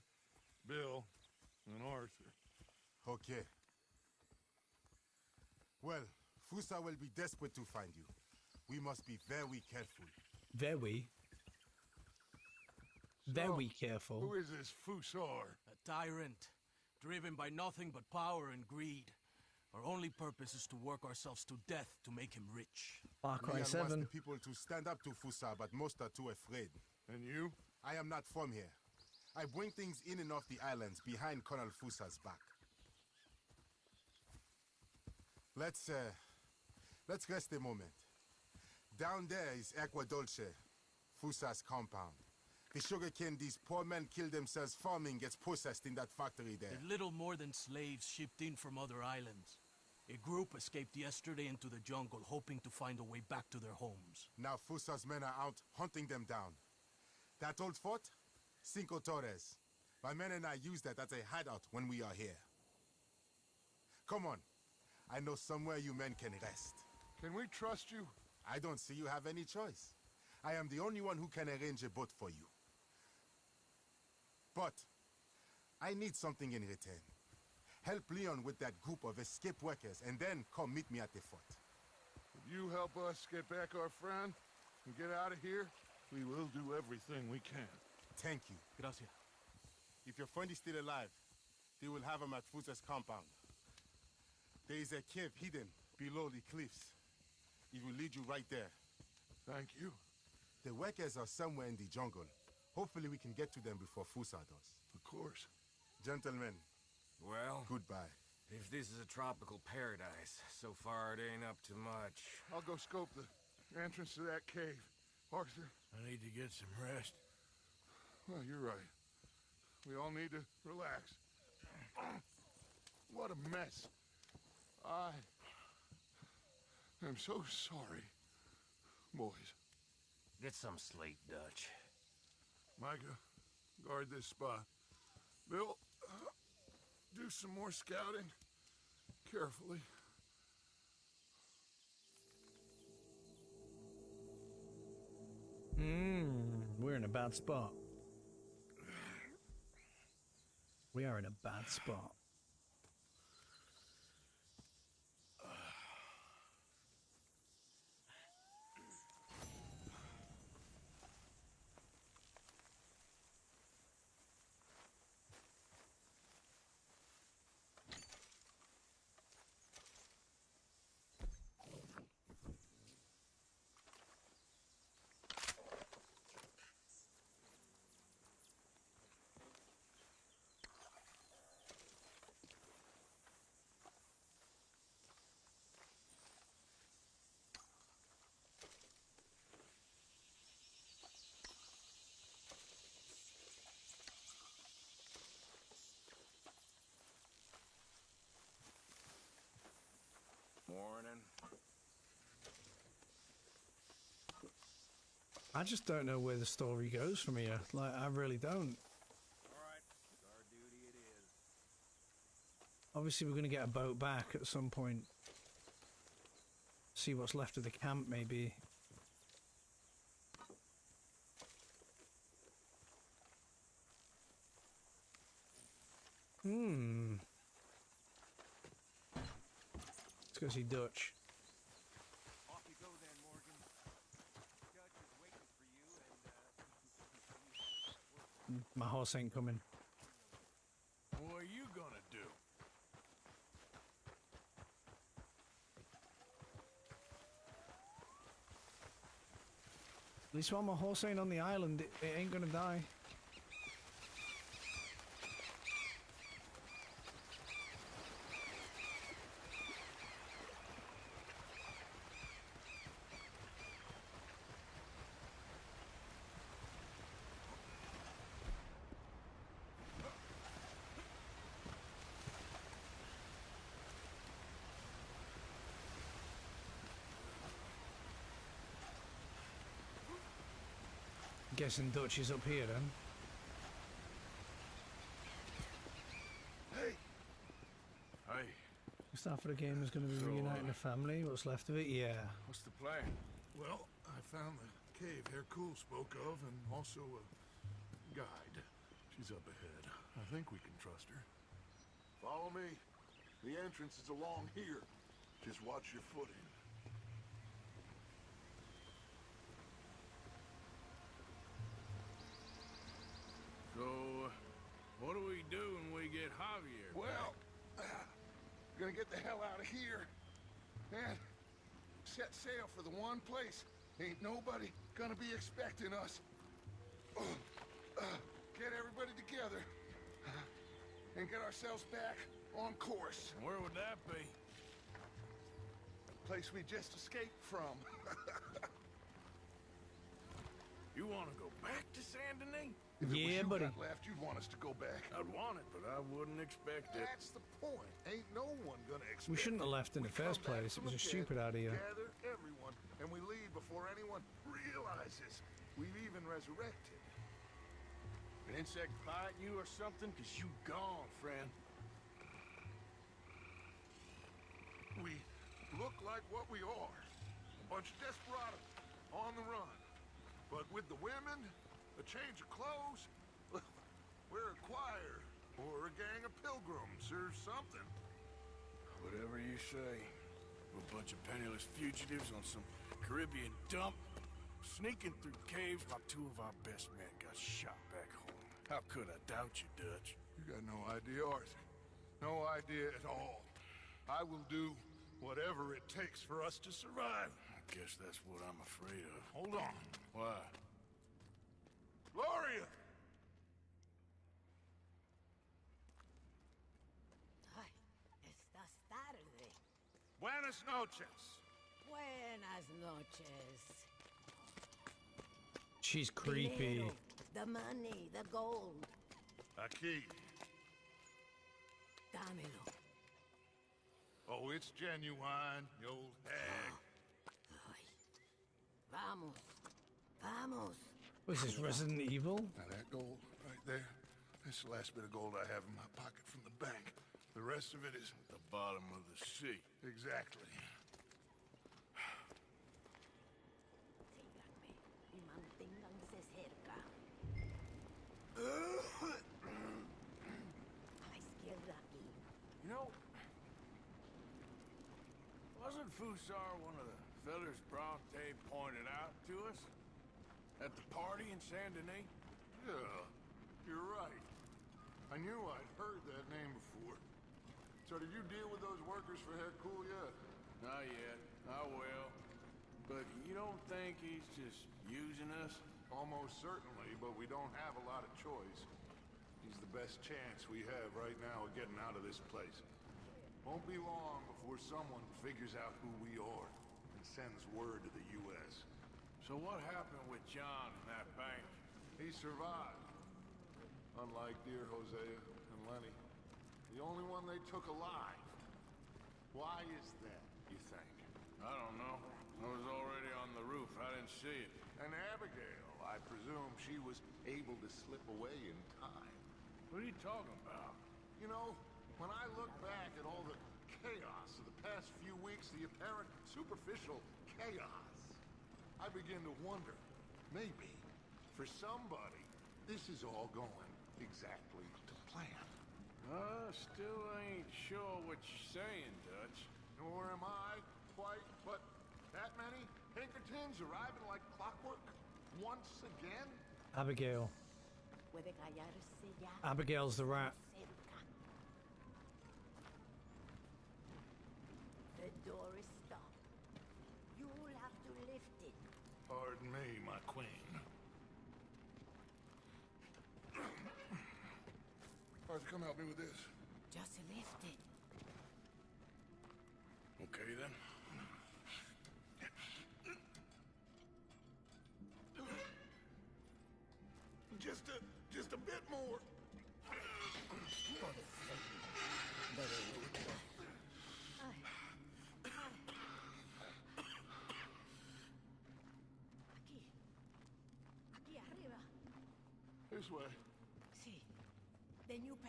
Bill, and Arthur.
Okay. Well, Fussar will be desperate to find you. We must be very careful.
Very. Very careful.
Who is this Fussar?
A tyrant, driven by nothing but power and greed. Our only purpose is to work ourselves to death to make him rich.
Far Cry
Leon
7.
wants the people to stand up to Fussar, but most are too afraid.
And you?
I am not from here. I bring things in and off the islands behind Colonel Fussar's back. Let's, uh, let's rest a moment. Down there is Agua Dulce, Fussar's compound. The sugarcane these poor men kill themselves farming gets processed in that factory there.
They're little more than slaves shipped in from other islands. A group escaped yesterday into the jungle, hoping to find a way back to their homes.
Now Fussar's men are out hunting them down. That old fort? Cinco Torres. My men and I use that as a hideout when we are here. Come on. I know somewhere you men can rest.
Can we trust you?
I don't see you have any choice. I am the only one who can arrange a boat for you. But I need something in return. Help Leon with that group of escape workers and then come meet me at the fort.
If you help us get back our friend and get out of here, we will do everything we can.
Thank you.
Gracias.
If your friend is still alive, they will have him at Fussar's compound. There is a cave hidden below the cliffs. It will lead you right there.
Thank you.
The workers are somewhere in the jungle, Hopefully we can get to them before Fussar does.
Of course.
Gentlemen,
Well,
goodbye.
if this is a tropical paradise, so far it ain't up to much.
I'll go scope the entrance to that cave. Arthur.
I need to get some rest.
Well, you're right. We all need to relax. What a mess. I am so sorry, boys.
Get some sleep, Dutch.
Micah, guard this spot. Bill, do some more scouting. Carefully.
Mmm, we're in a bad spot. We are in a bad spot.
Morning.
I just don't know where the story goes from here. Like, I really don't. Obviously, we're going to get a boat back at some point. See what's left of the camp, maybe. Hmm. Let's go see Dutch.
Off you go then, Morgan. Dutch is waiting for you, and, uh...
My horse ain't coming.
What are you gonna do?
At least while my horse ain't on the island, it, it ain't gonna die. Guessing Dutch is up here then.
Hey!
Hey,
Next half of the game is going to be
So,
reuniting
uh,
the family. What's left of it? Yeah.
what's the plan?
Well, I found the cave Hercule spoke of, and also a guide. She's up ahead. I think we can trust her. Follow me. The entrance is along here. Just watch your footing.
So, what do we do when we get Javier?
Well, back? we're gonna get the hell out of here. And set sail for the one place ain't nobody gonna be expecting us. Uh, get everybody together uh, and get ourselves back on course.
Where would that be?
The place we just escaped from.
You want to go back to Saint Denis?
If it was
Yeah,
you
buddy.
got left, you'd want us to go back.
I'd want it, but I wouldn't expect it.
That's the point. Ain't no one gonna expect
We shouldn't have left in the first place. It was a stupid
dead,
idea.
Gather everyone, and we leave before anyone realizes we've even resurrected.
An insect bite you or something? Cause you gone, friend.
We look like what we are. A bunch of desperados on the run. But with the women, a change of clothes, we're a choir or a gang of pilgrims or something.
Whatever you say. A bunch of penniless fugitives on some Caribbean dump, sneaking through caves while two of our best men got shot back home. How could I doubt you, Dutch?
You got no idea, Arthur. No idea at all. I will do whatever it takes for us to survive.
I guess that's what I'm afraid of.
Hold on.
Why?
Buenas noches.
Buenas noches.
She's creepy.
Dinero, the money, the gold.
Aquí.
Dámelo.
Oh, it's genuine, you old hag.
Vamos. Vamos.
Was this Resident Evil?
Now that gold right there, that's the last bit of gold I have in my pocket from the bank. The rest of it is at the bottom of the sea. Exactly.
Y manténganse cerca. A la izquierda aquí.
You know, wasn't Fussar one of the fellers Bronte pointed out to us? At the party in Saint Denis?
Yeah, you're right. I knew I'd heard that name before. So did you deal with those workers for Hercule yet?
Not yet. I will. But you don't think he's just using us?
Almost certainly, but we don't have a lot of choice. He's the best chance we have right now of getting out of this place. Won't be long before someone figures out who we are and sends word to the U.S.
So what happened with John in that bank?
He survived. Unlike dear Hosea and Lenny. The only one they took alive. Why is that, you think?
I don't know. I was already on the roof. I didn't see it.
And Abigail, I presume she was able to slip away in time.
What are you talking about?
You know, when I look back at all the chaos of the past few weeks, the apparent superficial chaos, I begin to wonder, maybe, for somebody, this is all going exactly to plan.
Uh, still ain't sure what you're saying, Dutch.
Nor am I quite, but that many Pinkertons arriving like clockwork once again?
Abigail.
Puede callarse ya.
Abigail's the rat.
The door is stopped. You'll have to lift it.
Pardon me, my queen. Come help me with this.
Just lift it.
Okay, then.
Just a, just a bit more.
Aquí. Aquí arriba.
This way.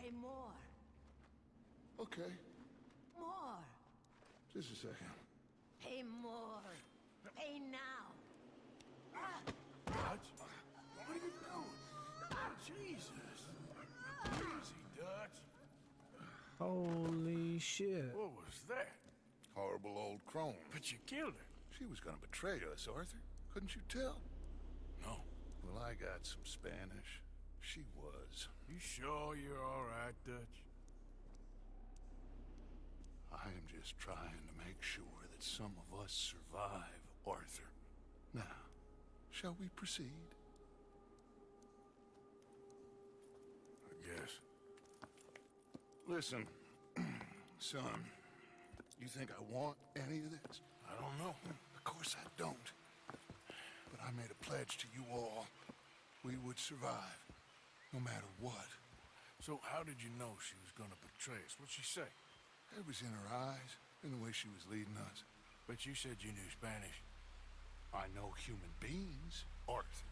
Sí. Then you pay more.
Okay,
More.
just a second.
Pay more. Pay now.
Dutch? What are you doing? Jesus. Easy, Dutch.
Holy shit.
What was that?
Horrible old crone.
But you killed her.
She was gonna betray us, Arthur. Couldn't you tell?
No.
Well, I got some Spanish. She was.
You sure you're all right, Dutch?
I am just trying to make sure that some of us survive, Arthur. Now, shall we proceed?
I guess.
Listen, son, you think I want any of this?
I don't know.
Of course I don't. But I made a pledge to you all. We would survive, no matter what.
So how did you know she was gonna betray us? What'd she say?
It was in her eyes, in the way she was leading us.
But you said you knew Spanish.
I know human beings, Arthur.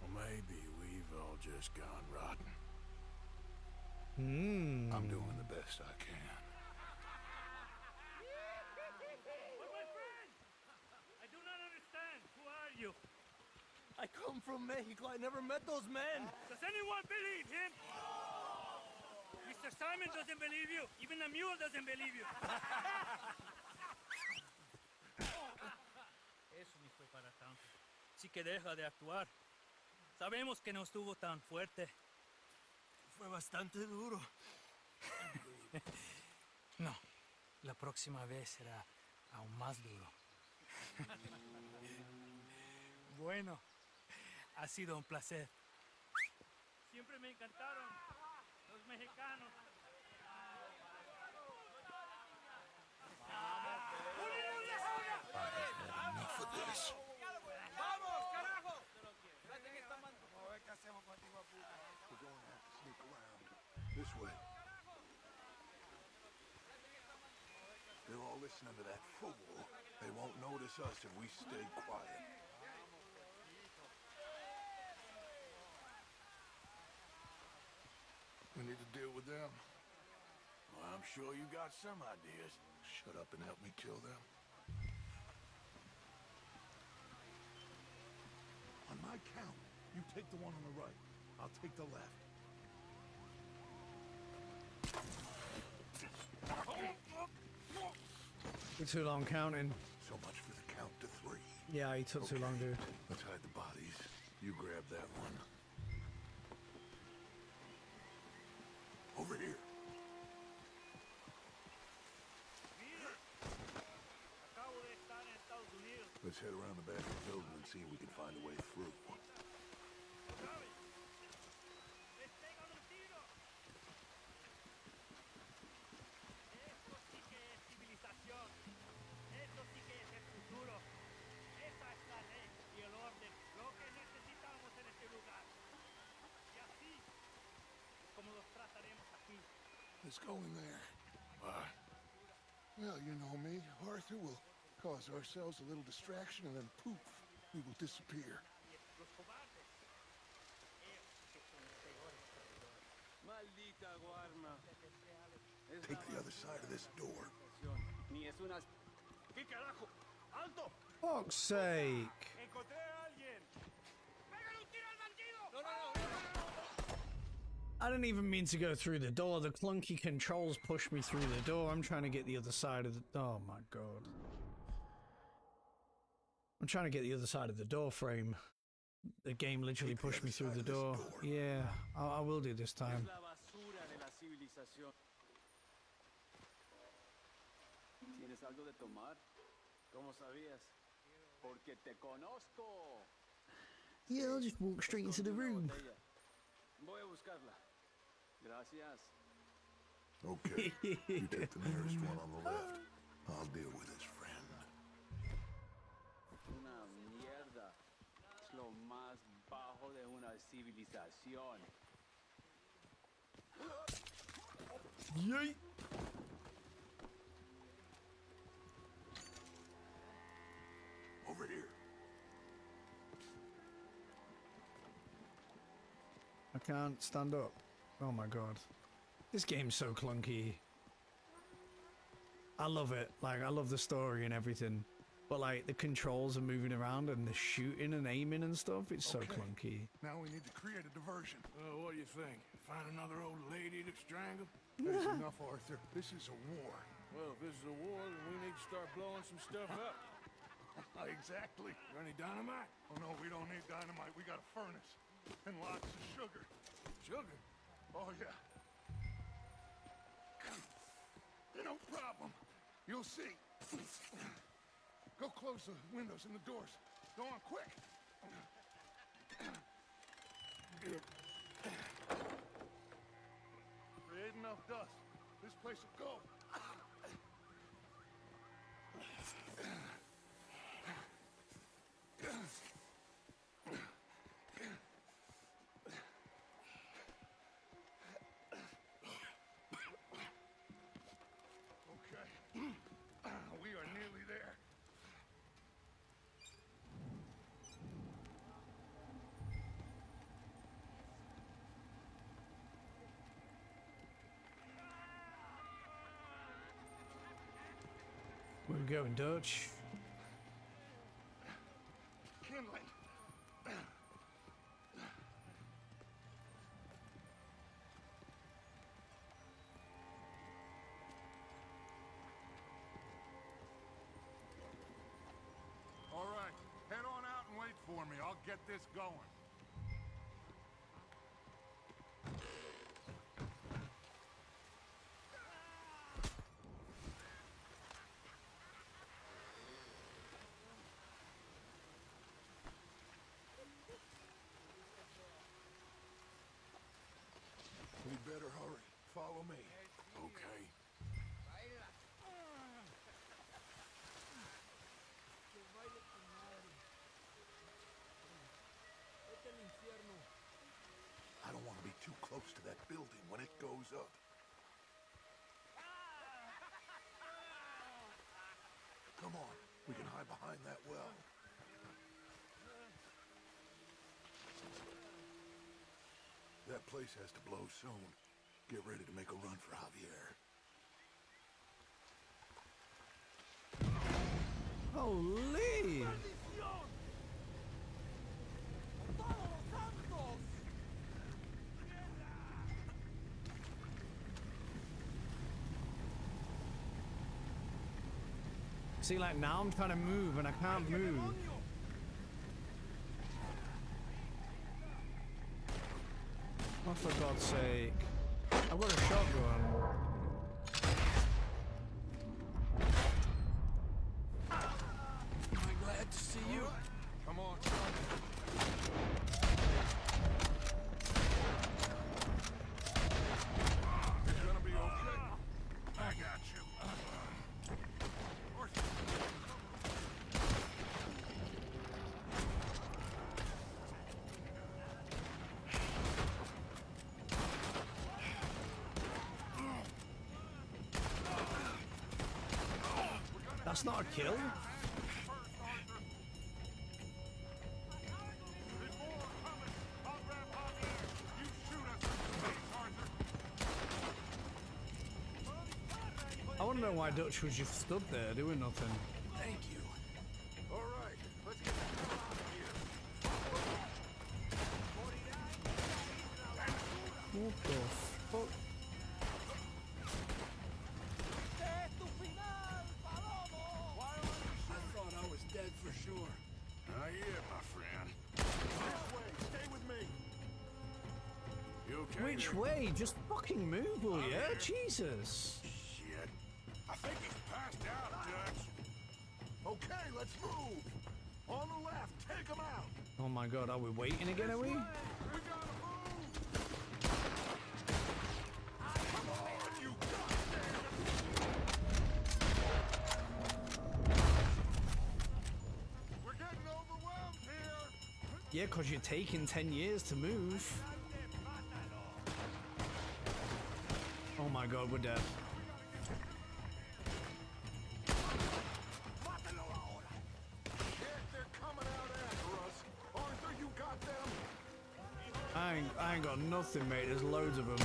Well, maybe we've all just gone rotten.
Hmm.
I'm doing the best I can.
But my friend, I do not understand. Who are you? I come from Mexico. I never met those men. Does anyone believe him? Mr. Simon doesn't believe you. Even the mule doesn't believe you. Eso ni fue para tanto. Sí que deja de actuar. Sabemos que no estuvo tan fuerte. Fue bastante duro.
No, la próxima vez será aún más duro. bueno,
Ha sido un placer.
Siempre me encantaron los mexicanos.
Enough of this.
¡Vamos, carajo!
We're going to have to sneak around. This way. They're all listening to that fool. They won't notice us if we stay quiet.
We need to deal with them. Well, I'm sure you got some ideas.
Shut up and help me kill them. On my count, you take the one on the right. I'll take the left.
you took too long counting.
So much for the count to three.
Yeah, he took too long, dude.
Let's hide the bodies. You grab that one. Head around the back of the building and see if we can find a way through.
¡Les pegan un tiro! Esto sí que es civilización. Esto sí que es el futuro. Esa es la ley y el orden. Lo que necesitamos en este lugar. Y así es como los trataremos aquí.
Let's go in there.
Why?
Well, you know me. Arthur will cause ourselves a little distraction and then poof, we will disappear.
Los cobardes. Esos que son los peores traidores.
Maldita guarma. Es
Take the other side of this door.
Ni es una... ¿Qué carajo? ¡Alto!
Fuck's sake. I didn't even mean to go through the door. The clunky controls pushed me through the door. I'm trying to get the other side of the. Oh my god. I'm trying to get the other side of the door frame. The game literally pushed me through the door. Yeah, I, I will do this time.
La basura de la civilización. ¿Tienes algo de tomar? ¿Cómo sabías? Porque te conozco.
Yeah, I'll just walk straight into the room.
Voy a buscarla. Gracias.
Okay. you take the nearest one on the left. I'll deal with his
lo más bajo de una civilización.
Yeet.
Over here.
I can't stand up. Oh my god. This game's so clunky. I love it. Like, I love the story and everything. But, like, the controls are moving around and the shooting and aiming and stuff, it's so clunky.
Now we need to create a diversion.
Uh, what do you think? Find another old lady to strangle?
That's enough, Arthur. This is a war.
Well, if this is a war, then we need to start blowing some stuff up.
exactly.
Got any dynamite?
Oh no, we don't need dynamite. We got a furnace and lots of sugar.
Sugar?
Oh yeah. No problem. You'll see. Go close the windows and the doors. Go on, quick. Create enough dust. This place will go. Okay. We are nearly there.
We're going Dutch.
Kindling.
All right, head on out and wait for me. I'll get this going.
building when it goes up. Come on, we can hide behind that well. That place has to blow soon. Get ready to make a run for Javier.
Holy! See, like now I'm trying to move and I can't move. For God's sake. I've got a shotgun. Not a kill. I know why Dutch was just stood there doing nothing.
Way?
Just fucking move, will ya? Oh, Jesus.
Shit. I think he's passed out, Dutch.
Okay, let's move. On the left, take him out.
Oh my god, are we waiting again, are we?
We gotta move. Come on, you We're getting overwhelmed here.
Yeah, because you're taking 10 years to move.
You got them?
I ain't, I ain't got nothing, mate. There's loads of them.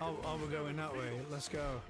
Oh, oh, we're going that way. Let's go.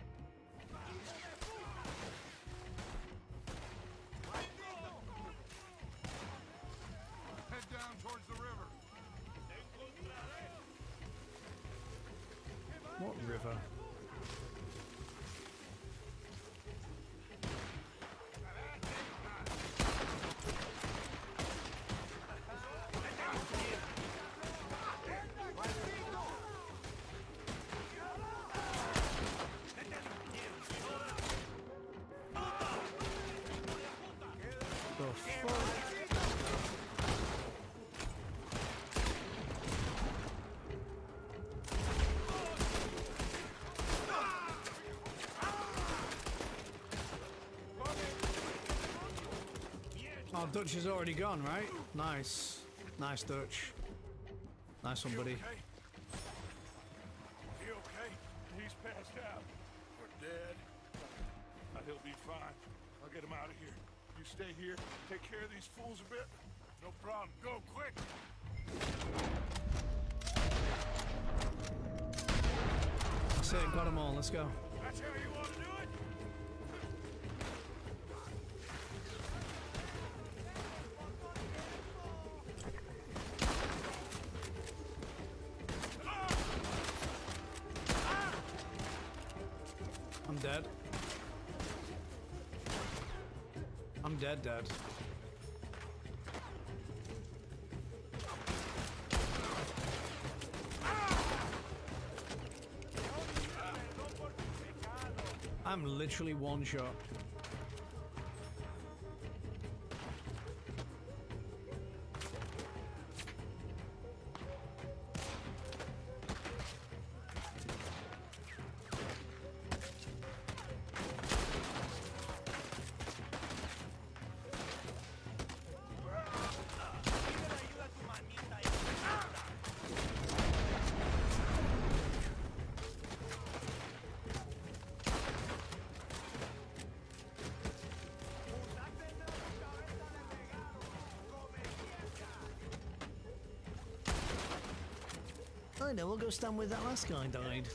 Dutch is already gone, right? Nice. Nice, Dutch. Nice one, buddy.
He okay? He's passed out. We're dead. But he'll be fine. I'll get him out of here. You stay here. Take care of these fools a bit. No problem. Go quick.
That's it, got them all. Let's go. Dead, dead. I'm literally one shot. I know, we'll go stand where that last guy died.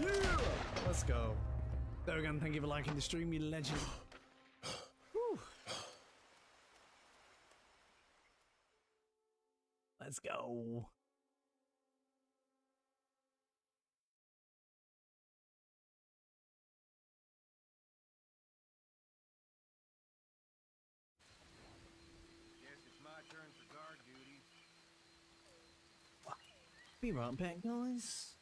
Yeah! Let's go. There again, thank you for liking the stream, you legend. Whew. Let's go.
Guess it's my turn for guard duty.
Be right back, guys.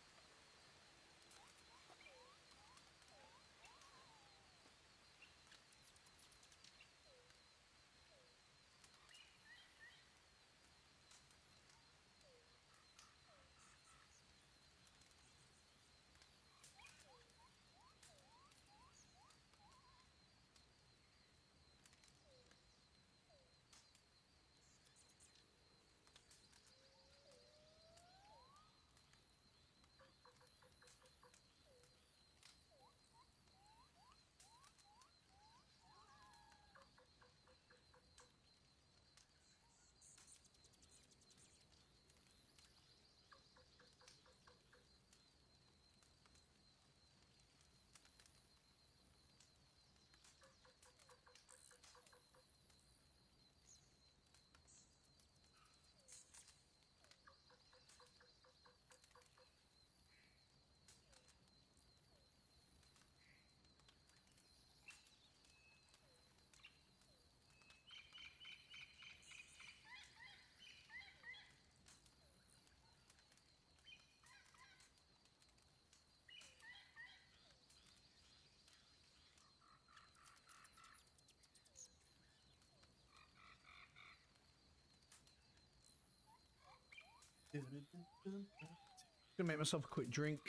Gonna make myself a quick drink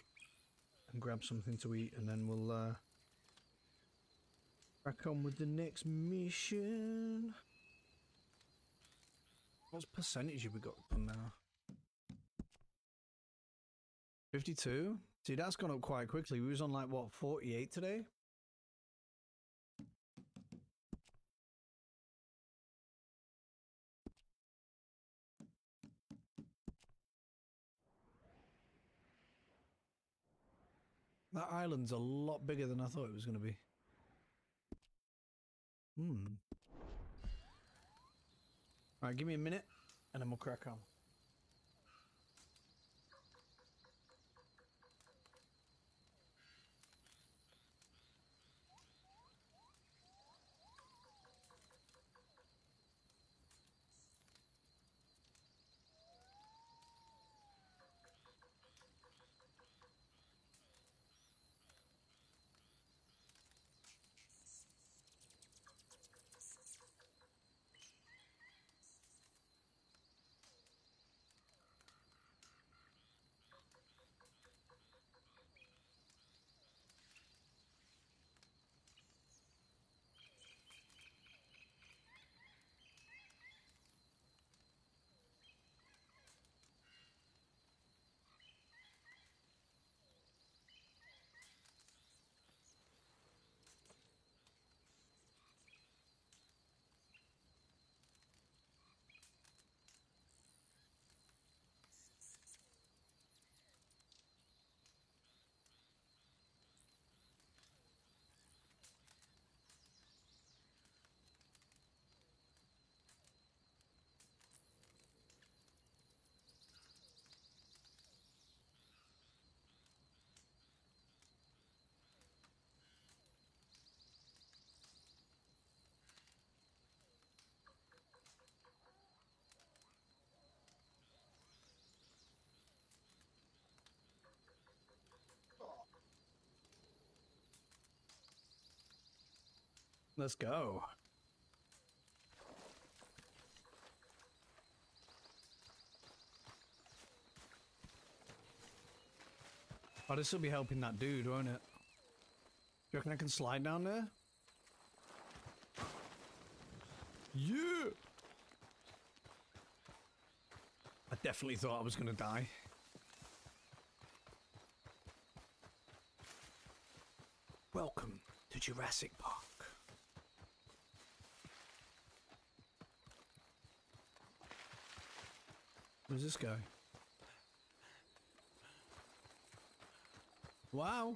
and grab something to eat, and then we'll uh, crack on with the next mission. What percentage have we got done now? 52? See, that's gone up quite quickly. We was on like, what, 48 today? Island's a lot bigger than I thought it was going to be. Hmm. Alright, give me a minute and then we'll crack on. Let's go. Oh, this will be helping that dude, won't it? Do you reckon I can slide down there? Yeah! I definitely thought I was gonna die. Welcome to Jurassic Park. Where's this guy? Wow.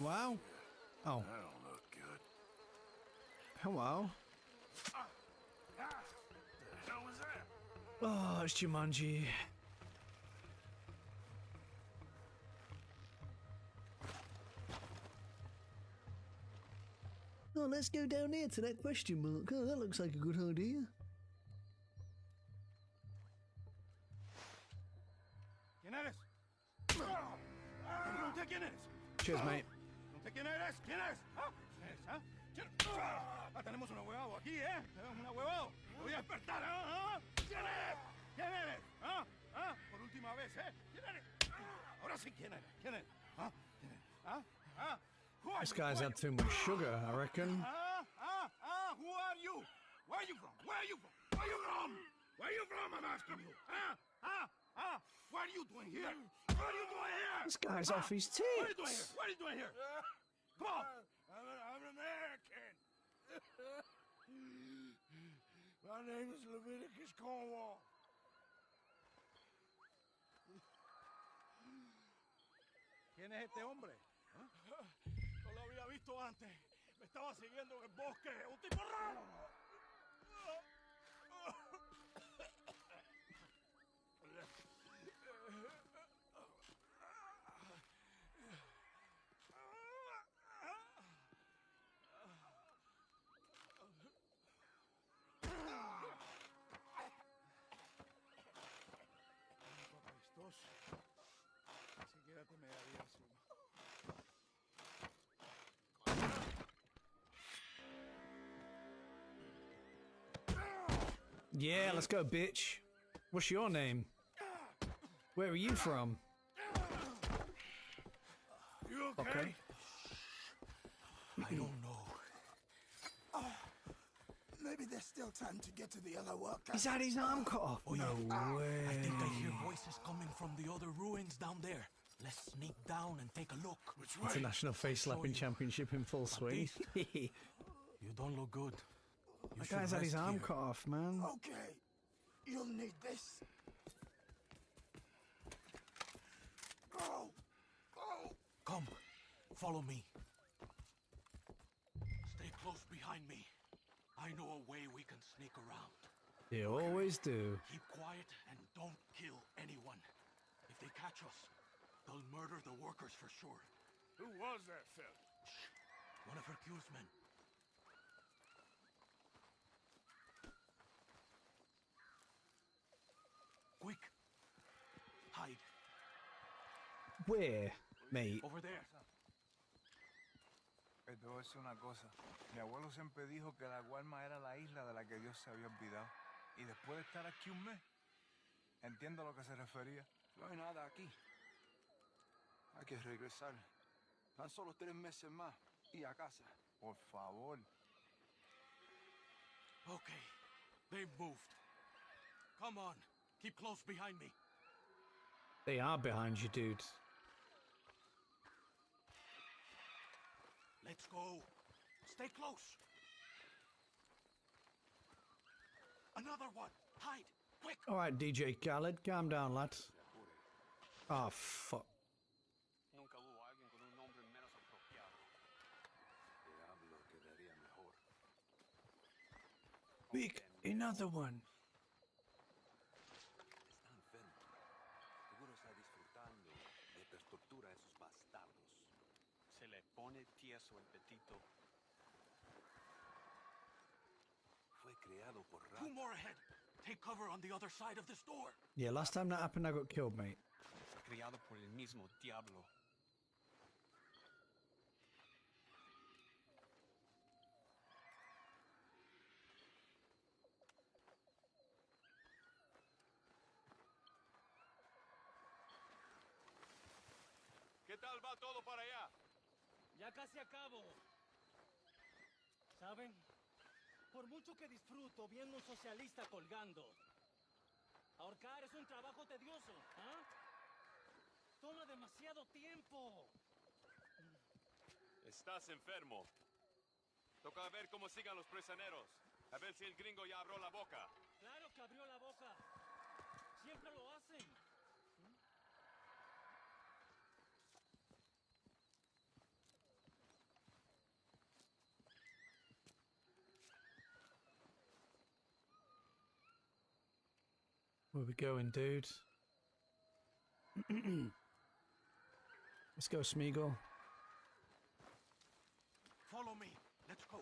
Wow. Oh.
That don't look good.
Hello.
The hell was that?
Oh, it's Jumanji. Oh, let's go down there to that question mark. Oh, that looks like a good idea.
Tenemos un ahuevado aquí, ¿eh? Tenemos un ahuevado. Lo voy a despertar, ¿ah? ¿Ah? ¿Quién eres? ¿Quién eres? ¿Ah? ¿Ah? Por última vez, ¿eh? ¿Quién eres? Ahora sí, ¿quién eres? ¿Quién eres? ¿Ah? ¿Quién eres? ¿Ah? ¿Ah?
This guy's had too much sugar, I reckon.
Ah, ah, ah, who are you? Where are you from? Where are you from? Where are you from? Where are you from? I'm asking you. Ah, ah, ah. What are you doing here? What are you doing here?
This guy's
Ah,
off his
What are you doing
tits.
here? What are you doing here? Come on.
I'm, a, I'm American. My name is Leviticus Cornwall.
¿Quién es este hombre? ¿Ah? No lo había visto antes. Me estaba siguiendo en el bosque. Un tipo raro.
Yeah, let's go, bitch. What's your name? Where are you from?
You okay?
Okay.
I don't know. Oh, maybe there's still time to get to the other workers.
Is that his arm cut off.
Oh,
no
yeah.
way.
I think I hear
voices coming from the other ruins down there. Let's sneak down and take a look. Which
International face slapping championship in full swing.
You don't look good. You
that guy's had his arm
here.
cut off, man.
Okay, you'll need this. Go! Go!
Come, follow me. Stay close behind me. I know a way we can sneak around.
They always do.
Keep quiet and don't kill anyone. If they catch us, they'll murder the workers for sure.
Who was that fella?
One of Hercule's men. Quick! Hide.
Where, mate?
Over there.
Te voy a decir una cosa. Mi abuelo siempre dijo que la Guarma era la isla de la que Dios se había olvidado. Y después de estar aquí un mes, entiendo a lo que se refería.
No hay nada aquí. Hay que regresar. Tan solo tres meses más y a casa.
Por favor.
Okay, they've moved. Come on, keep close behind me.
They are behind you, dude.
Let's go. Stay close. Another one. Hide. Quick.
All right, DJ Khaled, calm down, lad. Oh, ah, fuck.
Nunca hubo alguien con un nombre menos apropiado. Diablo quedaría mejor.
Big, another one.
Two more ahead. Take cover on the other side of this door.
Yeah, last time that happened, I got killed, mate.
Criado por el mismo diablo.
¿Qué tal va todo para allá?
Ya casi acabo.
¿Saben? Por mucho que disfruto viendo un socialista colgando, ahorcar es un trabajo tedioso, ¿ah? Toma demasiado tiempo.
Estás enfermo. Toca ver cómo sigan los prisioneros.
A ver si el gringo ya abrió la boca.
Claro que abrió la boca.
Where we going, dude? Let's go, Smeagol.
Follow me. Let's go.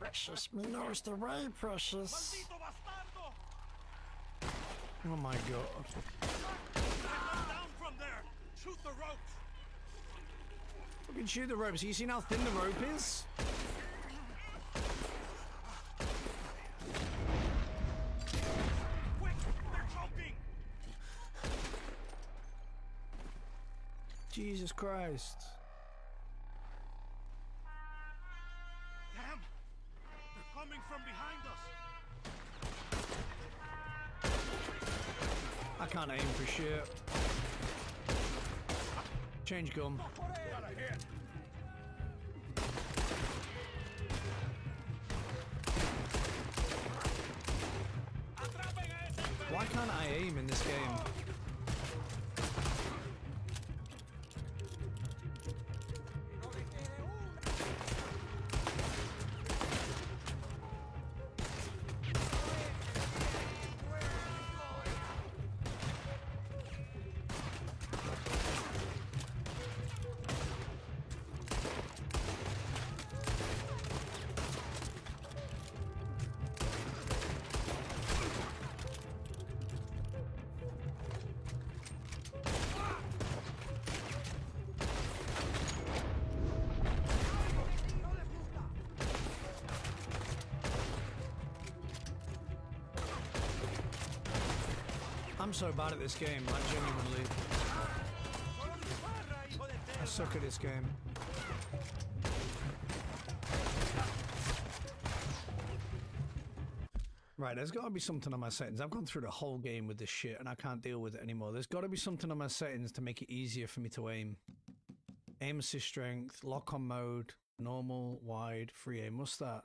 Precious, me knows the way, Precious. Oh my god.
Down from there. Shoot the ropes.
Fucking shoot the ropes. You seen how thin the rope is? Jesus Christ.
Damn! They're coming from behind us.
I can't aim for shit. Change gun. Why can't I aim in this game? I'm so bad at this game, like genuinely. I suck at this game. Right, there's got to be something on my settings. I've gone through the whole game with this shit and I can't deal with it anymore. There's got to be something on my settings to make it easier for me to aim. Aim assist strength, lock on mode, normal, wide, free aim. What's that?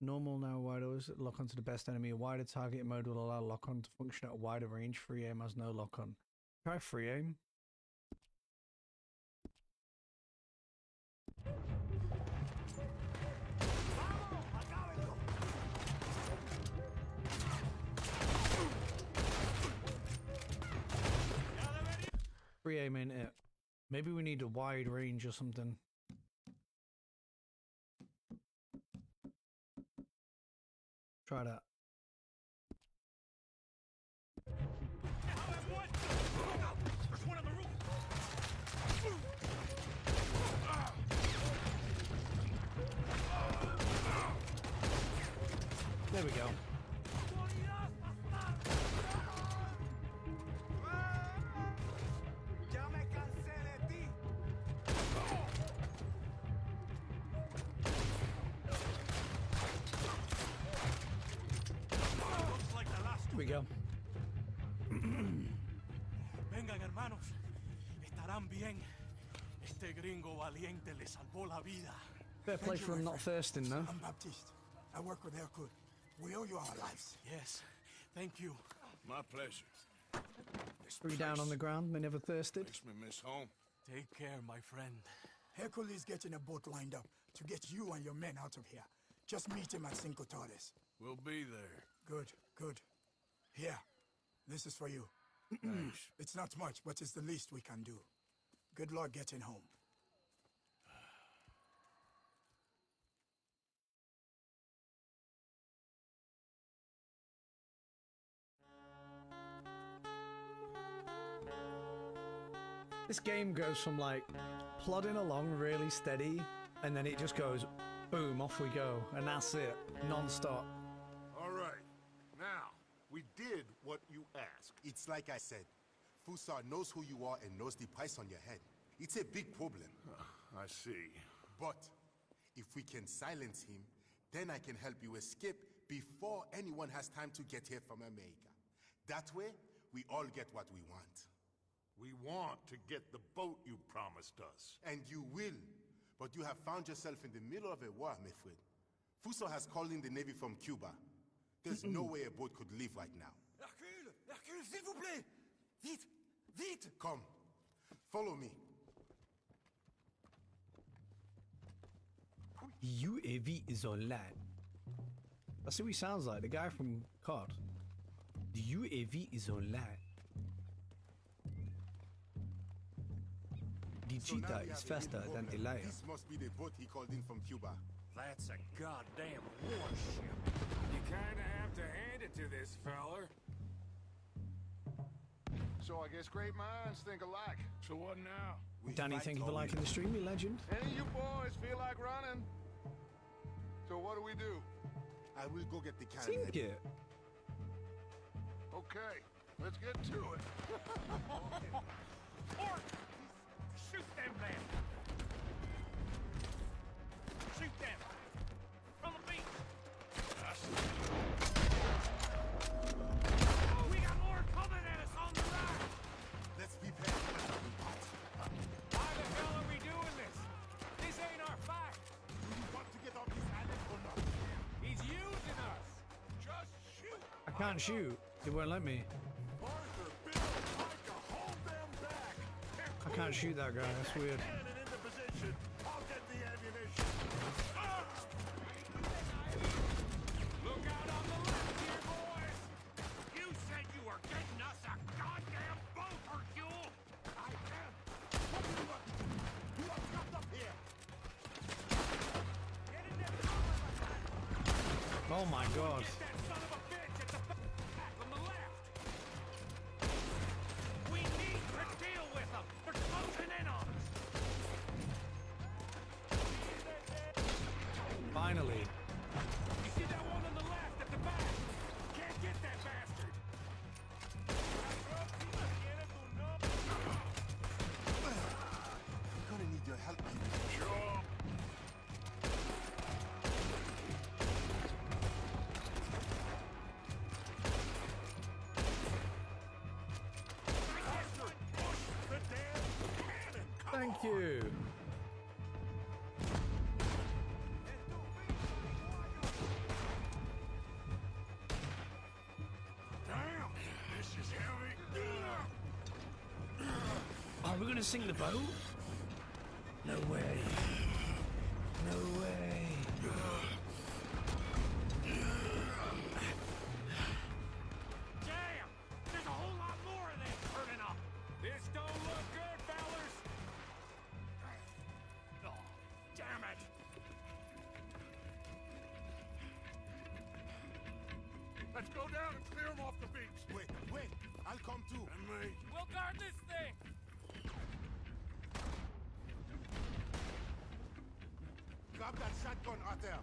Normal now always lock onto the best enemy. Wider target mode will allow lock on to function at a wider range. Free aim has no lock on. Try free aim. Free aim ain't it. Maybe we need a wide range or something. Try that. There we go. Fair play for him not thirsting though.
I'm Baptiste. I work with Hercule. We owe you our lives.
Yes. Thank you.
My pleasure.
Three down on the ground, they never thirsted.
Makes me miss home.
Take care, my friend.
Hercule is getting a boat lined up to get you and your men out of here. Just meet him at Cinco Torres.
We'll be there.
Good, good. Here, this is for you.
Thanks.
It's not much, but it's the least we can do. Good luck getting home.
This game goes from like plodding along really steady, and then it just goes boom, off we go, and that's it, non-stop.
All right. Now, we did what you asked.
It's like I said. Fussar knows who you are and knows the price on your head. It's a big problem.
I see.
But if we can silence him, then I can help you escape before anyone has time to get here from America. That way, we all get what we want.
We want to get the boat you promised us.
And you will. But you have found yourself in the middle of a war, Mifrid. Fussar has called in the Navy from Cuba. There's no way a boat could leave right now.
Hercule Hercule, s'il vous plaît Vite Vite
Come, follow me.
UAV is on land. That's who he sounds like, the guy from COD. The UAV is on land. The
So
cheetah
we
is faster than the
problem.
lion.
This must be the boat he called in from Cuba.
That's a goddamn warship. You kinda have to hand it to this feller.
So I guess great minds think alike.
So what now?
We Danny thank you for liking the stream, you legend.
Any of you boys feel like running? So what do we do?
I will go get the cannon.
Think it.
Okay, let's get to it.
Or shoot them then. Shoot them. From the beach. Oh, we got more coming at us on the right.
Let's prepare for the second part.
Why the hell are we doing this? This ain't our fight.
Do you want to get off this island or not?
He's using us. Just shoot.
I can't shoot. It won't let me. Can't shoot that guy. That's weird. Thank you.
Damn, this is heavy.
Are we gonna sink the boat? No way.
Let's go down and clear them off the beach.
Wait, wait. I'll come too.
And me.
We'll guard this thing.
Grab that shotgun, out there.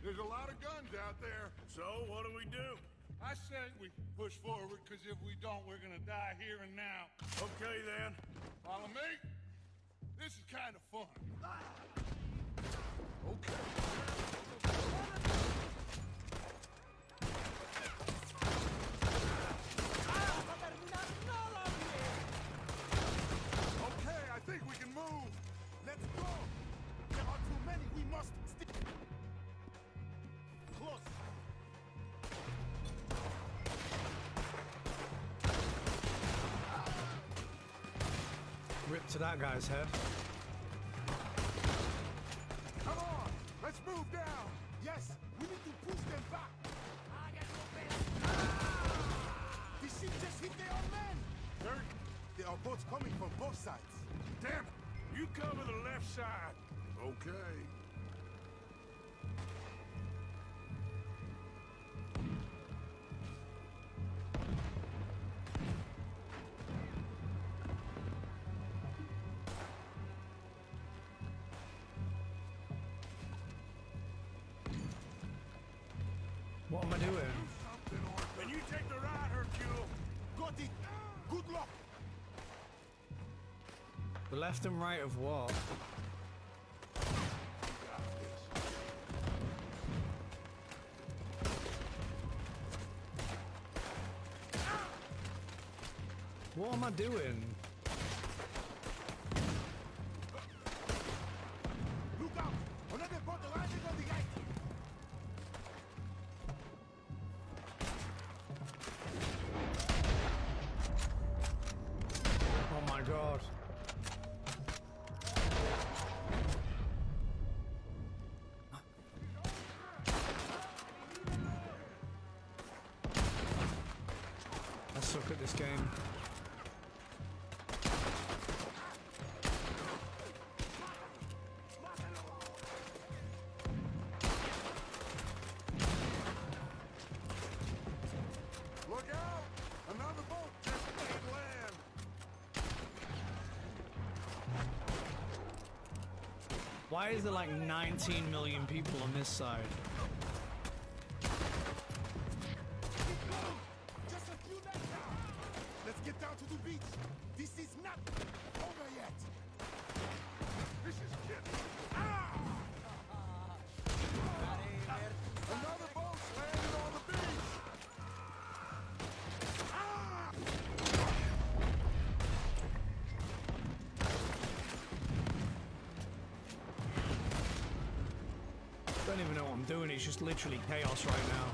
There's a lot of guns out there.
So what do we do?
I say we push forward, because if we don't, we're gonna die here and now.
Okay then.
Follow me? This is kind of
to that guy's head.
Come on, let's move down.
Yes, we need to push them back. The ship just hit their own men.
There,
There are boats coming from both sides.
damn it. You cover the left side. Okay. The
left and right of what? What am I doing? This game.
Look out! Another boat just made land!
Why is there like 19 million people on this side? Doing. It's just literally chaos right now.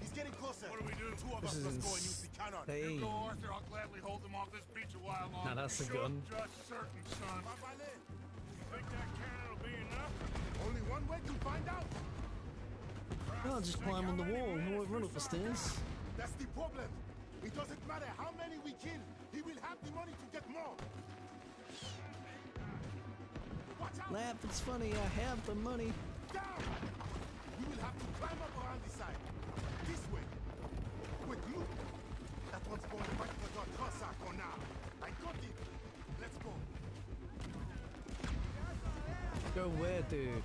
He's getting closer. What do we do? Two of
This
us
is
must go and use the cannon.
insane.
You go, Arthur. I'll gladly hold them off this beach a while longer.
Now that's the
Sure,
gun.
Just certain, son.
Think that cannon will be enough?
Only one way to find out.
I'll just climb on the wall. I won't run up the stairs.
That's the problem. It doesn't matter how many we kill. He will have the money to get more.
Laugh, it's funny. I have the money.
Down! We will have to climb up around the side. This way. Quick, look. That one's going right for the Cossack now. I got it. Let's go.
Go where, dude?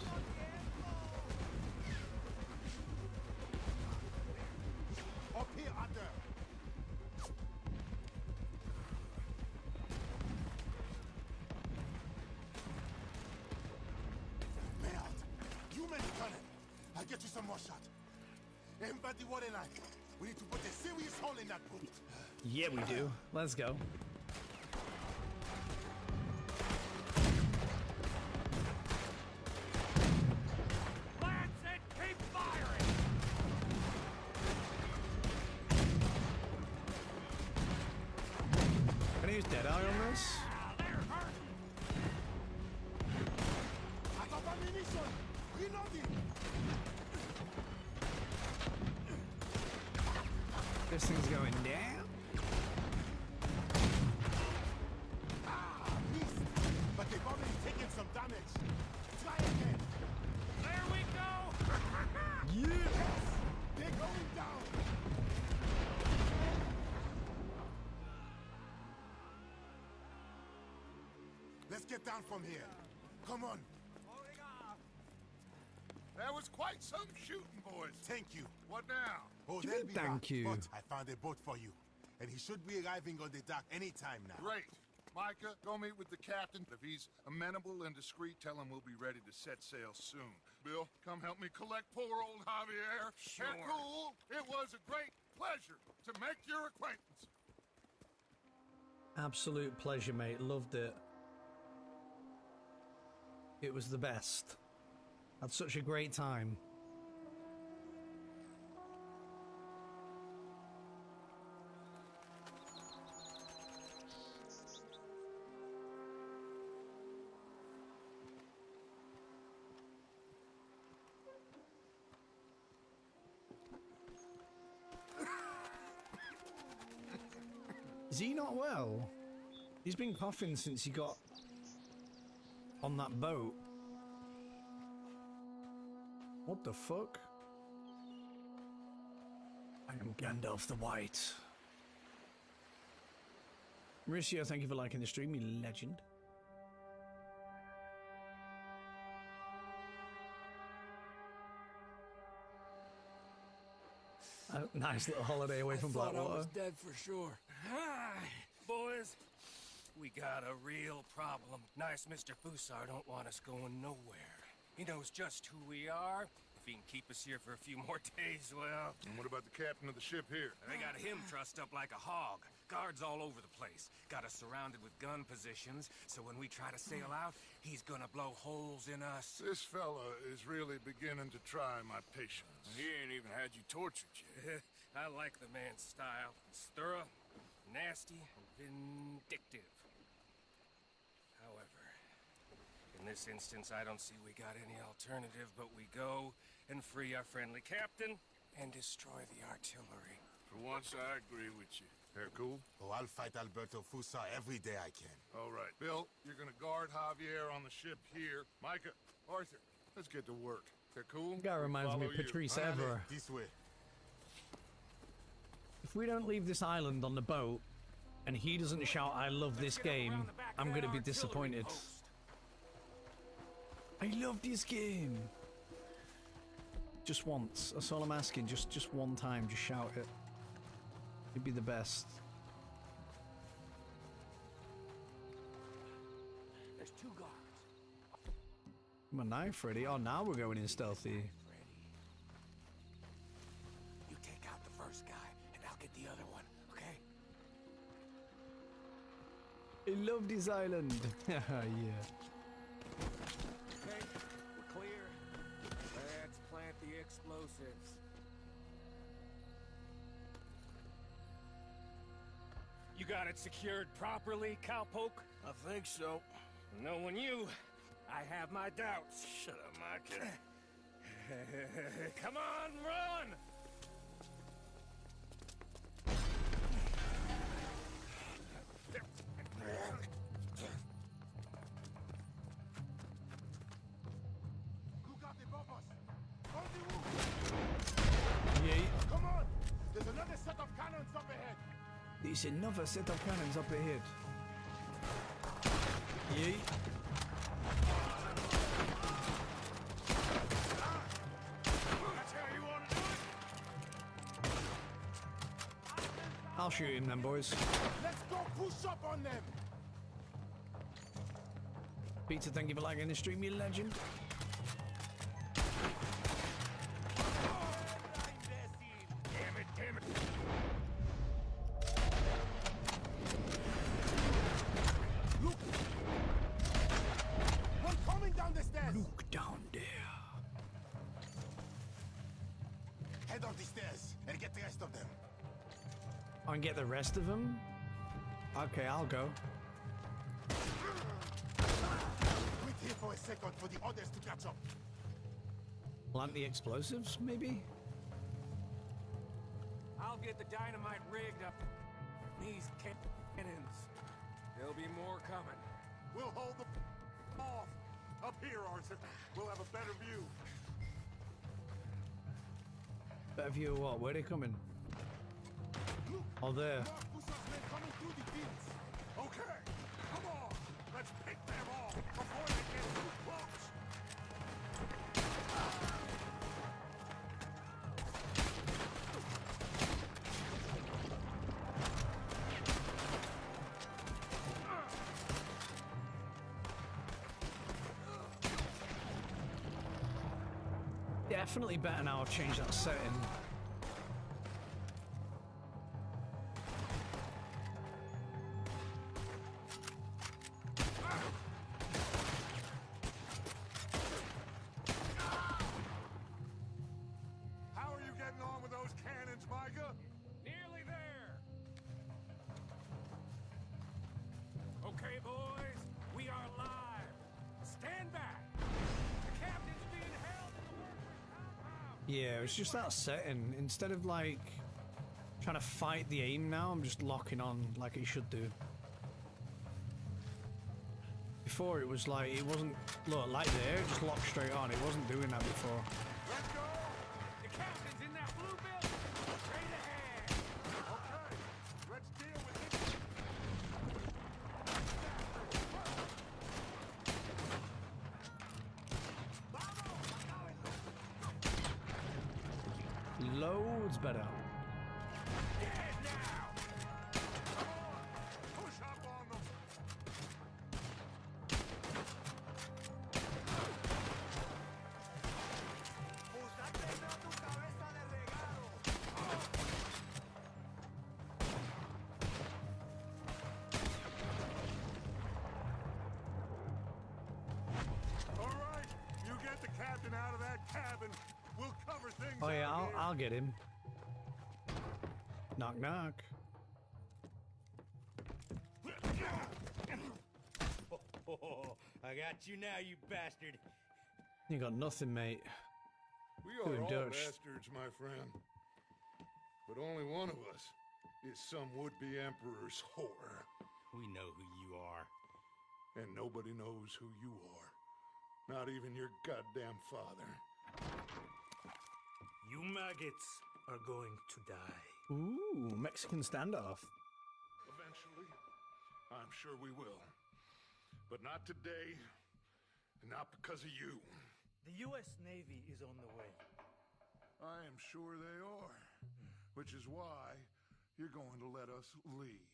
Everybody. We need to put a serious hole in that boot.
Yeah, we do. Let's go. This thing's going down.
Ah, missed. But they've already taken some damage. Try again.
There we go!
Yes! They're going down. Let's get down from here. Come on.
That was quite some shooting, boys.
Thank you.
What now?
Oh,
Do you mean
be
thank
back,
you?
But I found a boat for you. And he should be arriving on the dock any time now.
Great. Micah, go meet with the captain. If he's amenable and discreet, tell him we'll be ready to set sail soon. Bill, come help me collect poor old Javier.
Sure.
Hercule, it was a great pleasure to make your acquaintance.
Absolute pleasure, mate. Loved it. It was the best. Had such a great time. Well? He's been coughing since he got on that boat. What the fuck? I am Gandalf the White. Mauricio, thank you for liking the stream, you legend. A nice little holiday away from
thought I was dead for sure. Boys, we got a real problem. Nice Mr. Fussar don't want us going nowhere. He knows just who we are. If he can keep us here for a few more days, well...
And what about the captain of the ship here?
They got him trussed up like a hog. Guards all over the place. Got us surrounded with gun positions, so when we try to sail out, he's gonna blow holes in us.
This fella is really beginning to try my patience.
He ain't even had you tortured yet. I like the man's style. It's thorough, nasty, and vindictive. In this instance, I don't see we got any alternative, but we go and free our friendly captain and destroy the artillery.
For once, I agree with you.
They're cool?
Oh, I'll fight Alberto Fussar every day I can.
All right. Bill, you're gonna guard Javier on the ship here. Micah, Arthur, let's get to work. They're cool?
Guy reminds me of. Patrice
All right,
Evra.
This way.
If we don't leave this island on the boat, and he doesn't shout, I love this game, I'm gonna be disappointed. I love this game. Just once. That's all I'm asking. Just just one time. Just shout it. It'd be the best.
There's two guards.
My knife ready. Oh, now we're going in stealthy.
You take out the first guy, and I'll get the other one, okay?
I love this island. yeah.
Explosives. You got it secured properly, cowpoke?
I think so.
Knowing you, I have my doubts.
Shut up, Micah.
Come on, run!
There's another set of cannons up ahead.
Yeet.
That's how you want to do it?
I'll shoot him then, boys.
Let's go push up on them.
Peter, thank you for liking the stream, you legend.
Rest of them?
Okay, I'll go.
Wait here for a second for the others to catch up.
Plant the explosives, maybe?
I'll get the dynamite rigged up. These cannons. There'll be more coming.
We'll hold the off. Up here, Arthur. We'll have a better view.
Better view of what? Where they coming? Oh, there.
Okay, come on. Let's pick them off before they get too close.
Definitely better now I've changed that setting. It's just that setting. Instead of like trying to fight the aim now, I'm just locking on like it should do. Before it was like, it wasn't, look, like there, it just locked straight on. It wasn't doing that before.
Got you now, you bastard.
You got nothing, mate.
We are all
dirt.
bastards, my friend.
But only one of us is some would-be emperor's whore.
We know who you are.
And nobody knows who you are. Not even your goddamn father.
You maggots are going to die.
Ooh, Mexican standoff.
Eventually, I'm sure we will. But not today, and not because of you.
The U.S. Navy is on the way.
I am sure they are. Which is why you're going to let us leave.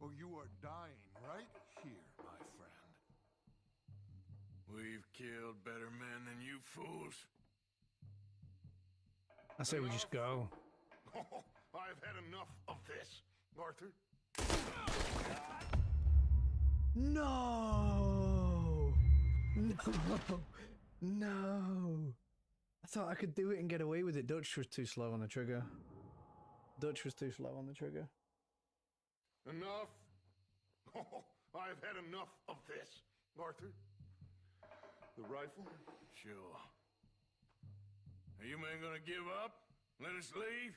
Or you are dying right here, my friend.
We've killed better men than you fools.
I say we just go.
Oh, I've had enough of this, Arthur.
No! No! No! I thought I could do it and get away with it. Dutch was too slow on the trigger. Dutch was too slow on the trigger.
Enough. Oh, I've had enough of this, Arthur. The rifle?
Sure. Are you men gonna give up? Let us leave?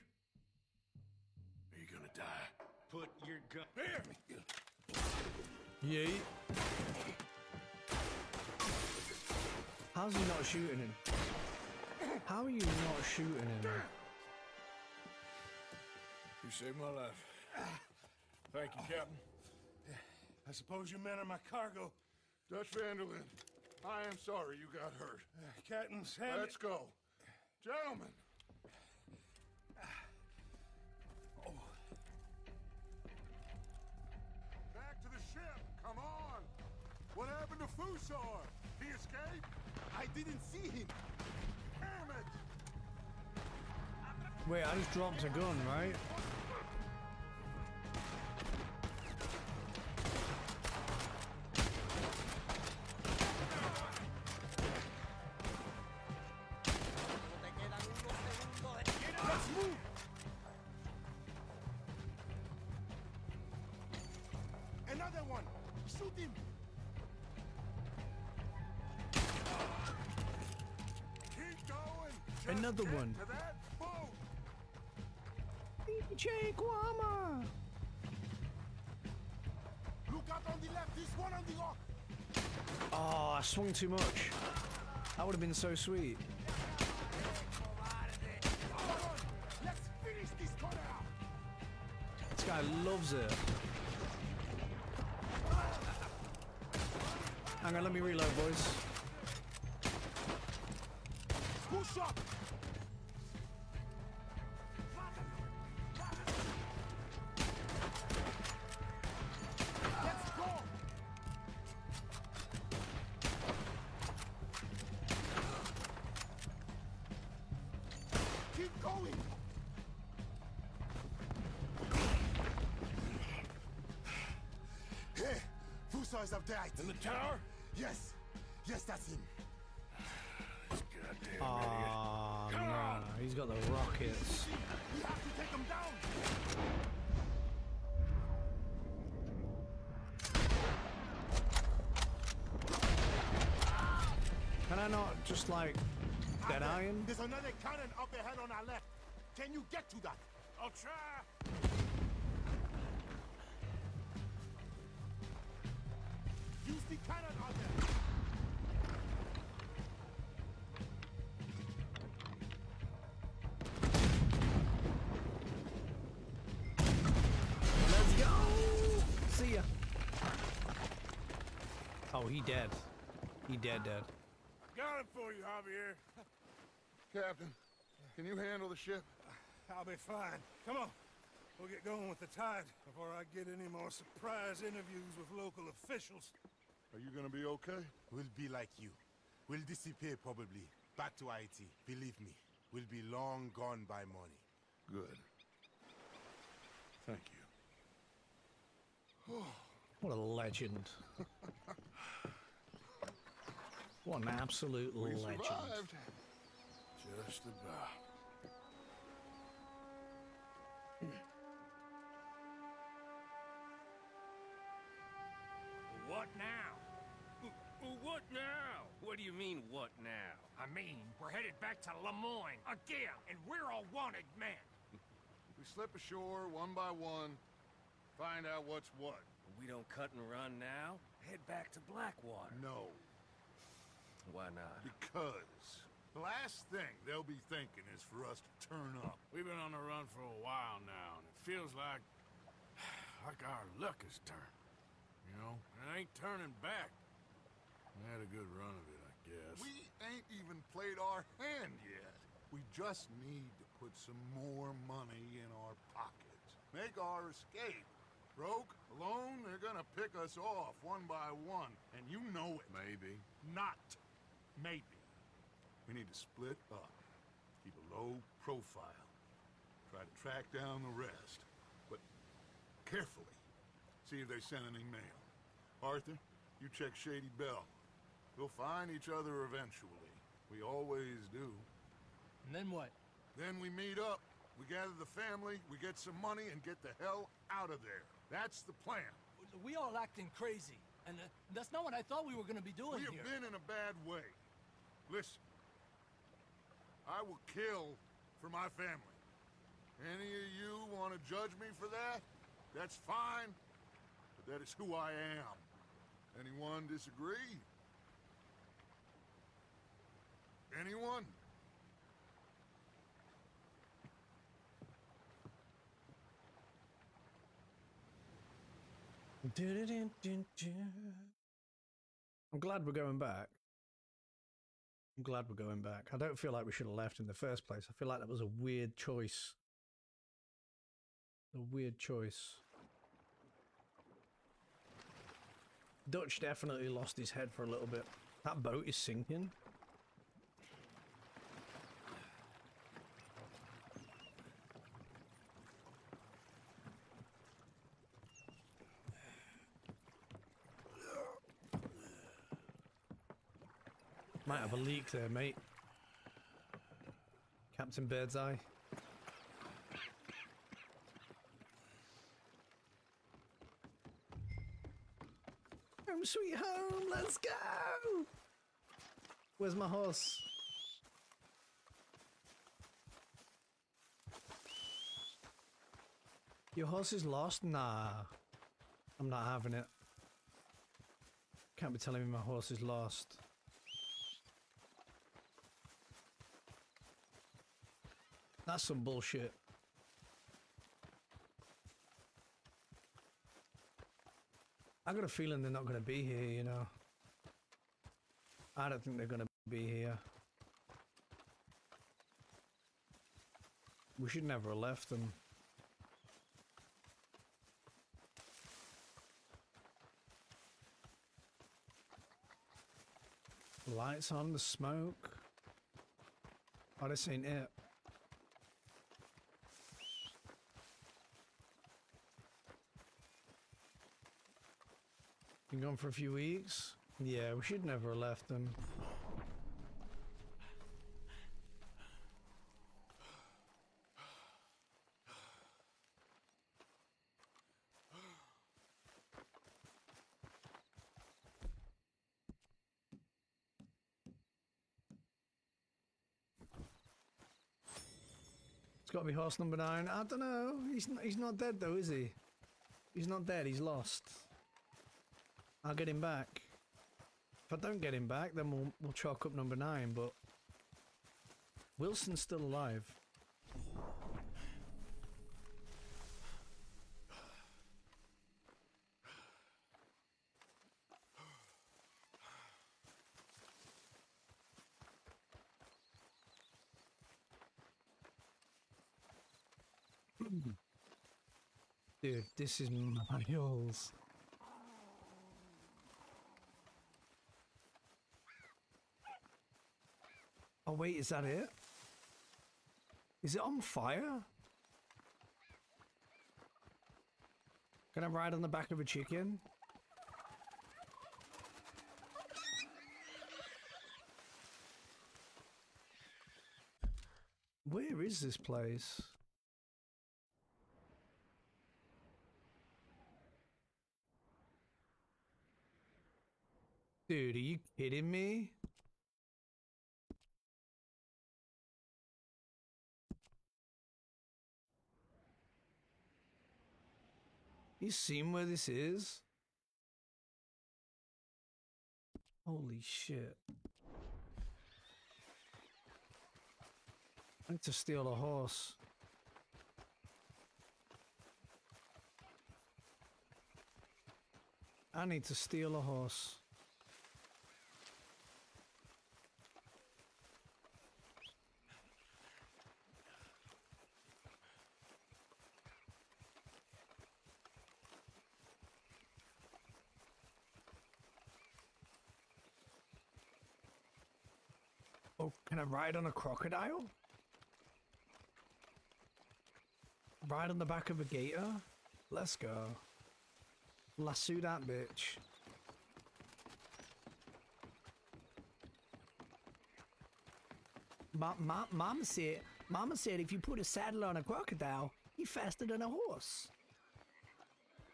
Are you gonna die?
Put your gun.
Here!
Yeet. How's he not shooting him? How are you not shooting him?
You saved my life. Thank you, Captain.
I suppose you men are my cargo.
Dutch van der Linde, I am sorry you got hurt.
Captain Sam.
Let's go. Gentlemen. Oh. Back to the ship. Come on. What happened to Fussar? He escaped?
I didn't see him.
Damn it!
Wait, I just dropped a gun, right?
Another one.
To that boat.
DJ Guarma!
Look out on the left. This one on the rock.
Oh, ah, I swung too much. That would have been so sweet.
Let's finish this.
This guy loves it. Hang on, let me reload, boys.
Fussar is up there. I
In the tower?
Yes, yes, that's him.
Goddamn
Ah,
Come
no.
on.
He's got the rockets.
We have to take him down.
Can I not just like dead iron?
There's another cannon up ahead on our left. Can you get to that?
I'll try.
Use the cannon out there.
Let's go! See ya. Oh, he dead. He dead, dead.
Got him for you, Javier. Captain, can you handle the ship?
I'll be fine. Come on. We'll get going with the tide before I get any more surprise interviews with local officials.
Are you gonna be okay?
We'll be like you. We'll disappear probably. Back to Haiti. Believe me. We'll be long gone by morning.
Good. Thank you.
What a legend. what an absolute
We
legend.
survived.
Just about.
What now? What do you mean, what now?
I mean, we're headed back to Lemoyne again, and we're all wanted men.
We slip ashore one by one, find out what's what.
We don't cut and run now. Head back to Blackwater.
No.
Why not?
Because the last thing they'll be thinking is for us to turn up.
We've been on the run for a while now, and it feels like... like our luck has turned. You know? And it ain't turning back. We had a good run of it, I guess.
We ain't even played our hand yet. We just need to put some more money in our pockets. Make our escape. Broke, alone, they're gonna pick us off one by one, and you know it.
Maybe.
Not maybe. We need to split up. Keep a low profile. Try to track down the rest. But carefully. See if they send any mail. Arthur, you check Shady Belle. We'll find each other eventually. We always do.
And then what?
Then we meet up. We gather the family, we get some money, and get the hell out of there. That's the plan.
We all acting crazy. And uh, that's not what I thought we were gonna be doing here.
We have
here.
been in a bad way. Listen. I will kill for my family. Any of you want to judge me for that? That's fine. But that is who I am. Anyone disagree? Anyone?
I'm glad we're going back. I'm glad we're going back. I don't feel like we should have left in the first place. I feel like that was a weird choice. A weird choice. Dutch definitely lost his head for a little bit. That boat is sinking. Might have a leak there, mate. Captain Birdseye. Home sweet home, let's go! Where's my horse? Your horse is lost? Nah. I'm not having it. Can't be telling me my horse is lost. That's some bullshit. I got a feeling they're not going to be here, you know. I don't think they're going to be here. We should never have left them. Lights on the smoke. Oh, this ain't it. Been gone for a few weeks. Yeah, we should never have left them. It's got to be horse number nine. I don't know. He's he's not dead though, is he? He's not dead. He's lost. I'll get him back. If I don't get him back, then we'll we'll chalk up number nine. But Wilson's still alive. Dude, this is miles. Oh, wait, is that it? Is it on fire? Can I ride on the back of a chicken? Where is this place? Dude, are you kidding me? You seen where this is? Holy shit. I need to steal a horse. I need to steal a horse. Can I ride on a crocodile? Ride on the back of a gator? Let's go. Lasso that bitch. Ma ma mama said, Mama said if you put a saddle on a crocodile, he faster than a horse.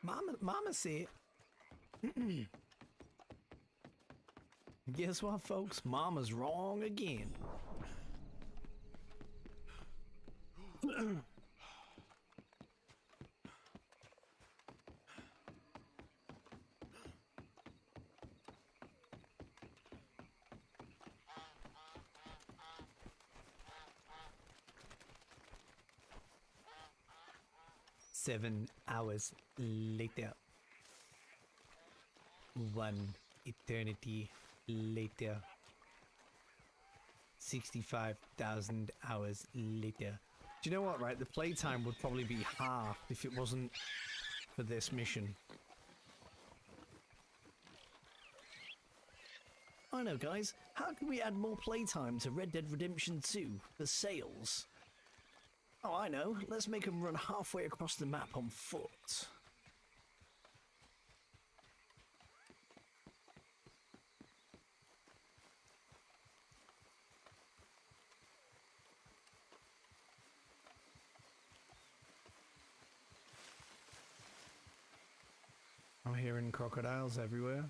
Mama, Mama said. Guess what, folks? Mama's wrong again. Seven hours later. One eternity later. 65,000 hours later. Do you know what, right? The playtime would probably be half if it wasn't for this mission. I know, guys. How can we add more playtime to Red Dead Redemption 2 for sales? Oh, I know. Let's make them run halfway across the map on foot. I'm hearing crocodiles everywhere.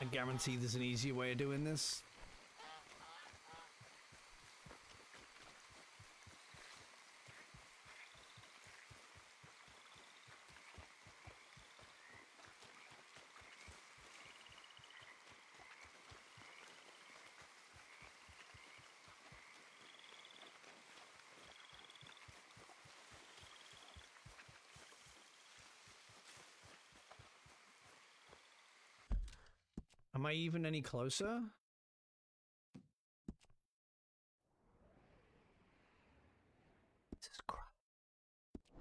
I guarantee there's an easier way of doing this. Am I even any closer?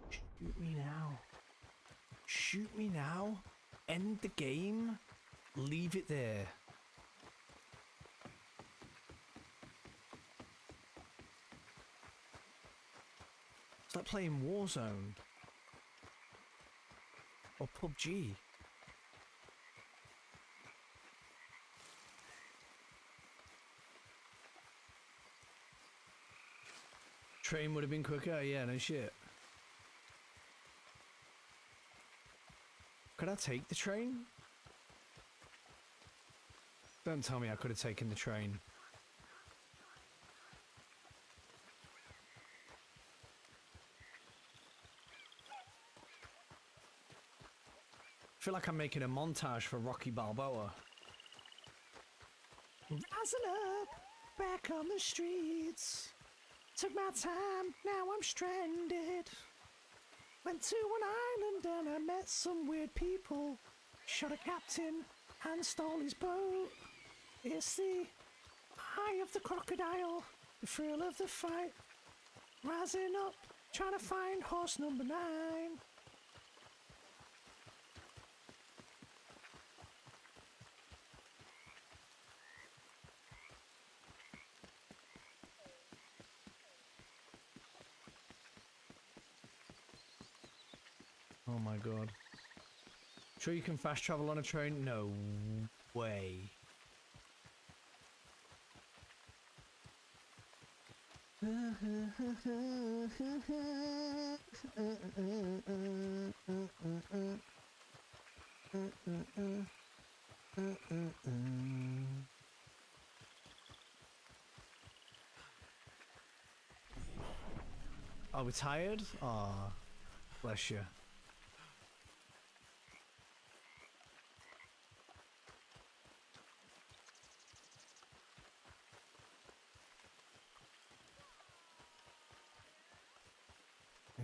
Shoot me now. Shoot me now. End the game. Leave it there. It's like playing Warzone. Or PUBG. Train would have been quicker, yeah, no shit. Could I take the train? Don't tell me I could have taken the train. I feel like I'm making a montage for Rocky Balboa. Rising up, back on the streets. Took my time, now I'm stranded. Went to an island and I met some weird people. Shot a captain and stole his boat. It's the eye of the crocodile, the thrill of the fight. Rising up, trying to find horse number nine. Oh my god. Sure you can fast travel on a train? No way. Are we tired? Ah, oh, bless you.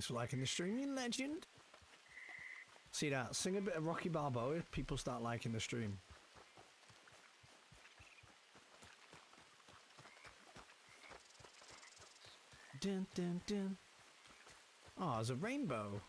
For liking the stream, you legend. See that? Sing a bit of Rocky Balboa, if people start liking the stream. Dun dun dun. Oh, there's a rainbow.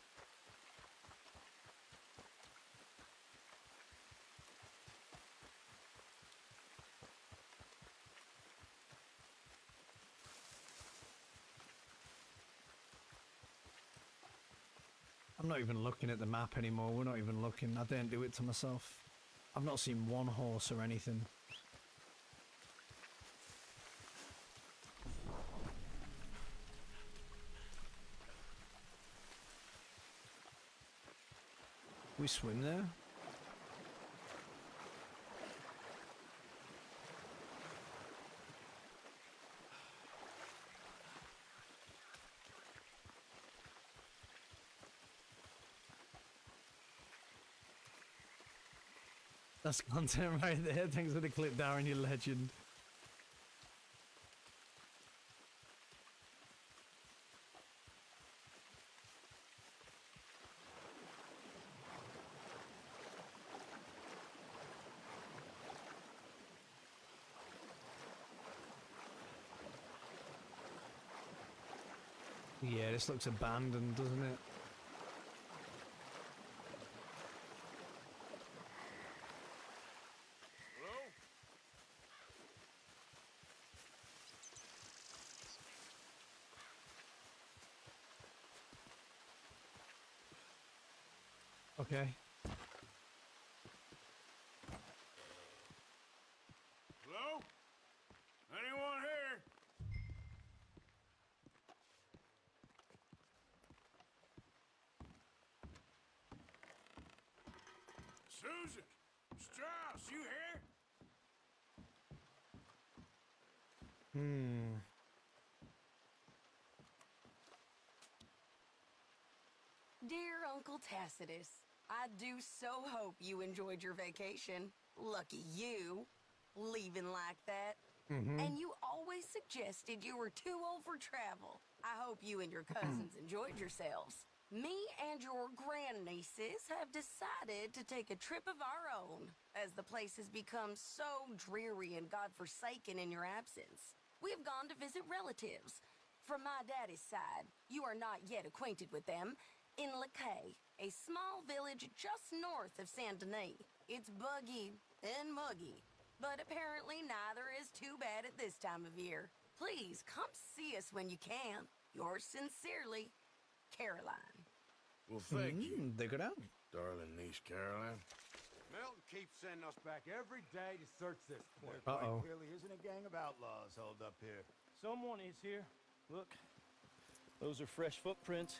Not even looking at the map anymore. We're not even looking. I didn't do it to myself. I've not seen one horse or anything. We swim there? That's content right there. Thanks for the clip, Darren, you legend. Yeah, this looks abandoned, doesn't it? Okay.
Hello? Anyone here? Susan! Strauss, you here?
Hmm.
Dear Uncle Tacitus, I do so hope you enjoyed your vacation. Lucky you, leaving like that.
Mhm.
And you always suggested you were too old for travel. I hope you and your cousins enjoyed yourselves. Me and your grandnieces have decided to take a trip of our own, as the place has become so dreary and godforsaken in your absence. We have gone to visit relatives. From my daddy's side, you are not yet acquainted with them, in Lacaille, a small village just north of Saint Denis. It's buggy and muggy, but apparently neither is too bad at this time of year. Please come see us when you can. Yours sincerely, Caroline.
Well, thank you.
Mm, dig it out.
Darling niece Caroline.
Milton keeps sending us back every day to search this place.
There
Uh-oh.
quite clearly isn't a gang of outlaws holed up here. Someone is here. Look, those are fresh footprints.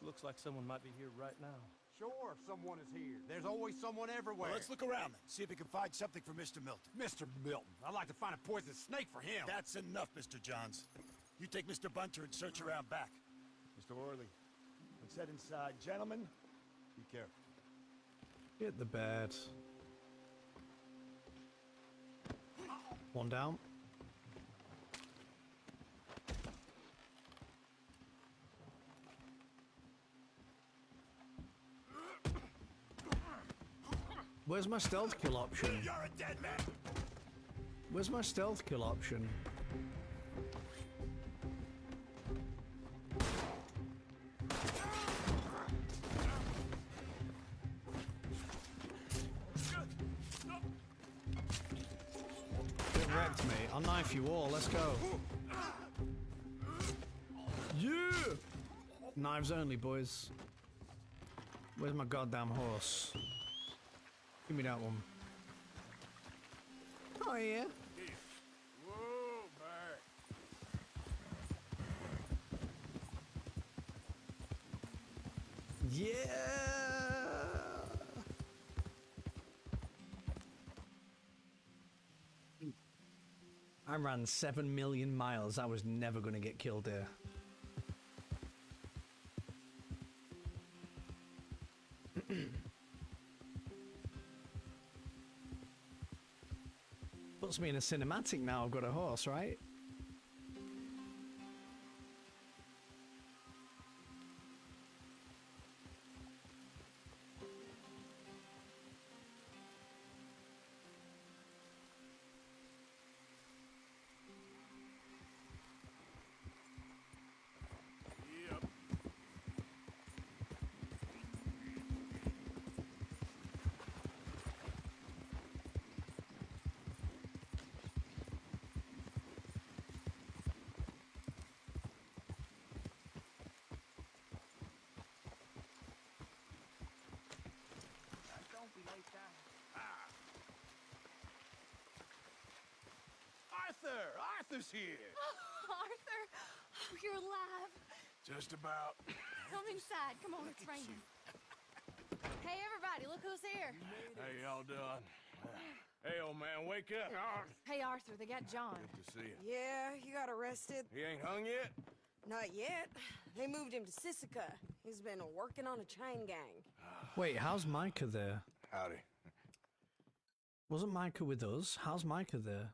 Looks like someone might be here right now.
Sure, someone is here. There's always someone everywhere.
Well, let's look around then. See if we can find something for Mr. Milton.
Mr. Milton. I'd like to find a poisonous snake for him.
That's enough, Mr. Johns. You take Mr. Bunter and search around back.
Mr. Orley, let's head inside. Gentlemen, be careful.
Hit the bed. One down. Where's my stealth kill option?
You're a dead man!
Where's my stealth kill option? Knife you all. Let's go. Yeah! Knives only, boys. Where's my goddamn horse? Give me that one. Oh, yeah.
Whoa, back.
Yeah! I ran 7 million miles. I was never going to get killed here. Puts me in a cinematic now. I've got a horse, right?
Arthur's here!
Arthur, oh, you're alive.
Just about.
Come inside. Come on, it's raining. Hey, everybody, look who's here.
How y'all doing? Hey, old man, wake up.
Hey, Arthur, they got John.
Good to see you.
Yeah, he got arrested.
He ain't hung yet?
Not yet. They moved him to Sisika. He's been working on a chain gang.
Wait, how's Micah there?
Howdy.
Wasn't Micah with us? How's Micah there?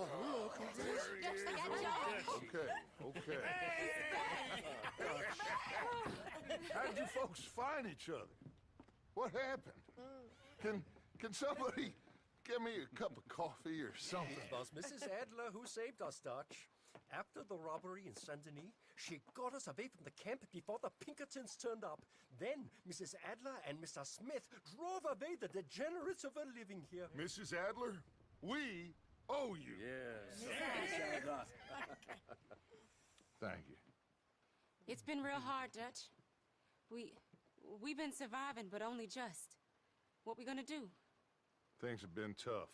Oh, look who's
Okay, okay. How'd you folks find each other? What happened? Can can somebody get me a cup of coffee or something?
It was Mrs. Adler who saved us, Dutch. After the robbery in Saint Denis, she got us away from the camp before the Pinkertons turned up. Then Mrs. Adler and Mr. Smith drove away the degenerates who were living here.
Mrs. Adler, we owe you.
Yes.
Thank you.
It's been real hard, Dutch. We... we've been surviving, but only just. What we gonna do?
Things have been tough.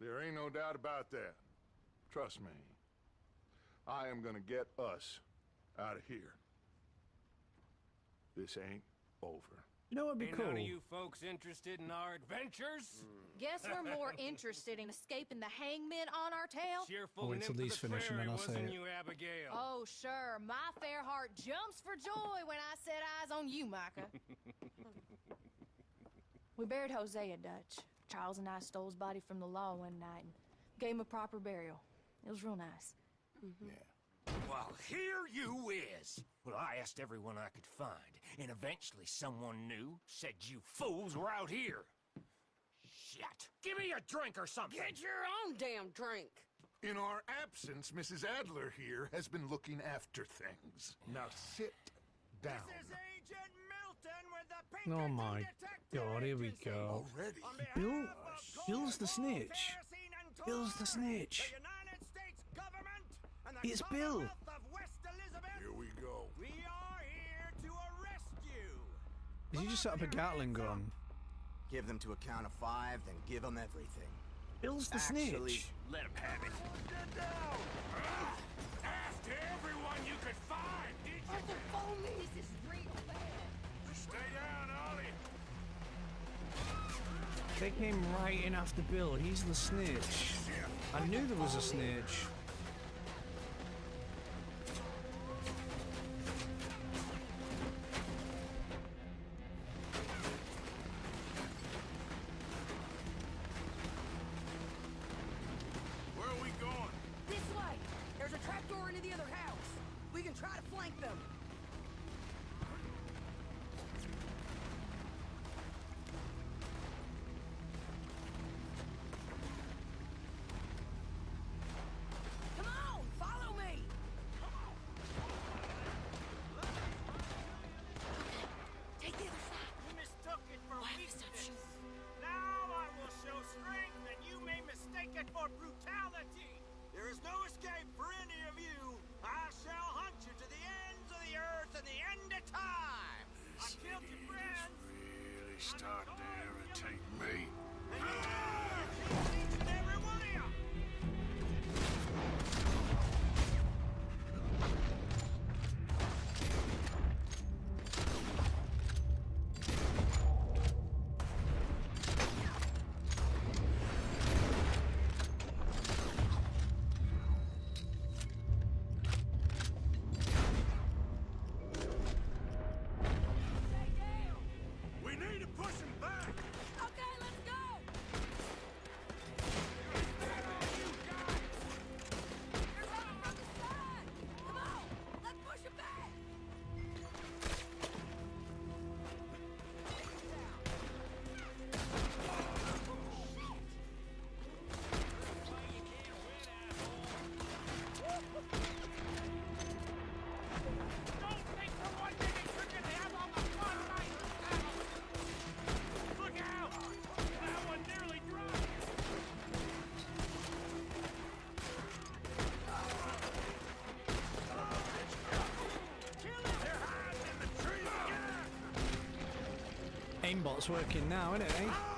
There ain't no doubt about that. Trust me. I am gonna get us out of here. This ain't over.
You know what'd be
Ain't
cool?
none of you folks interested in our adventures?
Guess we're more interested in escaping the hangman on our tail.
Sheer
I'll oh, wait till these finish and then I'll say it.
you, Abigail?
Oh, sure. My fair heart jumps for joy when I set eyes on you, Micah. we buried Hosea, Dutch. Charles and I stole his body from the law one night and gave him a proper burial. It was real nice. Mm-hmm.
Well, here you is. Well, I asked everyone I could find, and eventually someone new said you fools were out here. Shit. Give me a drink or something.
Get your own damn drink.
In our absence, Mrs. Adler here has been looking after things. Now sit down.
Agent Milton with the
Oh my god, here we go.
Already?
Bill, Bill's the snitch. Bill's the snitch. It's Bill.
Here we go.
We are here to arrest you.
Did you just set up a Gatling gun?
Give them to a count of five, then give them everything.
Bill's the
Actually,
snitch.
Let him have it. After everyone you could find, did you?
Arthur, phone me. This is real bad.
Stay down, Ollie.
They came right in after Bill. He's the snitch. I knew there was a snitch. aimbots working now, isn't it? Eh?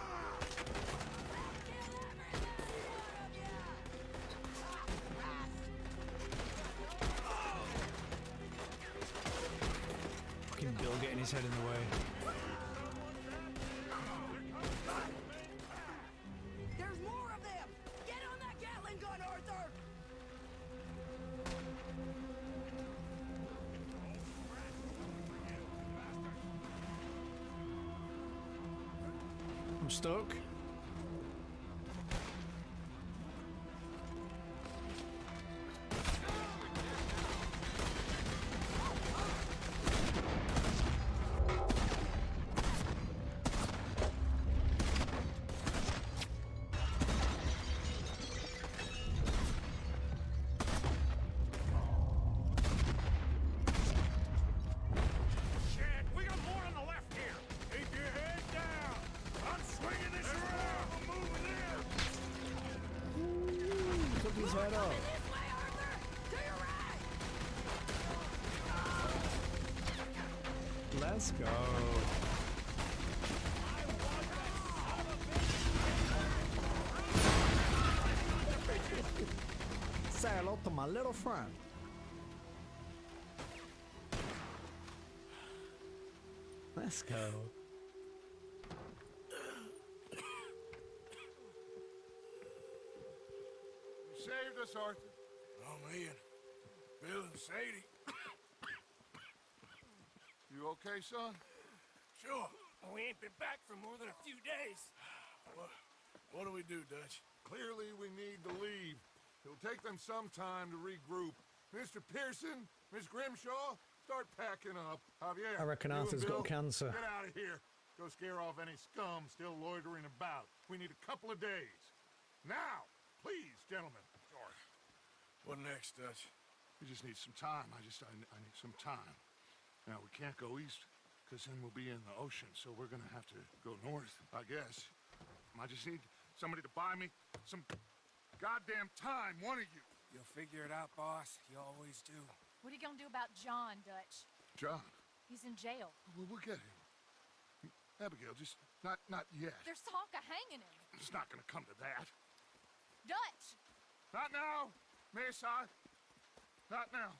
I'm his head. Let's go. Say hello to my little friend. Let's go.
Saved us, Arthur. Oh, me and Bill and Sadie. you okay, son?
Sure. We ain't been back for more than a few days.
What, what do we do, Dutch? Clearly, we need to leave. It'll take them some time to regroup. Mr. Pearson, Miss Grimshaw, start packing up. Javier,
I reckon
you and
Arthur's got cancer.
Get out of here. Go scare off any scum still loitering about. We need a couple of days. Now, please, gentlemen. Sorry.
What next, Dutch?
We just need some time. I just, I, I need some time. Now, we can't go east, because then we'll be in the ocean, so we're gonna have to go north, I guess. I just need somebody to buy me some goddamn time, one of you.
You'll figure it out, boss. You always do.
What are you gonna do about John, Dutch?
John,
He's in jail.
well, we'll get him. Abigail, just not, not yet.
There's talk of hanging him.
It's not gonna come to that.
Dutch!
Not now, Miss I. Not now.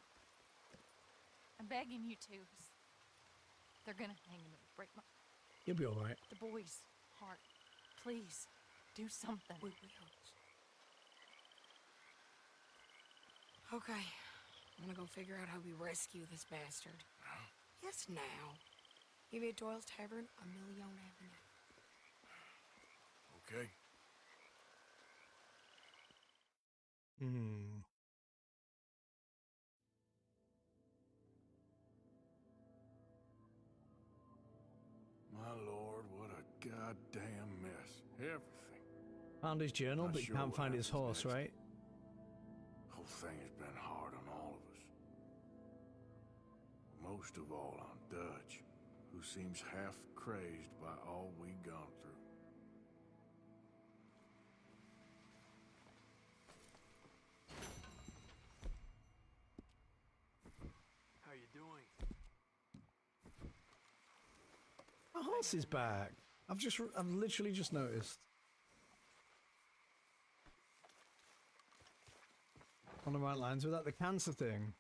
I'm begging you to. They're gonna hang him. It'll break my
You'll be alright.
the boy's heart. Please, do something. We will.
Okay. I'm gonna go figure out how we rescue this bastard. Yes, now. Give it Doyle's Tavern, a million avenue.
Okay.
Hmm.
My lord, what a goddamn mess. Everything.
Found his journal,
Not
but you
sure
can't
what
find his horse,
next.
right?
Whole thing has been hard on all of us. Most of all on Dutch, who seems half crazed by all we've gone through.
My horse is back. I've just, I've literally just noticed. On the right lines without the cancer thing.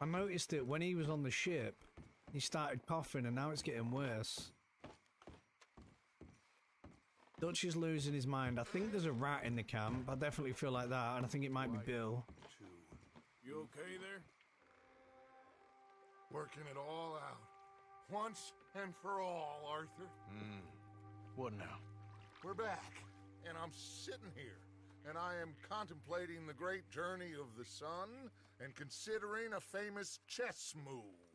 I noticed it when he was on the ship. He started coughing, and now it's getting worse. Dutch is losing his mind. I think there's a rat in the camp. I definitely feel like that, and I think it might be Bill.
You okay there?
Working it all out. Once and for all, Arthur.
Hmm. What now?
We're back, and I'm sitting here, and I am contemplating the great journey of the sun and considering a famous chess move.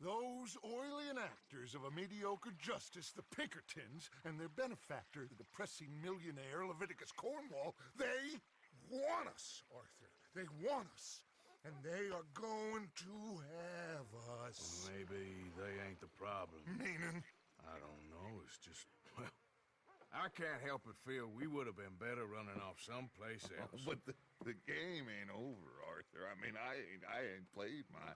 Those oily actors of a mediocre justice, the Pinkertons, and their benefactor, the depressing millionaire Leviticus Cornwall, they want us, Arthur. They want us. And they are going to have us.
Maybe they ain't the problem.
Meaning?
I don't know. It's just, well, I can't help but feel we would have been better running off someplace else.
But the, the game ain't over, Arthur. I mean, I ain't I ain't played my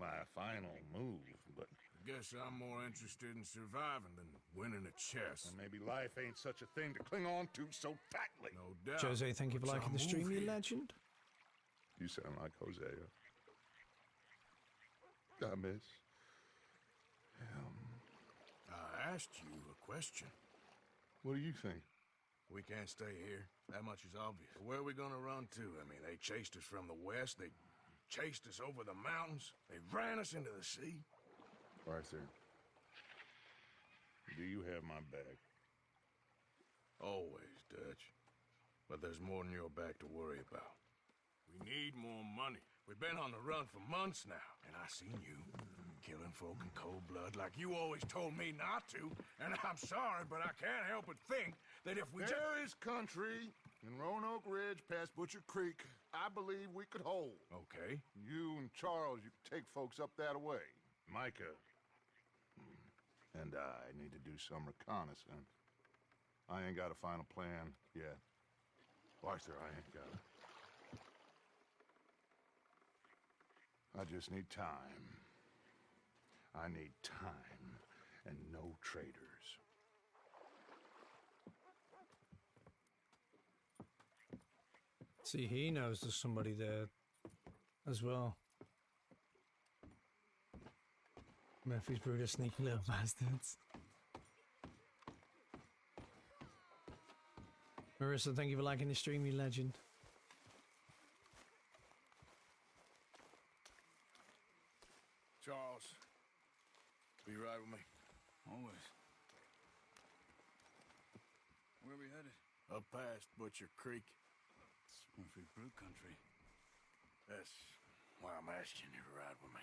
my final move, but
Guess I'm more interested in surviving than winning a chess.
maybe life ain't such a thing to cling on to so tightly.
No doubt.
Jose, thank you for
What's
liking the stream, you legend.
You sound like Hosea. I miss.
I asked you a question.
What do you think?
We can't stay here. That much is obvious. Where are we gonna run to? I mean, they chased us from the west. They chased us over the mountains. They ran us into the sea.
All right, sir. do you have my back?
Always, Dutch. But there's more than your back to worry about. We need more money. We've been on the run for months now, and I seen you killing folk in cold blood like you always told me not to. And I'm sorry, but I can't help but think that if we.
There is country in Roanoke Ridge past Butcher Creek I believe we could hold.
Okay.
You and Charles, you could take folks up that way. Micah and I need to do some reconnaissance. I ain't got a final plan yet. Arthur, I ain't got it. I just need time. I need time and no traitors.
See, he knows there's somebody there as well. Murphy's brood of sneaky little bastards. Marissa, thank you for liking the stream, you legend.
Charles, be right with me.
Always. Where are we headed?
Up past Butcher Creek.
It's Murphy brood country.
That's why I'm asking you to ride with me.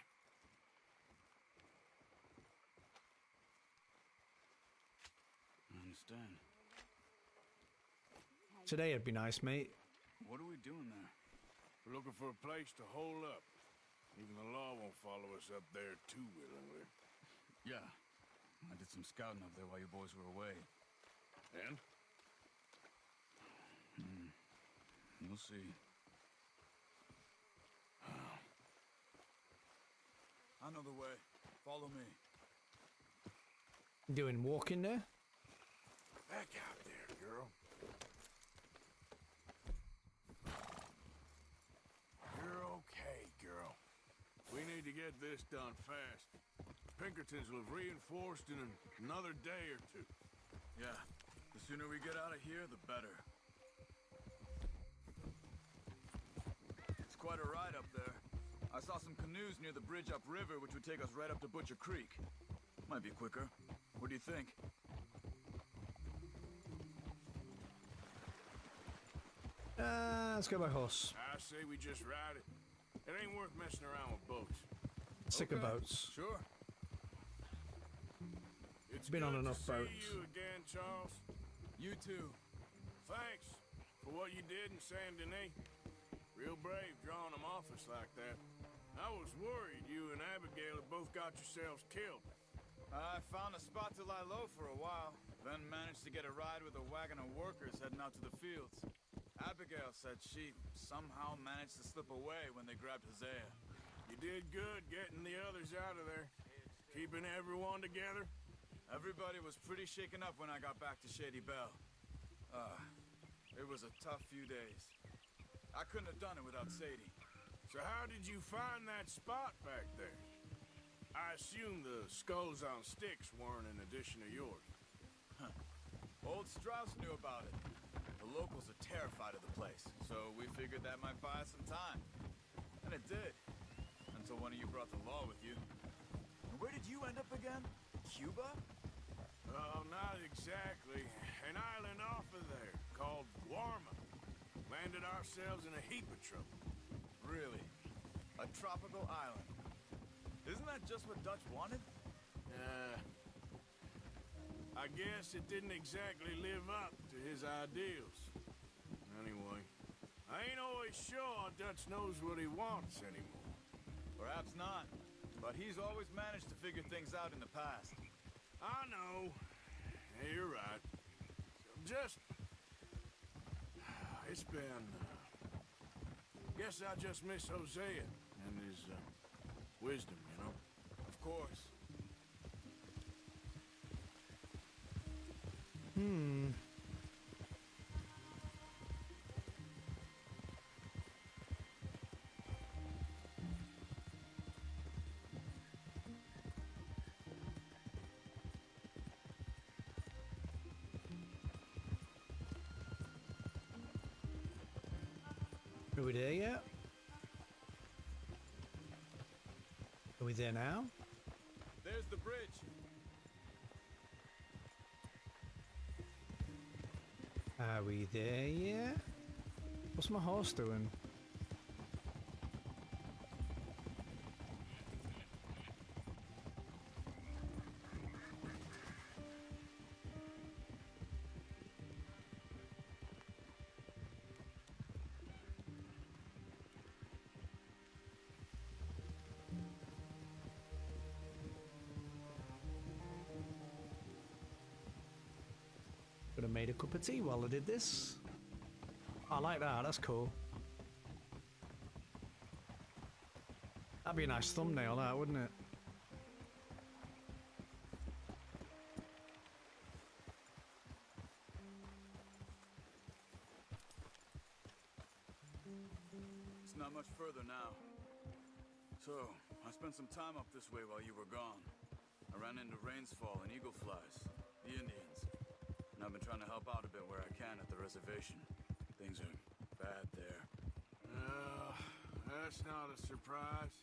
I understand.
Today it'd be nice, mate.
What are we doing there?
We're looking for a place to hole up. Even the law won't follow us up there too willingly.
Yeah. I did some scouting up there while you boys were away.
And?
Hmm. You'll see. I know the way. Follow me.
Doing walking there?
Back out there, girl. You're okay, girl. We need to get this done fast. Pinkertons will have reinforced in another day or two.
Yeah. The sooner we get out of here, the better. Quite a ride up there. I saw some canoes near the bridge upriver, which would take us right up to Butcher Creek. Might be quicker. What do you think?
Uh, let's go by horse.
I say we just ride it. It ain't worth messing around with boats.
Sick of boats.
Sure.
It's
Been on enough
to see you again, Charles.
You too.
Thanks for what you did in Saint Denis. Real brave drawing them off us like that. I was worried you and Abigail had both got yourselves killed.
I found a spot to lie low for a while, then managed to get a ride with a wagon of workers heading out to the fields. Abigail said she somehow managed to slip away when they grabbed Hosea.
You did good getting the others out of there. Keeping everyone together.
Everybody was pretty shaken up when I got back to Shady Belle. Uh, it was a tough few days. I couldn't have done it without Sadie.
So how did you find that spot back there? I assume the skulls on sticks weren't an addition to yours.
Huh. Old Strauss knew about it. The locals are terrified of the place, so we figured that might buy us some time. And it did. Until one of you brought the law with you. And where did you end up again? Cuba?
Oh, not exactly. An island off of there called Guarma. Landed ourselves in a heap of trouble.
Really? A tropical island? Isn't that just what Dutch wanted?
Uh, I guess it didn't exactly live up to his ideals. Anyway, I ain't always sure Dutch knows what he wants anymore.
Perhaps not. But he's always managed to figure things out in the past.
I know. Yeah, you're right. just... It's been... Guess I just miss Hosea and his uh, wisdom, you know?
Of course.
Hmm. We there yet? Are we there now?
There's the bridge.
Are we there yet? What's my horse doing? Of tea while I did this. I like that, that's cool. That'd be a nice thumbnail, that, wouldn't it?
It's not much further now. So, I spent some time up this way while you were gone. I ran into Rains Fall and Eagle Flies, the Indians. And I've been trying to help out a bit where I can at the reservation. Things are bad there.
Uh, that's not a surprise.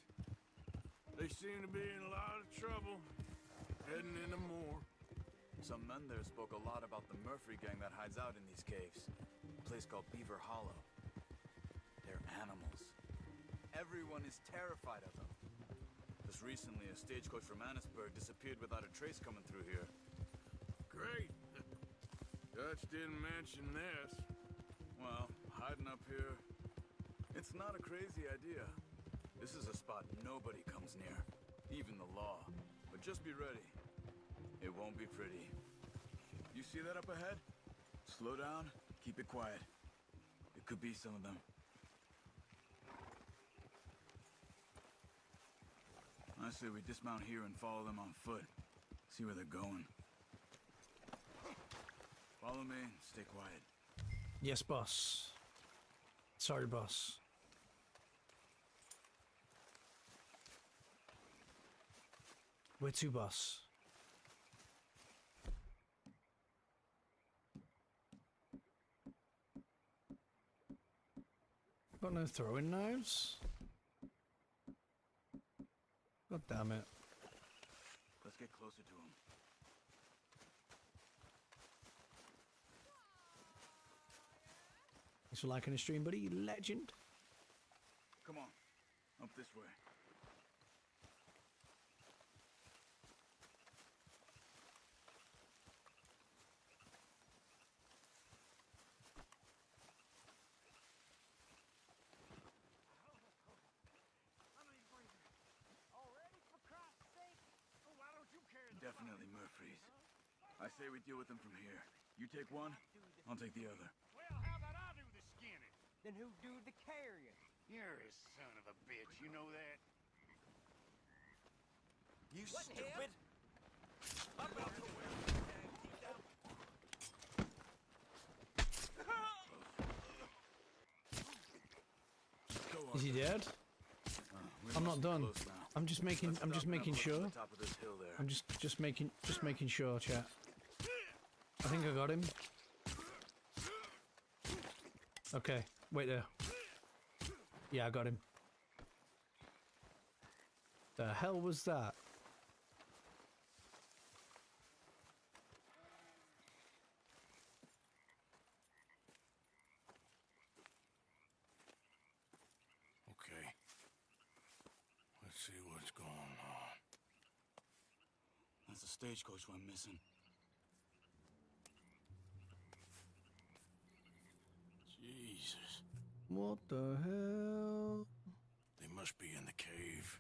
They seem to be in a lot of trouble. Heading into more.
Some men there spoke a lot about the Murphy gang that hides out in these caves. A place called Beaver Hollow. They're animals. Everyone is terrified of them. Just recently, a stagecoach from Annesburg disappeared without a trace coming through here.
Great. Dutch didn't mention this.
Well, hiding up here, it's not a crazy idea. This is a spot nobody comes near, even the law. But just be ready. It won't be pretty. You see that up ahead? Slow down, keep it quiet. It could be some of them. I say we dismount here and follow them on foot. See where they're going. Follow me stay quiet.
Yes, boss. Sorry, boss. Where to, boss? Got no throwing knives? God damn it.
Let's get closer to him.
For liking the stream, buddy. Legend.
Come on, up this way. Definitely Murphy's. I say we deal with them from here. You take one, I'll take the other.
Well, how about I do the skinning?
Then who do the carrying?
You're a son of a bitch, you know that?
You
What
stupid! I'm about to wear
Is he dead? I'm not done. I'm just making. I'm just making sure.
Top of this hill there.
I'm just just making just making sure, chat. I think I got him. Okay, wait there. Yeah, I got him. The hell was that?
Okay. Let's see what's going on.
That's the stagecoach we're missing.
Jesus.
What the hell?
They must be in the cave.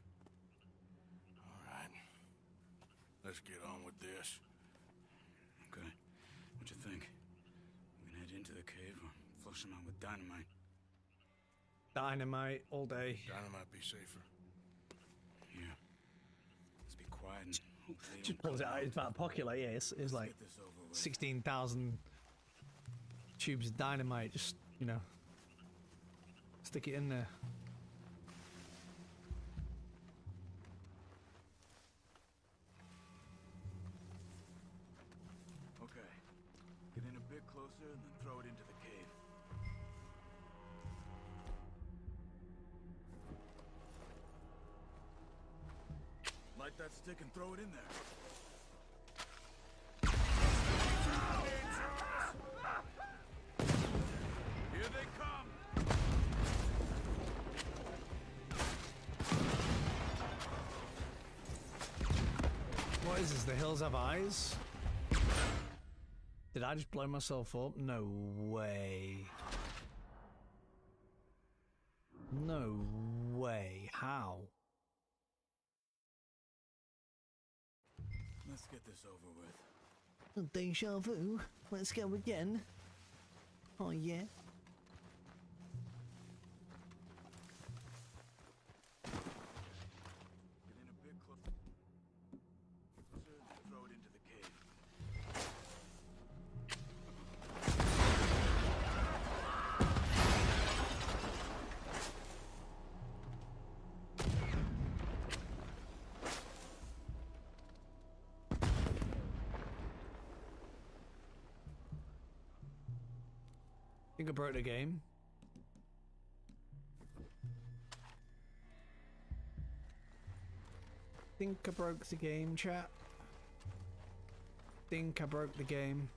All right. Let's get on with this.
Okay. What you think? We can head into the cave or flush them out with dynamite.
Dynamite all day.
Dynamite be safer.
Yeah. Let's be quiet and hope
Just pulls it out of his back pocket like yeah, it's, it's like
get this over
sixteen thousand tubes of dynamite. Just you know, stick it in there.
Okay. Get in a bit closer and then throw it into the cave. Light that stick and throw it in there.
What is this? The hills have eyes? Did I just blow myself up? No way. No way. How?
Let's get this over with.
Deja vu. Let's go again. Oh yeah. Broke the game. Think I broke the game, chat. Think I broke the game.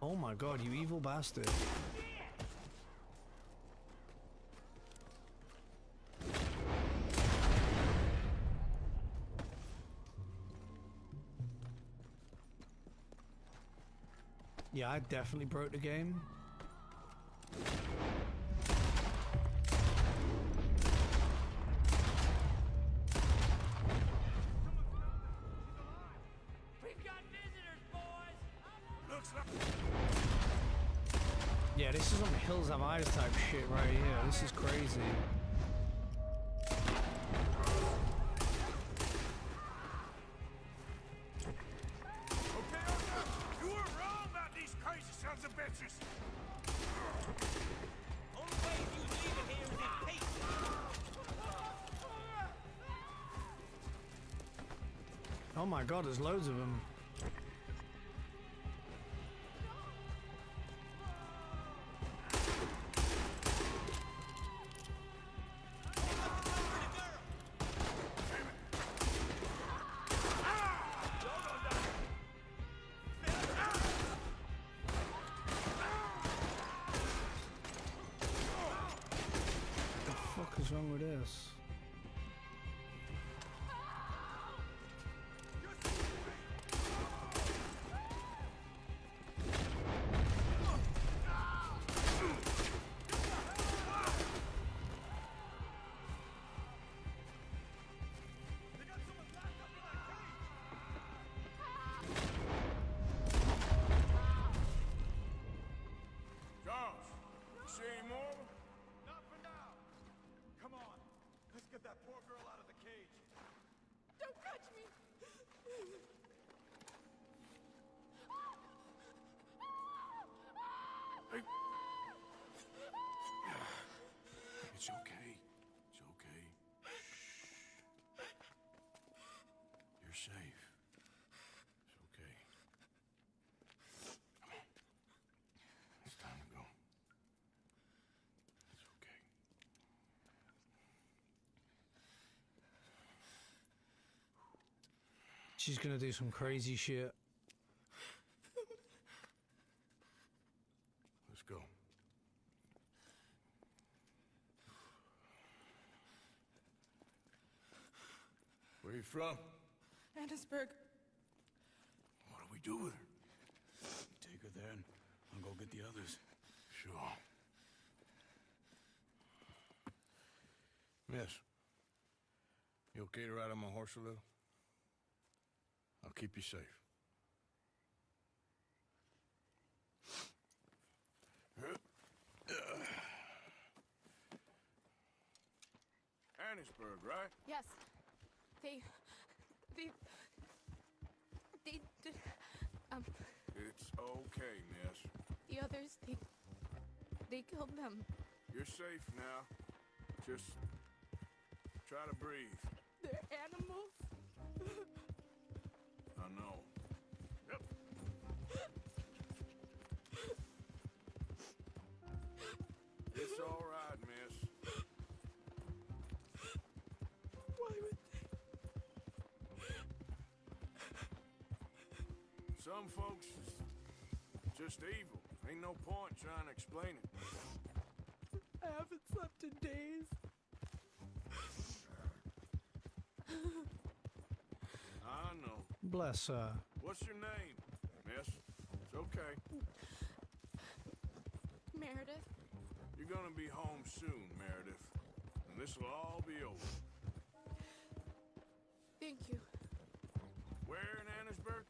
Oh my god, you evil bastard. Yeah, I definitely broke the game.
We've got visitors, boys!
Looks like.
Yeah, this is on the Hills Have Eyes type shit right here. This is crazy. Oh my god, there's loads of them. She's gonna do some crazy shit.
Let's go. Where you from?
Annesburg.
What do we do with her?
Take her there and I'll go get the others.
Sure. Miss,
You okay to ride on my horse a little? I'll keep you safe. Annesburg, right?
Yes. They. They. They. did- Um,
It's okay, miss.
the others, they. They killed them.
You're safe now. Just try to breathe.
They're animals.
I know. Yep. It's all right, miss.
Why would
Some folks just evil. Ain't no point trying to explain it.
I haven't slept in days.
I know.
Bless her.
What's your name, miss? It's okay.
Meredith.
You're gonna be home soon, Meredith. And this will all be over.
Thank you.
Where in Annesburg?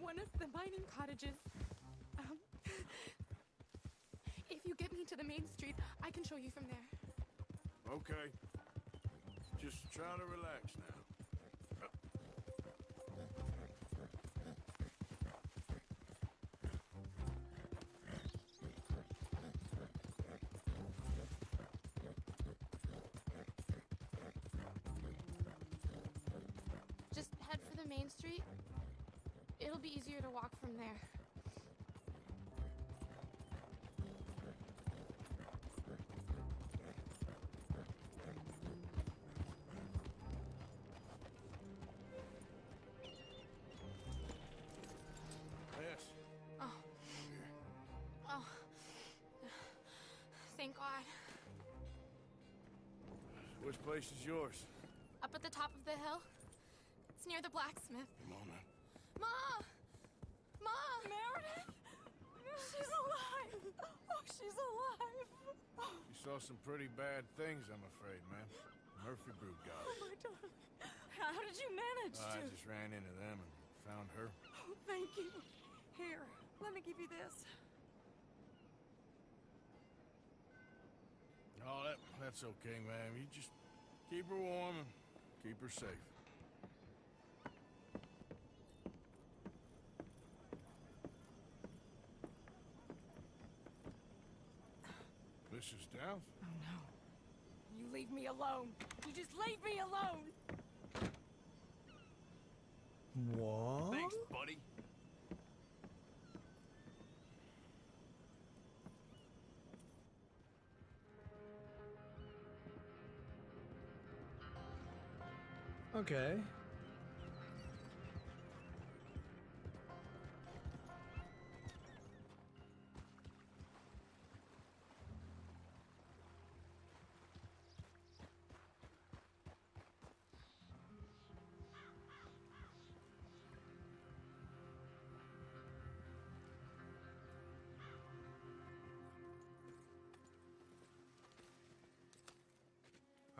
One of the mining cottages. Um, if you get me to the main street, I can show you from there.
Okay. Just try to relax now.
It'll be easier to walk from there.
Yes.
Oh. Oh. Thank God.
Which place is yours?
Up at the top of the hill. It's near the blacksmith.
Come on, man.
Ma! Ma! Meredith! She's alive! Oh, she's alive!
You saw some pretty bad things, I'm afraid, man. Murphy Brood got
Oh, my darling. How did you manage
I
to?
just ran into them and found her.
Oh, thank you. Here, let me give you this.
Oh, that, that's okay, man. You just keep her warm and keep her safe. Mrs. Downes?
Oh, no. You leave me alone. You just leave me alone.
What?
Thanks, buddy.
Okay.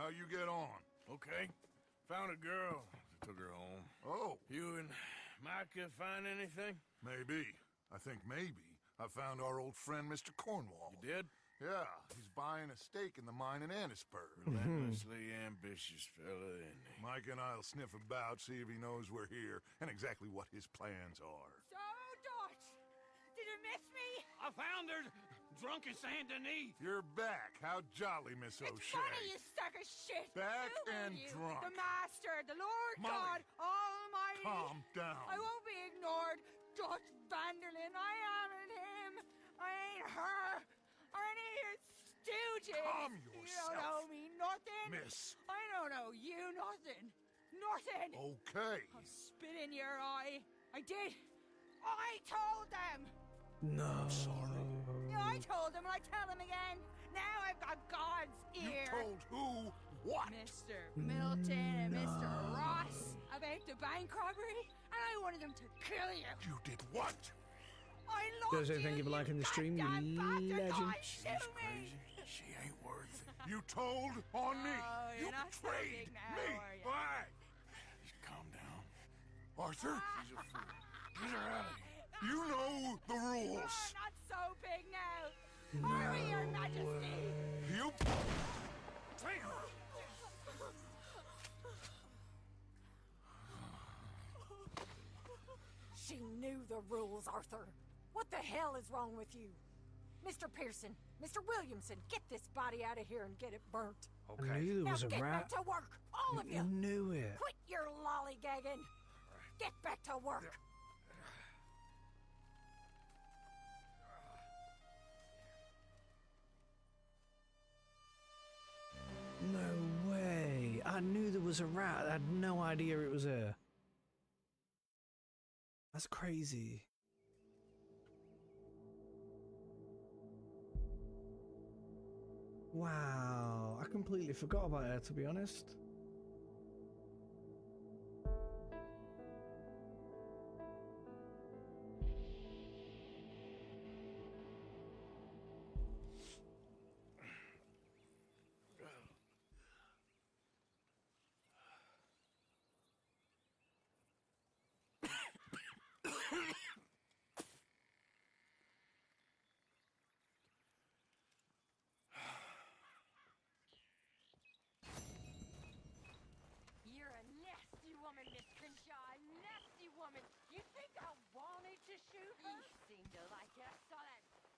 How you get on?
Okay. Found a girl. Took her home.
Oh.
You and Micah find anything?
Maybe. I think maybe. I found our old friend, Mr. Cornwall.
You did?
Yeah, he's buying a stake in the mine in Annesburg.
Relentlessly ambitious fella, isn't he?
Mike and I'll sniff about, see if he knows we're here, and exactly what his plans are.
So, Dutch, did you miss me?
I found her drunk in Saint Denis.
You're back. How jolly, Miss O'Shea.
It's
O'Shea.
funny, you suck of shit.
Back
Who
and
you?
drunk.
The Master, the Lord
Molly.
God Almighty.
Calm down.
I won't be ignored. Dutch van der Linde, I am him. I ain't her. Or any of your stooges.
Calm
You don't
yourself.
know me nothing.
Miss.
I don't know you nothing. Nothing.
Okay.
I'll spit in your eye. I did. I told them.
No.
Yeah, I told him, and I tell him again. Now I've got God's ear.
You told who what?
Mr. Milton and Mr. Ross about the bank robbery, and I wanted them to kill you.
You did what?
I
Guys,
loved
thank you for liking the stream, you
goddamn
legend.
Don't shoot me.
She ain't worth it.
You told on me.
Oh, you're
you
not so
betrayed
big now,
me.
are you?
Why?
Calm down.
Arthur, ah.
She's a fool. Get her out of here.
You know the rules.
You're not so big now. Hurry, Your Majesty.
You.
She knew the rules, Arthur. What the hell is wrong with you? Mr. Pearson, Mr. Williamson, get this body out of here and get it burnt.
I knew there
now
a
get
rat.
back to work, all of you.
I knew it.
Quit your lollygagging. Get back to work.
No way. I knew there was a rat. I had no idea it was her. That's crazy. Wow. I completely forgot about her, to be honest.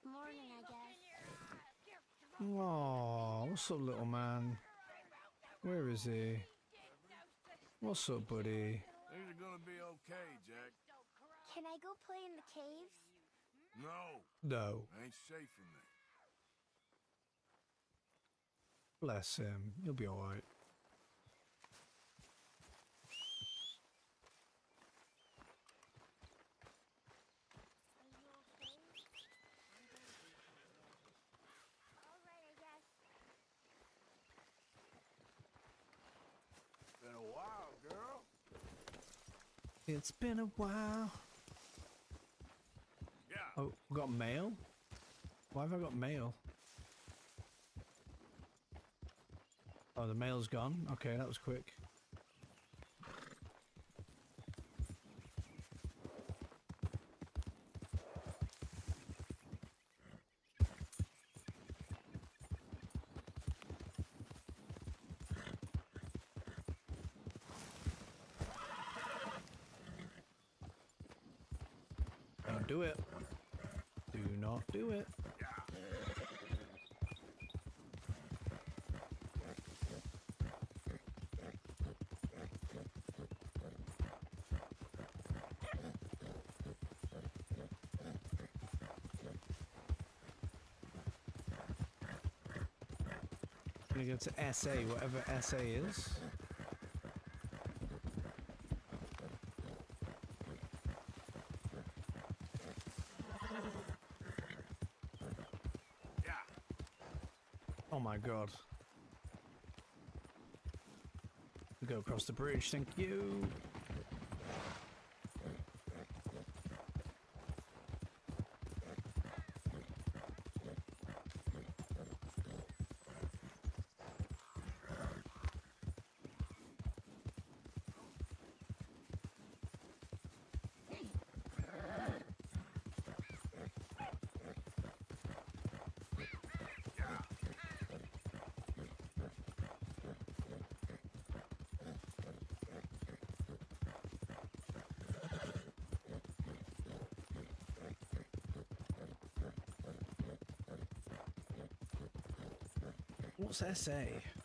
Morning, I guess.
Aw, what's up, little man? Where is he? What's up, buddy?
Things are gonna be okay, Jack.
Can I go play in the caves?
No.
No.
Ain't safe in there.
Bless him. He'll be alright. It's been a while.
Yeah.
Oh, we got mail? Why have I got mail? Oh, the mail's gone? Okay, that was quick. Don't do it. Do not do it. Gonna go to SA, whatever SA is. Oh my god. We go across the bridge, thank you. SA?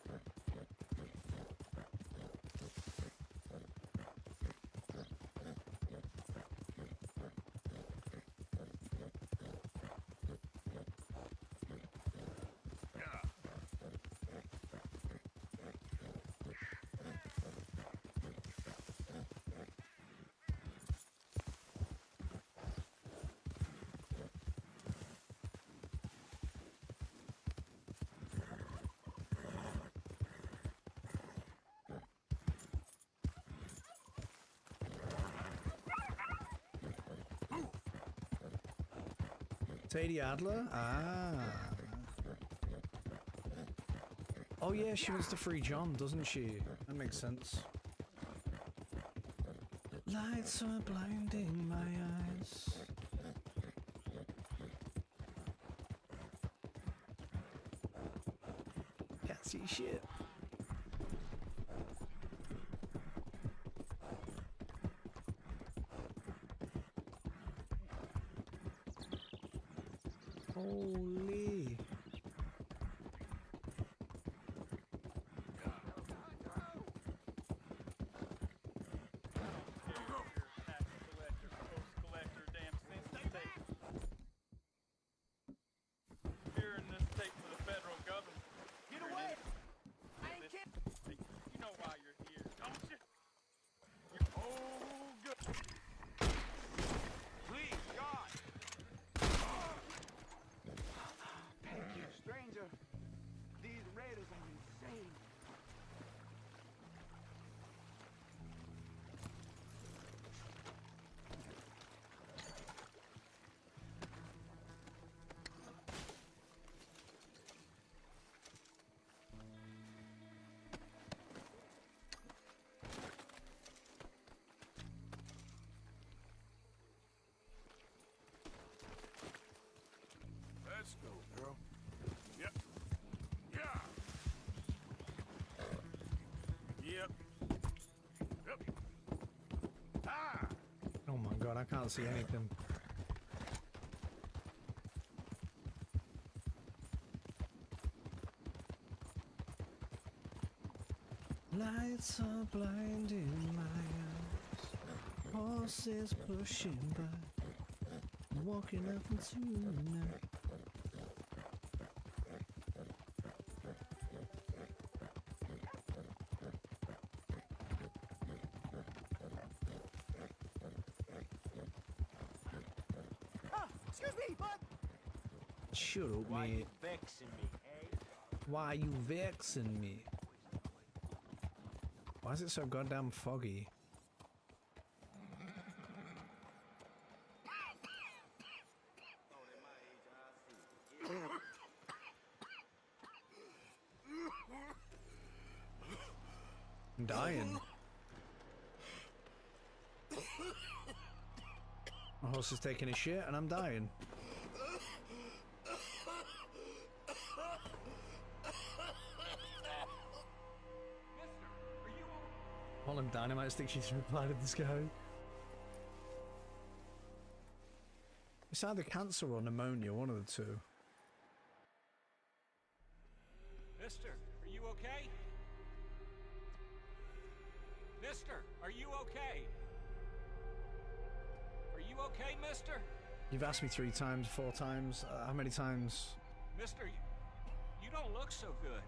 Sadie Adler? Ah. Oh yeah, she wants to free John, doesn't she? That makes sense. Lights are blinding my eyes. Can't see shit.
I
can't see anything. Lights are blinding my eyes. Horses pushing by. Walking up.
Ah, excuse me, bud.
Shut up,
Why you
mate.
vexing me, eh?
Why are you vexing me? Why is it so goddamn foggy? I'm dying. My horse is taking a shit and I'm dying. All them dynamite sticks she's replied to this guy. It's either cancer or pneumonia, one of the two.
Mister, are you okay? Mister, are you okay? Are you okay, mister?
You've asked me three times, four times. Uh, how many times?
Mister, you, you don't look so good.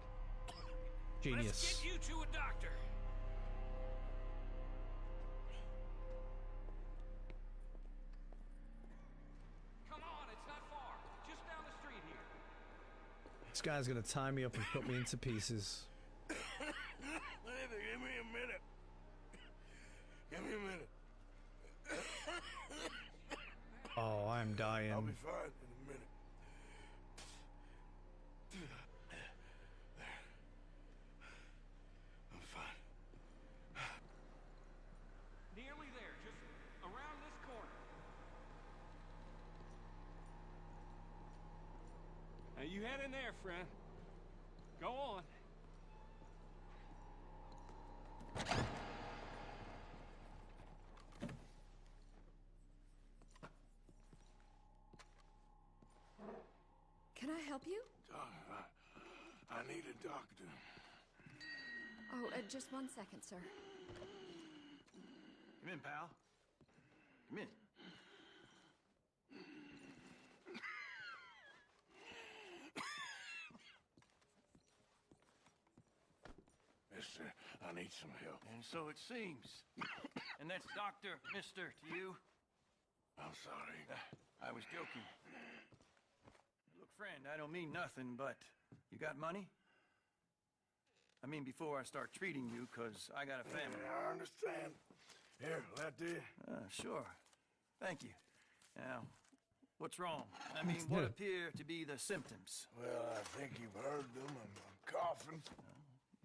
Genius.
Let's get you to a doctor.
Guy's gonna tie me up and cut me into pieces.
Give me a minute. Give me a minute.
Oh, I'm dying.
I'll be fine in a minute. I'm fine.
Nearly there, just around this corner. Now you head in there, friend. Go on.
Can I help you?
Doc, I, I need a doctor.
Oh, uh, just one second, sir.
Come in, pal. Come in.
Mister, I need some help.
And so it seems. and that's Doctor Mister to you?
I'm sorry.
I was joking. Look, friend, I don't mean nothing, but you got money? I mean, before I start treating you, because I got a family.
I understand. Here, let the...
Uh, sure. Thank you. Now, what's wrong? I mean, what appear to be the symptoms?
Well, I think you've heard them. I'm, I'm coughing.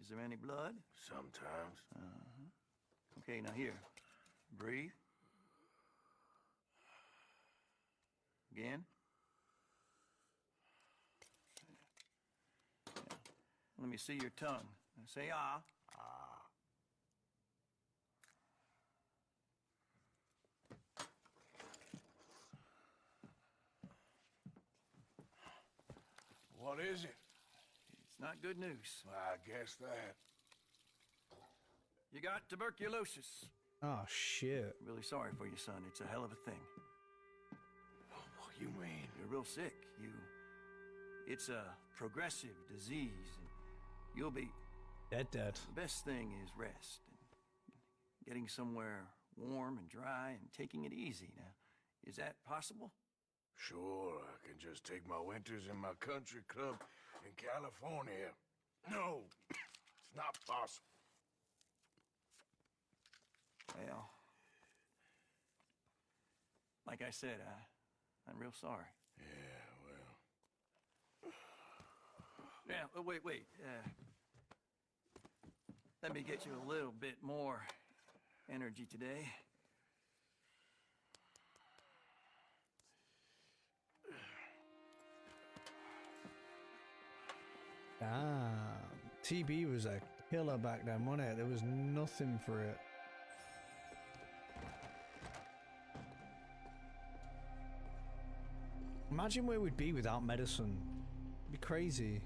Is there any blood?
Sometimes.
Uh-huh. Okay, now here. Breathe. Again. Yeah. Let me see your tongue. Now Say ah.
Ah. What is it?
It's not good news.
I guess that.
You got tuberculosis.
Oh shit.
Really sorry for you, son. It's a hell of a thing.
What you mean?
You're real sick. You. It's a progressive disease. and You'll be.
Dead, dead.
The best thing is rest. And getting somewhere warm and dry and taking it easy. Now, is that possible?
Sure, I can just take my winters in my country club in California. No, it's not possible.
Well, like I said, I, I'm real sorry.
Yeah, well.
Yeah, oh, wait, wait. Uh, let me get you a little bit more energy today.
Ah, TB was a killer back then, wasn't it? There was nothing for it. Imagine where we'd be without medicine. It'd be crazy.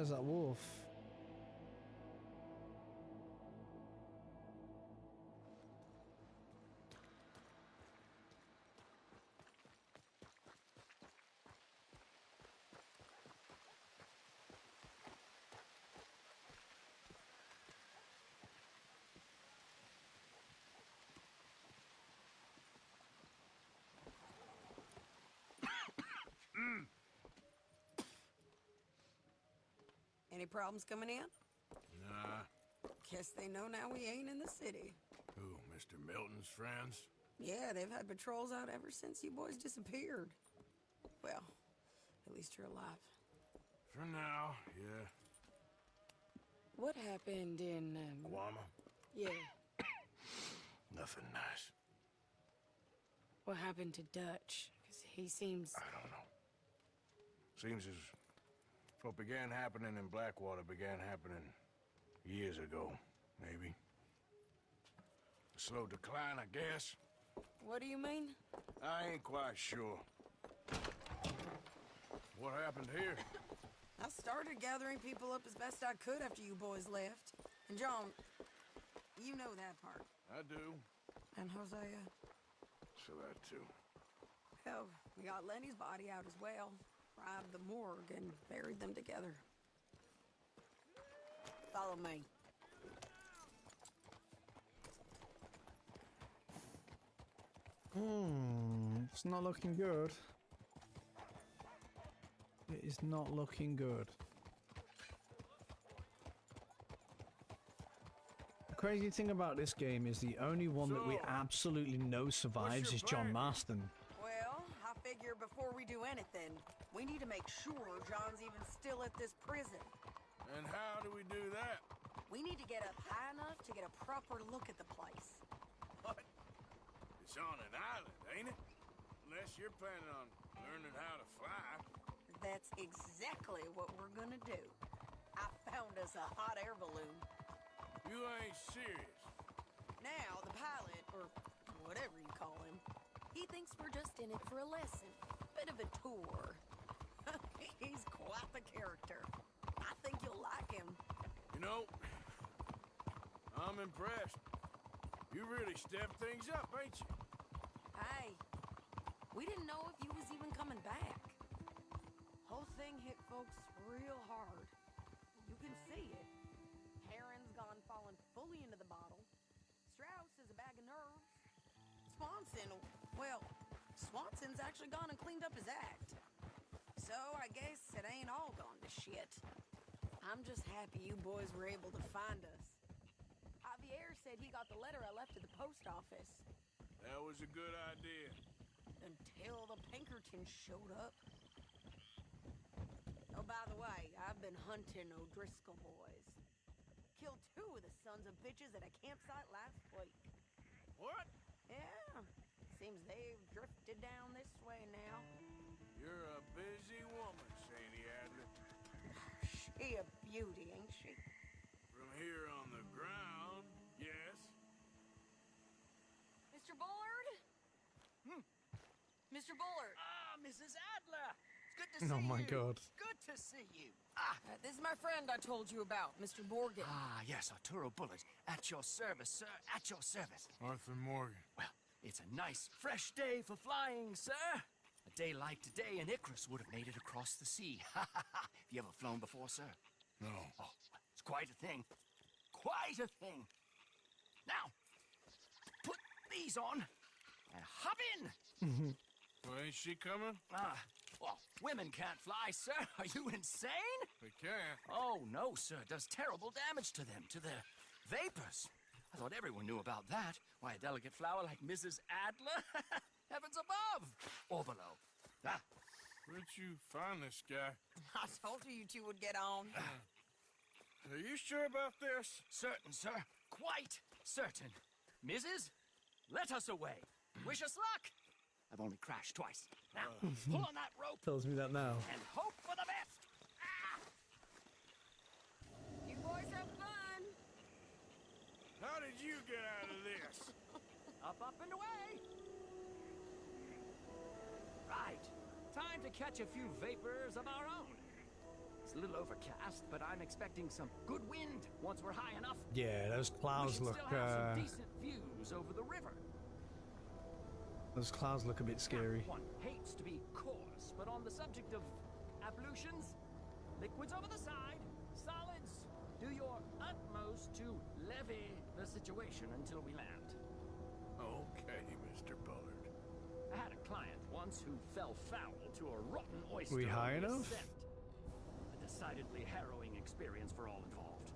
There's that wolf.
Any problems coming in?
Nah.
Guess they know now we ain't in the city.
Who, Mr. Milton's friends?
Yeah, they've had patrols out ever since you boys disappeared. Well, at least you're alive.
For now, yeah.
What happened in, um...
Guarma?
Yeah,
Nothing nice.
what happened to Dutch? Because he seems...
I don't know. Seems as what began happening in Blackwater began happening years ago, maybe. A slow decline, I guess.
What do you mean?
I ain't quite sure. What happened here?
I started gathering people up as best I could after you boys left. And John, you know that part.
I do.
And Hosea?
So that too.
Hell, we got Lenny's body out as well. Robbed the morgue and buried them together. Follow me.
Hmm, it's not looking good. It is not looking good. The crazy thing about this game is the only one that we absolutely know survives is John
plan?
Marston.
Figure before we do anything, we need to make sure John's even still at this prison.
And how do we do that?
We need to get up high enough to get a proper look at the place.
What? It's on an island, ain't it? Unless you're planning on learning how to fly.
That's exactly what we're gonna do. I found us a hot air balloon.
You ain't serious.
Now, the pilot, or whatever you call him, he thinks we're just in it for a lesson. Bit of a tour. He's quite the character. I think you'll like him.
You know, I'm impressed. You really stepped things up, ain't you?
Hey, we didn't know if you was even coming back. Whole thing hit folks real hard. You can see it. Karen's gone falling fully into the bottle. Strauss is a bag of nerves. Swanson, well, Swanson's actually gone and cleaned up his act. So I guess it ain't all gone to shit. I'm just happy you boys were able to find us. Javier said he got the letter I left at the post office.
That was a good idea.
Until the Pinkertons showed up. Oh, by the way, I've been hunting O'Driscoll boys. Killed two of the sons of bitches at a campsite last week.
What?
Yeah. Seems they've drifted down this way now.
You're a busy woman, Sadie Adler.
She a beauty, ain't she?
From here on the ground, yes.
Mr. Bullard?
Hmm.
Mr. Bullard.
Ah, Mrs. Adler! It's good to see you.
Oh my
you.
God.
Good to see you. Ah,
Uh, this is my friend I told you about, Mr. Morgan.
ah, yes, Arturo Bullard. At your service, sir. At your service.
Arthur Morgan.
Well, it's a nice, fresh day for flying, sir. A day like today, and Icarus would have made it across the sea. Ha ha ha! Have you ever flown before, sir?
No.
Oh, it's quite a thing. Quite a thing. Now, put these on and hop in.
Well, ain't she coming?
Ah, well, women can't fly, sir. Are you insane?
They can.
Oh, no, sir. It does terrible damage to them, to their vapors. I thought everyone knew about that. Why, a delicate flower like Mrs. Adler? Heavens above! Or below. Ah,
Where'd you find this guy?
I told you you two would get on.
Are you sure about this?
certain, sir. Quite certain. Mrs., let us away. Wish us luck. I've only crashed twice. Now, pull on that rope
Tells me that now.
and hope for the best.
You boys have fun.
How did you get out of this?
Up, up, and away. Right. Time to catch a few vapors of our own. It's a little overcast, but I'm expecting some good wind once we're high enough.
Yeah, those clouds
should
look.
still have
Uh,
some decent views over the river.
those clouds look a bit scary.
One hates to be coarse, but on the subject of ablutions, liquids over the side, solids, do your utmost to levy the situation until we land.
Okay, Mr. Bullard.
I had a client once who fell foul to a rotten oyster.
We high enough?
A decidedly harrowing experience for all involved.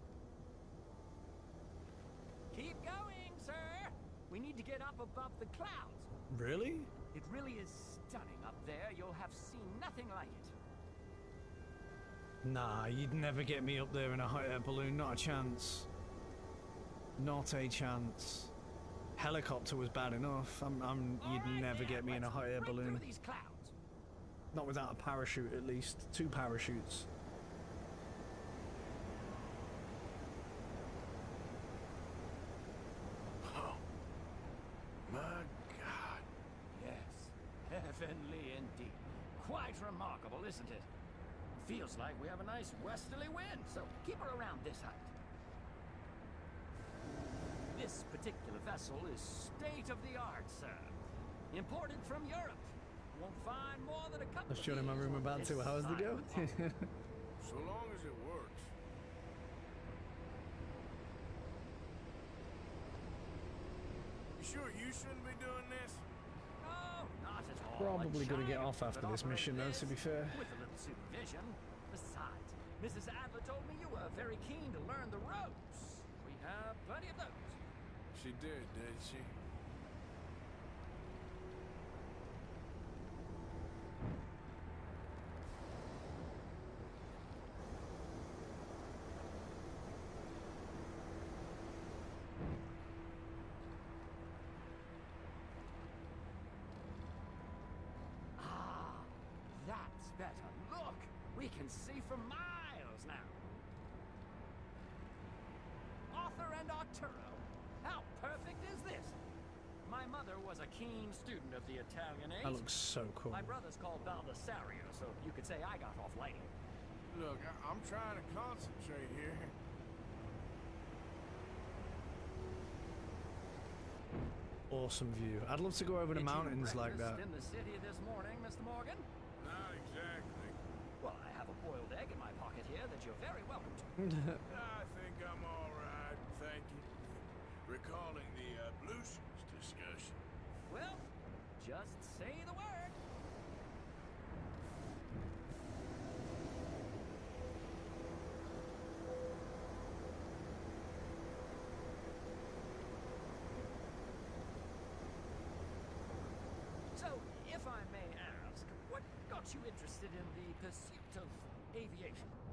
Keep going, sir. We need to get up above the clouds.
Really?
It really is stunning up there. You'll have seen nothing like it.
Nah, you'd never get me up there in a hot air balloon. Not a chance. Not a chance. Helicopter was bad enough. I'm, I'm, you'd never get me in a hot air balloon.
these clouds.
Not without a parachute, at least. Two parachutes.
Oh. My God.
Yes, heavenly indeed. Quite remarkable, isn't it? Feels like we have a nice westerly wind, so keep her around this height. This particular vessel is state of the art, sir. Imported from Europe. Won't find more than a couple
I've
of
shown him my room about
this
two hours
side
ago.
of the pond.
So long as it works. You sure you shouldn't be doing this?
Oh, not at all.
Probably gonna get off after this mission, though, to be
this
fair
supervision. Besides, Mrs. Adler told me you were very keen to learn the ropes. We have plenty of those.
She did, did she?
Ah, better. Look! We can see for miles now. Arthur and Arturo. How perfect is this? My mother was a keen student of the Italian age.
That looks so cool.
My brother's called Baldessario, so you could say I got off light.
Look, I I'm trying to concentrate here.
Awesome view. I'd love to go over the
Did you
mountains like that.
in the city this morning, Mr. Morgan?
Not exactly.
Well, I have a boiled egg in my pocket here that you're very welcome to.
I think I'm all right, thank you. Recalling the uh, ablutions discussion.
Well, just say the word. So, if I may ask, what got you interested in the pursuit of aviation?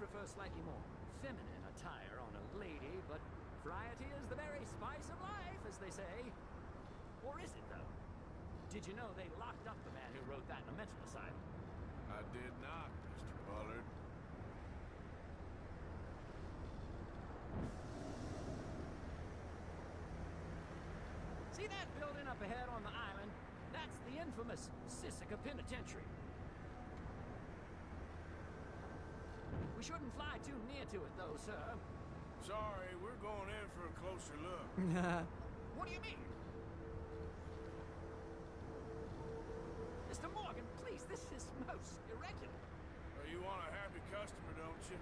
Prefer slightly more feminine attire on a lady, but variety is the very spice of life, as they say. Or is it, though? Did you know they locked up the man who wrote that in a mental asylum?
I did not, Mr. Bullard.
See that building up ahead on the island? That's the infamous Sisika Penitentiary. We shouldn't fly too near to it, though, sir.
Sorry, we're going in for a closer look.
What do you mean? Mr. Morgan, please, this is most irregular.
Well, you want a happy customer, don't you?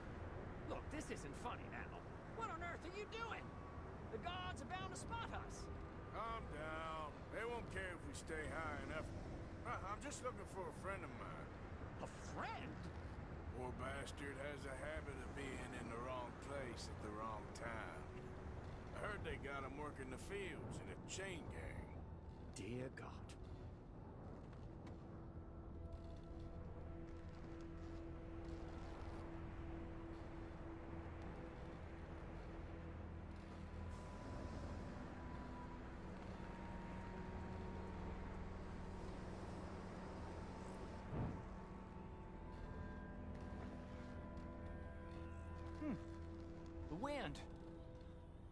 Look, this isn't funny now. What on earth are you doing? The guards are bound to spot us.
Calm down. They won't care if we stay high enough. I- I'm just looking for a friend of mine.
A friend?
Poor bastard has a habit of being in the wrong place at the wrong time. I heard they got him working the fields in a chain gang.
Dear God.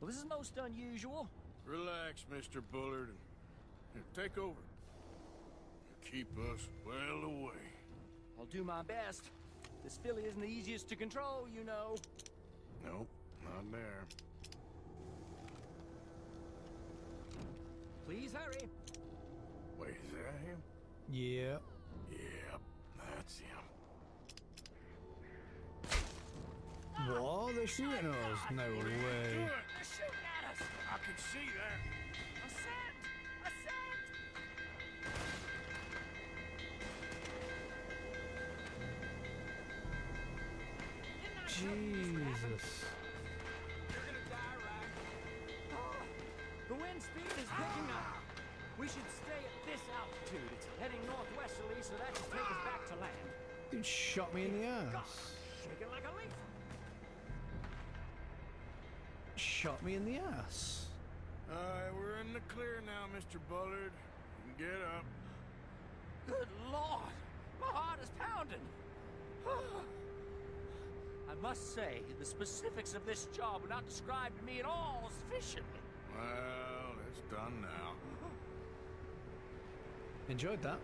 Well, this is most unusual.
Relax, Mr. Bullard. Here, take over. Keep us well away.
I'll do my best. This filly isn't the easiest to control, you know.
Nope, not there.
Please hurry.
Wait, is that him?
Yeah.
Yep, that's him.
What? They're shooting us? No way.
They're shooting at us.
I can see that.
Ascend! Ascend!
Jesus.
Ah, The wind speed is picking up. We should stay at this altitude. It's heading northwesterly, so that should take us back to land.
Dude shot me in the ass. Shot me in the ass.
Alright, we're in the clear now, Mr. Bullard. You get up.
Good Lord! My heart is pounding. I must say, the specifics of this job were not described to me at all sufficiently.
Well, it's done now.
Enjoyed that.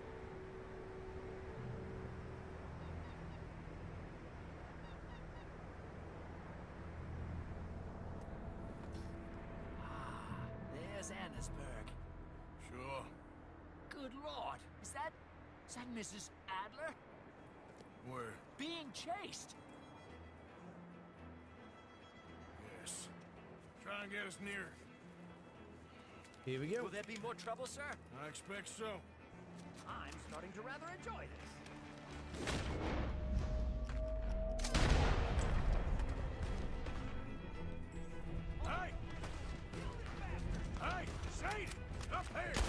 There's Annesburg.
Sure.
Good Lord! Is that... is that Mrs. Adler?
Where?
Being chased!
Yes. Try and get us near.
Here we go.
Will there be more trouble, sir?
I expect so.
I'm starting to rather enjoy this.
Hey! Hey! Shade! Up here!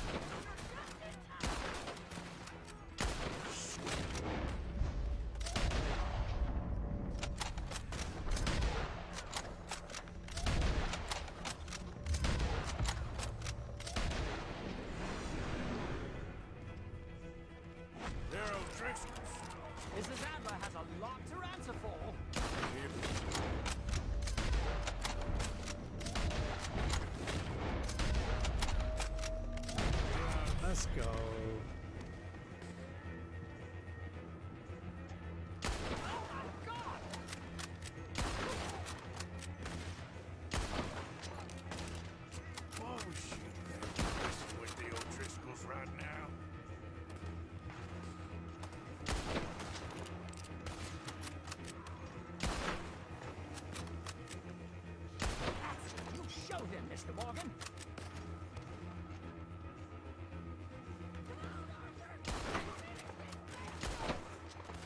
Mr. Morgan.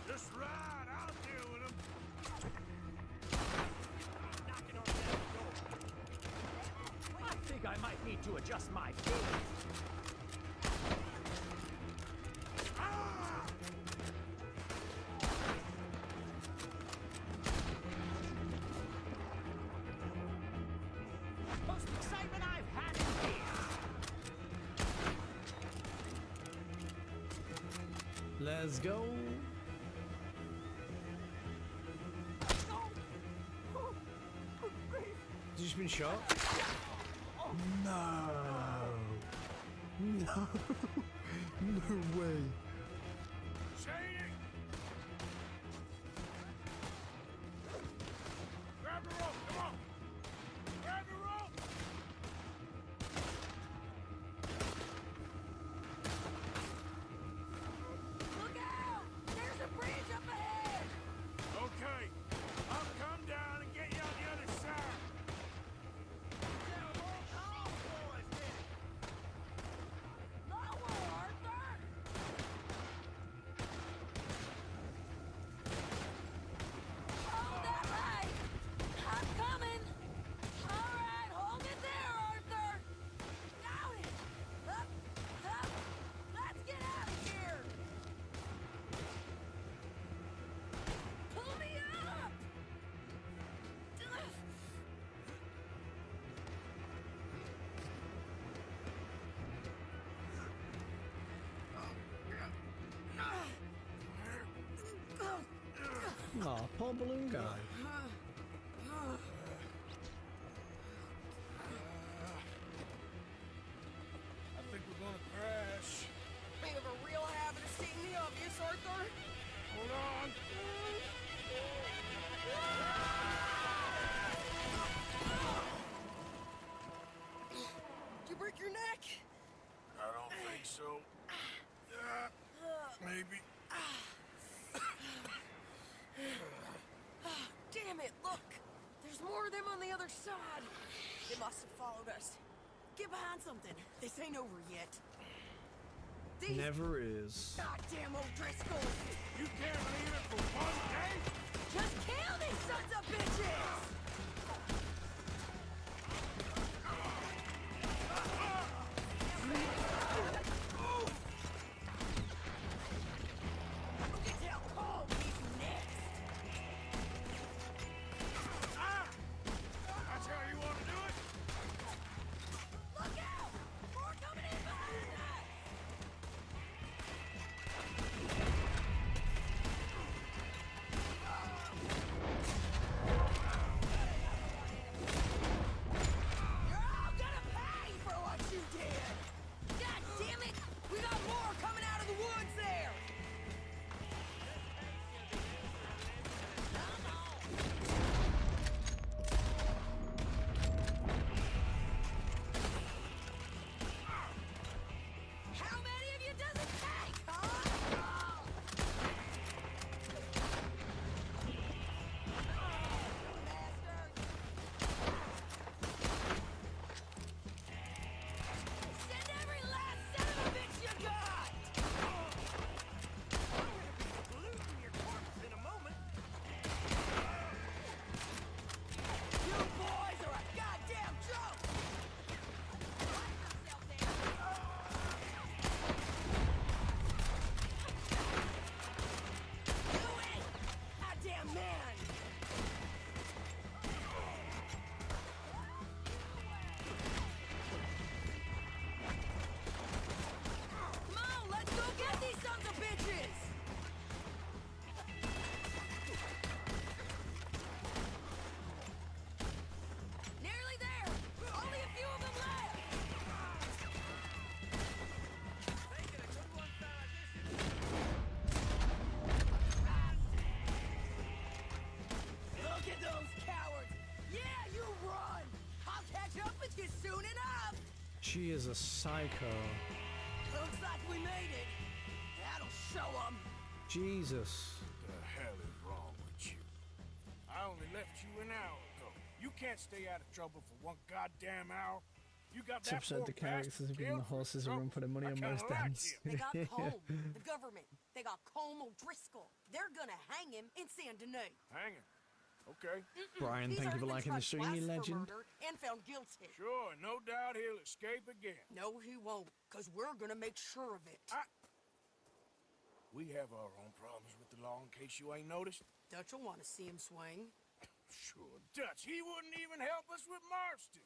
Just ride. I'll deal with him.
I think I might need to adjust my feet.
Let's go. You just been shot? No. No. no way. Aw, Paul Balloon
other side. They must have followed us. Get behind something. This ain't over yet. These
Never is.
goddamn O'Driscolls!
You can't leave it for one day?
Just kill these sons of bitches! She is a psycho.
Looks like we made it. That'll show them.
Jesus.
The hell is wrong with you? I only left you an hour ago. You can't stay out of trouble for one goddamn hour. You got that
Tips said the characters
bastard
have given the horses a
trouble.
run for the money on
kinda
most
like
They got Colm, the government. They got Colm O'Driscoll. They're gonna hang him in Saint Denis.
Hang him. Okay.
Brian,
He's
thank you for liking the
tried
stream, you legend.
murder And found guilty.
Sure, no doubt he'll escape again.
No, he won't, because we're gonna make sure of it.
We have our own problems with the law in case you ain't noticed.
Dutch will want to see him swing.
Sure, Dutch, he wouldn't even help us with Marston.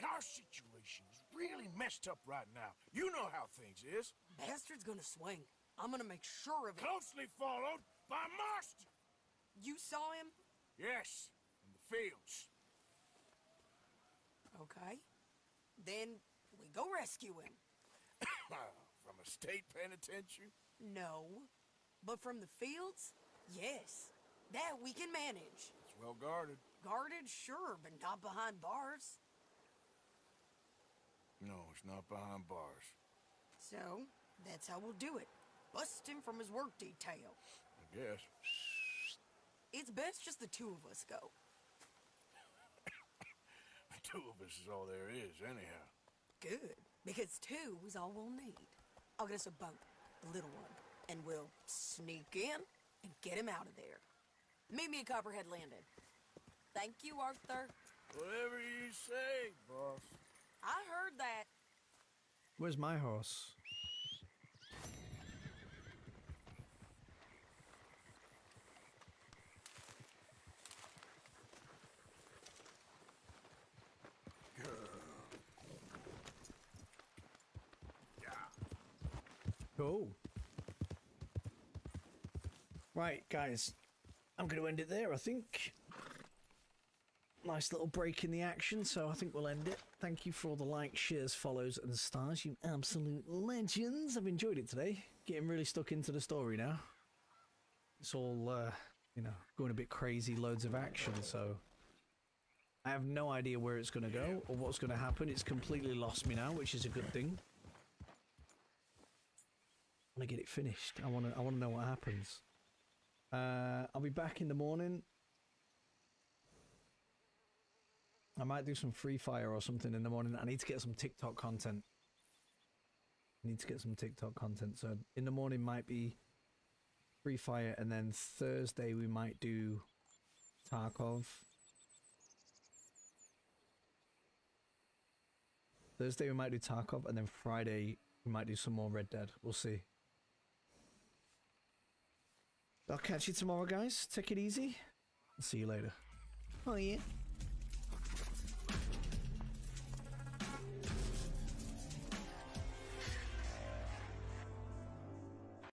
And our situation is really messed up right now. You know how things is.
Bastard's gonna swing. I'm gonna make sure of it.
Closely followed by Marston.
You saw him?
Yes, in the fields.
Okay. Then we go rescue him.
From a state penitentiary?
No. But from the fields? Yes. That we can manage.
It's well guarded.
Guarded, sure, but not behind bars.
No, it's not behind bars.
So, that's how we'll do it. Bust him from his work detail.
I guess.
It's best just the two of us go.
The two of us is all there is, anyhow.
Good, because two is all we'll need. I'll get us a boat, the little one, and we'll sneak in and get him out of there. Meet me at Copperhead Landing. Thank you, Arthur.
Whatever you say, boss.
I heard that.
Where's my horse? Cool. Right, guys. I'm going to end it there, I think. Nice little break in the action, so I think we'll end it. Thank you for all the likes, shares, follows, and stars, you absolute legends. I've enjoyed it today. Getting really stuck into the story now. It's all, uh, you know, going a bit crazy, loads of action, so. I have no idea where it's going to go or what's going to happen. It's completely lost me now, which is a good thing. I want to get it finished. I want to. I want to know what happens. Uh, I'll be back in the morning. I might do some free fire or something in the morning. I need to get some TikTok content. I need to get some TikTok content. So in the morning might be free fire, and then Thursday we might do Tarkov. Thursday we might do Tarkov, and then Friday we might do some more Red Dead. We'll see. I'll catch you tomorrow, guys. Take it easy. See you later. Oh, yeah.